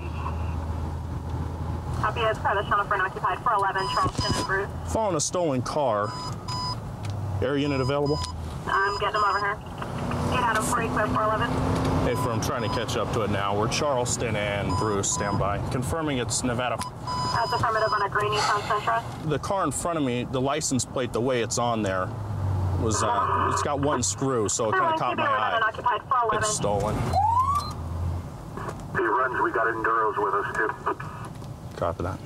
Copy as private channel for an occupied 411 Charleston and Bruce. Following a stolen car. Air unit available? I'm getting them over here. Get out of 40 clear 411. Hey, firm, trying to catch up to it now. We're Charleston and Bruce, stand by. Confirming it's Nevada. That's affirmative on a green Nissan Sentra. The car in front of me, the license plate, the way it's on there, was uh, it's got one screw, so it kind of caught my eye. It's stolen. He runs, we got Enduros with us too. Copy that.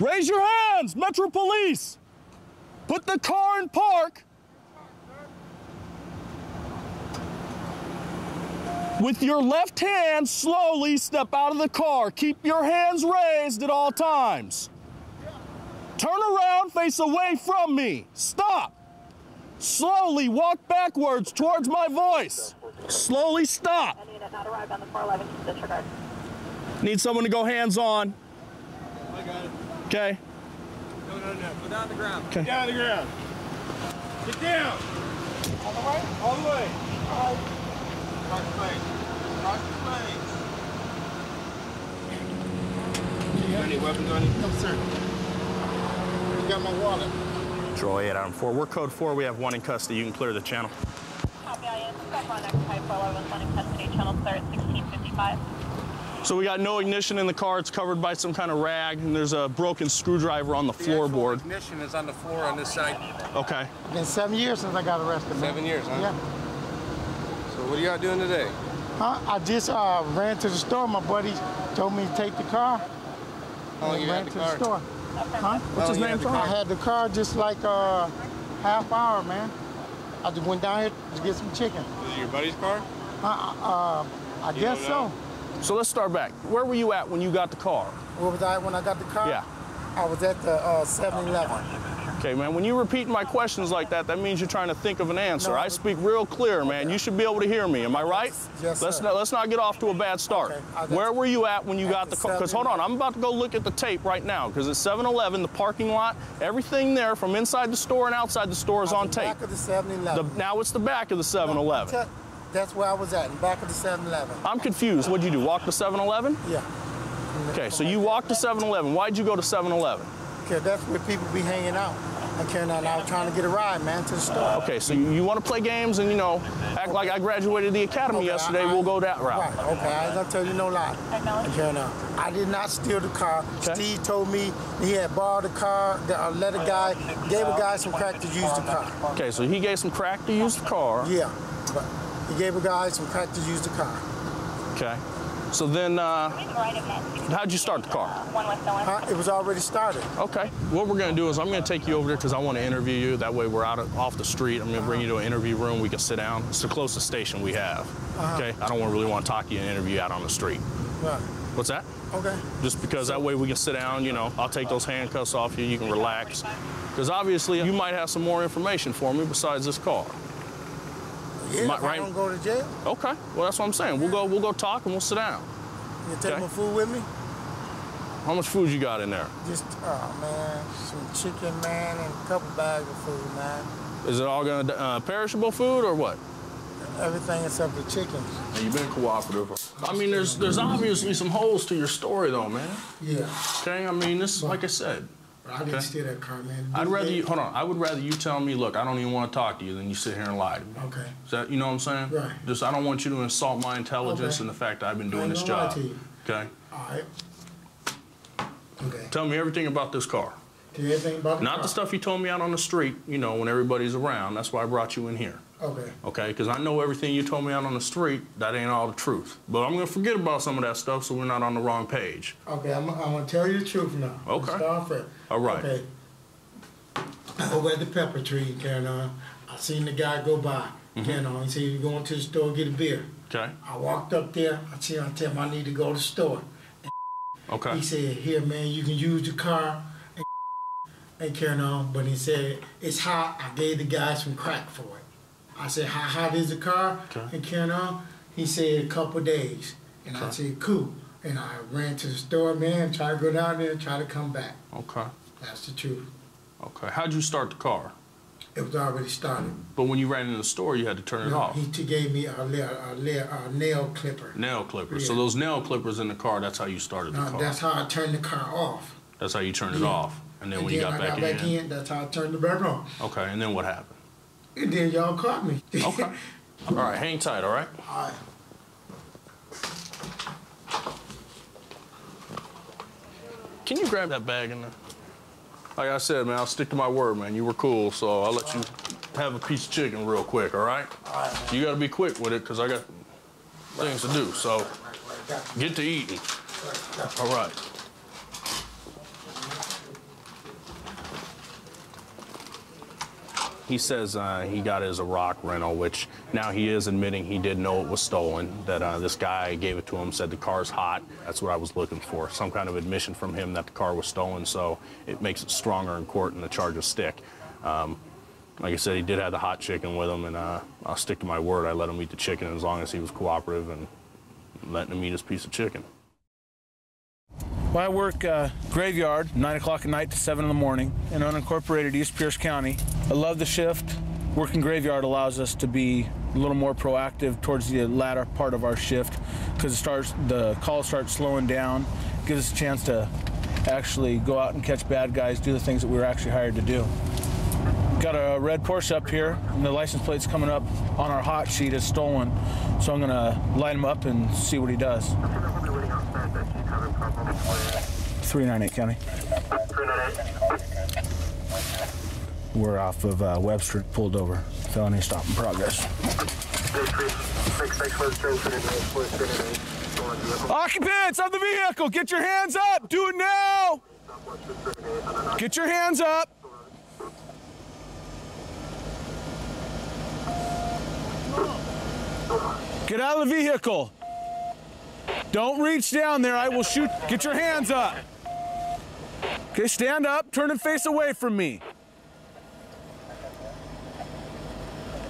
Raise your hands, Metro Police! Put the car in park. With your left hand, slowly step out of the car. Keep your hands raised at all times. Turn around, face away from me. Stop. Slowly walk backwards towards my voice. Slowly stop. Any unit not arrived on the 411, disregard. Need someone to go hands on. I got it. Okay. No, no, no. Go down the ground. Okay. Down the ground. Get down. All the way? All the way. All right. Any weapons on you? No, sir. You got my wallet. Troy 8 Adam 4. We're code 4. We have one in custody. You can clear the channel. Copy, I am. Back on occupied 411, one in custody, channel clear at 1655. So we got no ignition in the car. It's covered by some kind of rag, and there's a broken screwdriver on the floorboard. Ignition is on the floor on this side. Okay. It's been seven years since I got arrested. man. Seven years, huh? Yeah. So what are y'all doing today? Huh? I just uh, ran to the store. My buddy told me to take the car. And you ran had to the the store. Huh? What's his name, I had the car just like a half hour, man. I just went down here to get some chicken. Is it your buddy's car? Uh, uh, I You guess so. So let's start back. Where were you at when you got the car? Where was I when I got the car? Yeah. I was at the uh, 7-Eleven. Okay, man, when you repeat my questions like that, that means you're trying to think of an answer. No, I speak real clear, man. You should be able to hear me. Am I right? Yes, let's sir. not let's not get off to a bad start. Got Where were you at when you At got the the car? Because hold on, I'm about to go look at the tape right now. Because it's 7-Eleven, the parking lot, everything there from inside the store and outside the store is on tape. Back of the 7-Eleven. Now it's the back of the 7-Eleven. That's where I was at, in back of the 7-Eleven. I'm confused. What'd you do? Walk to 7-Eleven? Yeah. Okay, so you walked to 7-Eleven. Why'd you go to 7-Eleven? Okay, that's where people be hanging out. And carrying out, I was trying to get a ride, man, to the store. Okay, so you, you want to play games and you know act like I graduated the academy Okay, yesterday. I- I- we'll go that route. Right, okay, I ain't gonna tell you no lie. And carrying out. I did not steal the car. Steve told me he had borrowed the car, uh, let a guy, gave a guy some crack to use the car. Okay, so he gave some crack to use the car. Yeah, but he gave a guy some crack to use the car. Okay. So then, uh, how'd you start the car? Huh? It was already started. Okay. What we're gonna do is I'm gonna take you over there because I want to interview you. That way we're out of, off the street. I'm gonna bring you to an interview room. We can sit down. It's the closest station we have. Uh-huh. Okay. I don't really want to talk to you and interview you out on the street. Right. What's that? Okay. Just because that way we can sit down. You know, I'll take those handcuffs off you. You can relax. Because obviously you might have some more information for me besides this car. Yeah, My- if I don't go to jail, Okay. Well, that's what I'm saying. We'll go. We'll go talk and we'll sit down. you take Okay. my food with me? How much food you got in there? Just, oh man, some chicken, man, and a couple bags of food, man. Is it all gonna uh, perishable food or what? Everything except the chicken. You've been cooperative. I mean, there's there's obviously some holes to your story though, man. Yeah. Okay. I mean, this like I said. I didn't steal that car, man. I'd rather you hold on. I would rather you tell me, look, I don't even want to talk to you, than you sit here and lie to me. Okay. Is that you know what I'm saying? Right. Just I don't want you to insult my intelligence Okay. and the fact that I've been doing this job. to you. Okay. All right. Okay. Tell me everything about this car. Tell you everything about the Not car. the stuff you told me out on the street. You know, when everybody's around. That's why I brought you in here. Okay. Okay, because I know everything you told me out on the street, that ain't all the truth. But I'm gonna forget about some of that stuff so we're not on the wrong page. Okay, I'm, I'm gonna tell you the truth now. Okay. Start first. All right. Okay. Over at the pepper tree, carrying on, I seen the guy go by, Mhm. carrying on. He said he was going to the store to get a beer. Okay. I walked up there. I see him. I tell him I need to go to the store. Okay. He said, "Here, man, you can use the car." And, and carrying on, but he said it's hot. I gave the guy some crack for it. I said, "How hot is the car?" Okay. And carrying on, he said, "A couple days." And I said, "Cool." And I ran to the store, man, try to go down there, try to come back. Okay. That's the truth. Okay. How'd you start the car? It was already started. But when you ran into the store, you had to turn it off. He gave me a, nail- a, nail- a nail clipper. Nail clippers. So those nail clippers in the car, that's how you started the Uh, car. that's how I turned the car off. That's how you turned it off. And then and when you got, I back, got back in, in, that's how I turned the back on. Okay, and then what happened? And then y'all caught me. (laughs) Okay. all right, hang tight, all right? All right. Can you grab that bag in there? Like I said, man, I'll stick to my word, man. You were cool, so I'll let you have a piece of chicken real quick, all right? All right, man. You gotta be quick with it, because I got things to do, so get to eating. All right. He says uh, he got it as a rock rental, which now he is admitting he did know it was stolen. That uh, this guy gave it to him, said the car's hot. That's what I was looking for. Some kind of admission from him that the car was stolen, so it makes it stronger in court and the charges stick. Um, like I said, he did have the hot chicken with him, and uh, I'll stick to my word. I let him eat the chicken as long as he was cooperative and letting him eat his piece of chicken. Well, I work uh, graveyard, 9 o'clock at night to 7 in the morning in unincorporated East Pierce County. I love the shift. Working graveyard allows us to be a little more proactive towards the latter part of our shift because it starts the call starts slowing down, gives us a chance to actually go out and catch bad guys, do the things that we were actually hired to do. Got a red Porsche up here, and the license plate's coming up on our hot sheet is stolen. So I'm gonna light him up and see what he does. 398 County. We're off of uh, Webster, pulled over. Felony stop in progress. Occupants of the vehicle, get your hands up! Do it now! Get your hands up! Get out of the vehicle. Don't reach down there. I will shoot. Get your hands up. Okay, stand up. Turn and face away from me.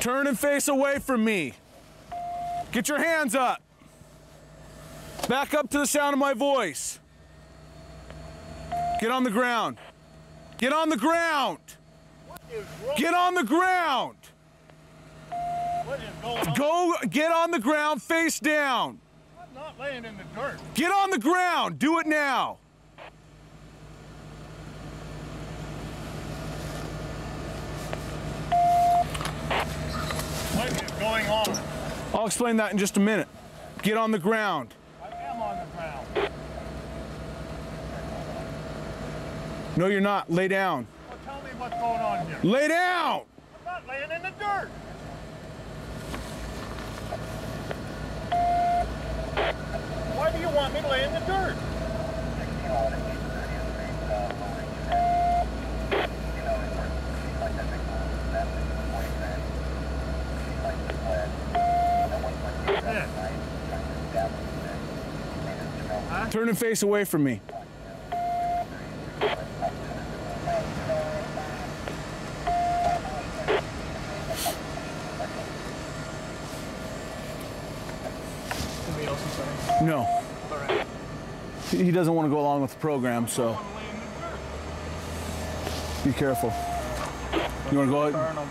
Turn and face away from me. Get your hands up. Back up to the sound of my voice. Get on the ground. Get on the ground. Get on the ground. Go get on the ground face down. I'm not laying in the dirt. Get on the ground. Do it now. What is going on? I'll explain that in just a minute. Get on the ground. I am on the ground. No, you're not. Lay down. Well, tell me what's going on here. Lay down. I'm not laying in the dirt. Why do you want me to lay in the dirt? Turn and face away from me. No. He doesn't want to go along with the program, so be careful. You want to go ahead?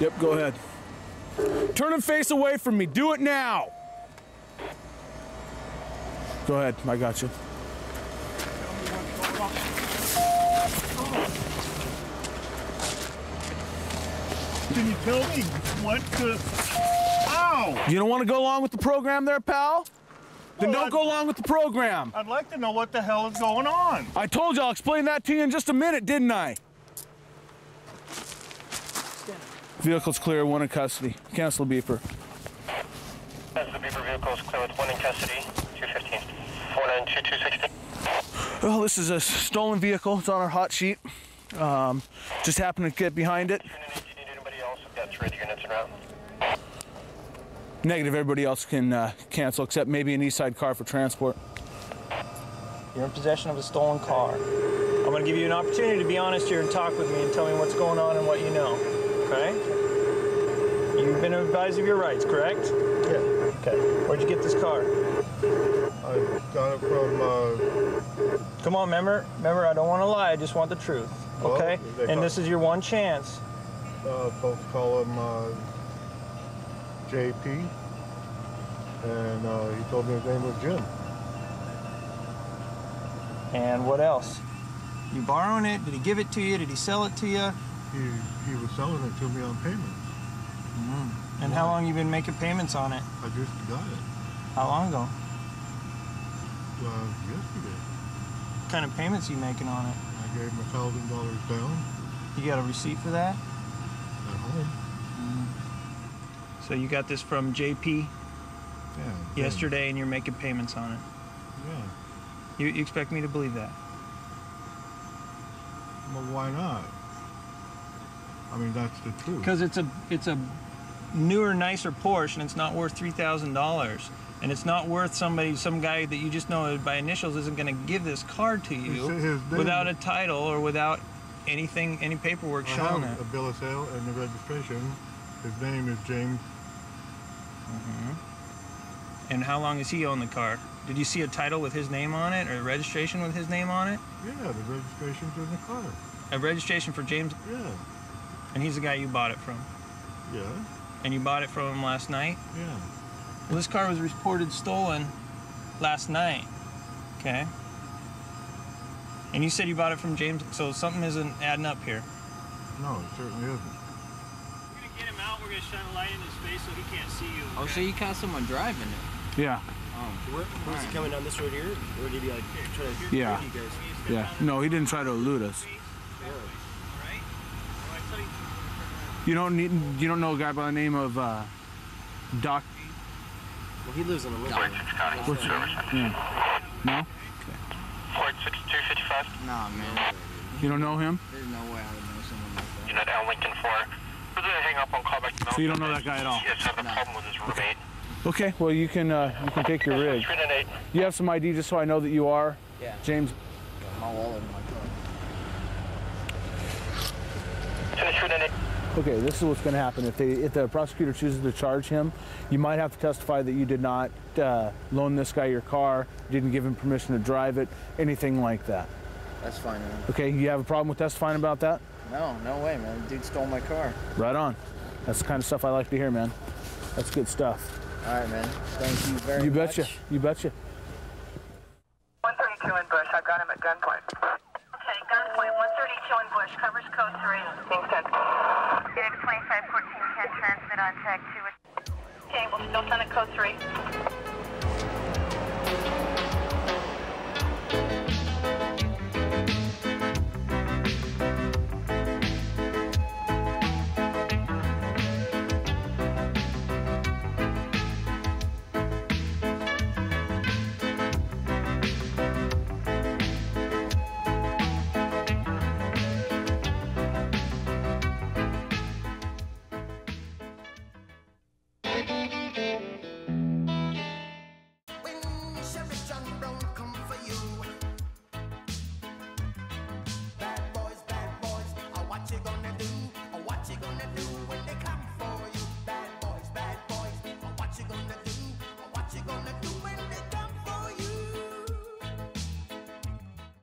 Yep, go ahead. Turn and face away from me. Do it now. Go ahead. I got you. Can you tell me what to... Ow! You don't want to go along with the program there, pal? Then don't go along with the program. I'd like to know what the hell is going on. I told you I'll explain that to you in just a minute, didn't I? Vehicle's clear, one in custody. Cancel beeper. The beeper vehicle is clear with one in custody, 215. 492216. Well, this is a stolen vehicle. It's on our hot sheet. Um, just happened to get behind it. Anybody else? We've got three units en route. Negative. Everybody else can uh, cancel except maybe an east side car for transport. You're in possession of a stolen car. I'm going to give you an opportunity to be honest here and talk with me and tell me what's going on and what you know. Okay? You've been advised of your rights, correct? Yeah. Okay. Where'd you get this car? I got it from, uh... Come on, remember? Remember, I don't want to lie. I just want the truth. Okay? they and this is your one chance Uh, folks call him uh, JP, and uh, he told me his name was Jim. And what else? You borrowing it? Did he give it to you? Did he sell it to you? He, he was selling it to me on payments. Mm-hmm. And how long you been making payments on it? I just got it How long ago? yesterday. What kind of payments you making on it? I gave him a thousand dollars down You got a receipt for that? at home. So you got this from JP Yeah. yesterday, and you're making payments on it. Yeah. You, you expect me to believe that? Well, why not? I mean, that's the truth. Because it's a it's a newer, nicer Porsche, and it's not worth three thousand dollars. And it's not worth somebody, some guy that you just know by initials isn't going to give this car to you His- his name- without a title or without anything, any paperwork I showing have it. a bill of sale and the registration. His name is James. Mm-hmm. And how long has he owned the car? Did you see a title with his name on it or a registration with his name on it? Yeah, the registration's in the car. A registration for James? Yeah. And he's the guy you bought it from? Yeah. And you bought it from him last night? Yeah. Well, this car was reported stolen last night. Okay. And you said you bought it from James, so something isn't adding up here. No, it certainly isn't. Get him. We're gonna shine a light in his face so he can't see you. Oh, so you caught someone driving it? Yeah. Oh. Where, was he coming down this road here, or did he like try to Yeah. hurt you guys? Yeah. No, he didn't try to elude us. You don't need. You don't know a guy by the name of uh, Doc. Well, he lives in a lake. What's yeah. No. Port 6255. Nah, man. You don't know him. There's no way I would know someone like that. Unit L Lincoln 4. We're hang up on callback to So you don't know that guy at all. He has having a problem with his roommate. Okay. Well, you can. Uh, you can take your rig. Three and eight. You have some ID just so I know that you are. Yeah. James. My wallet in my car. Finish three and eight. Okay, this is what's going to happen. If they, if the prosecutor chooses to charge him, you might have to testify that you did not uh, loan this guy your car, didn't give him permission to drive it, anything like that. That's fine, man. Okay, you have a problem with testifying about that? No, no way, man. Dude stole my car. Right on. That's the kind of stuff I like to hear, man. That's good stuff. All right, man. Thank you very much. you much. betcha. You betcha. 132 in Bush. I've got him at gunpoint. Okay, gunpoint 132 in Bush. Covers code 3. Being sent. Unix 2514 can transmit on tag 2. Okay, we'll still send it code 3.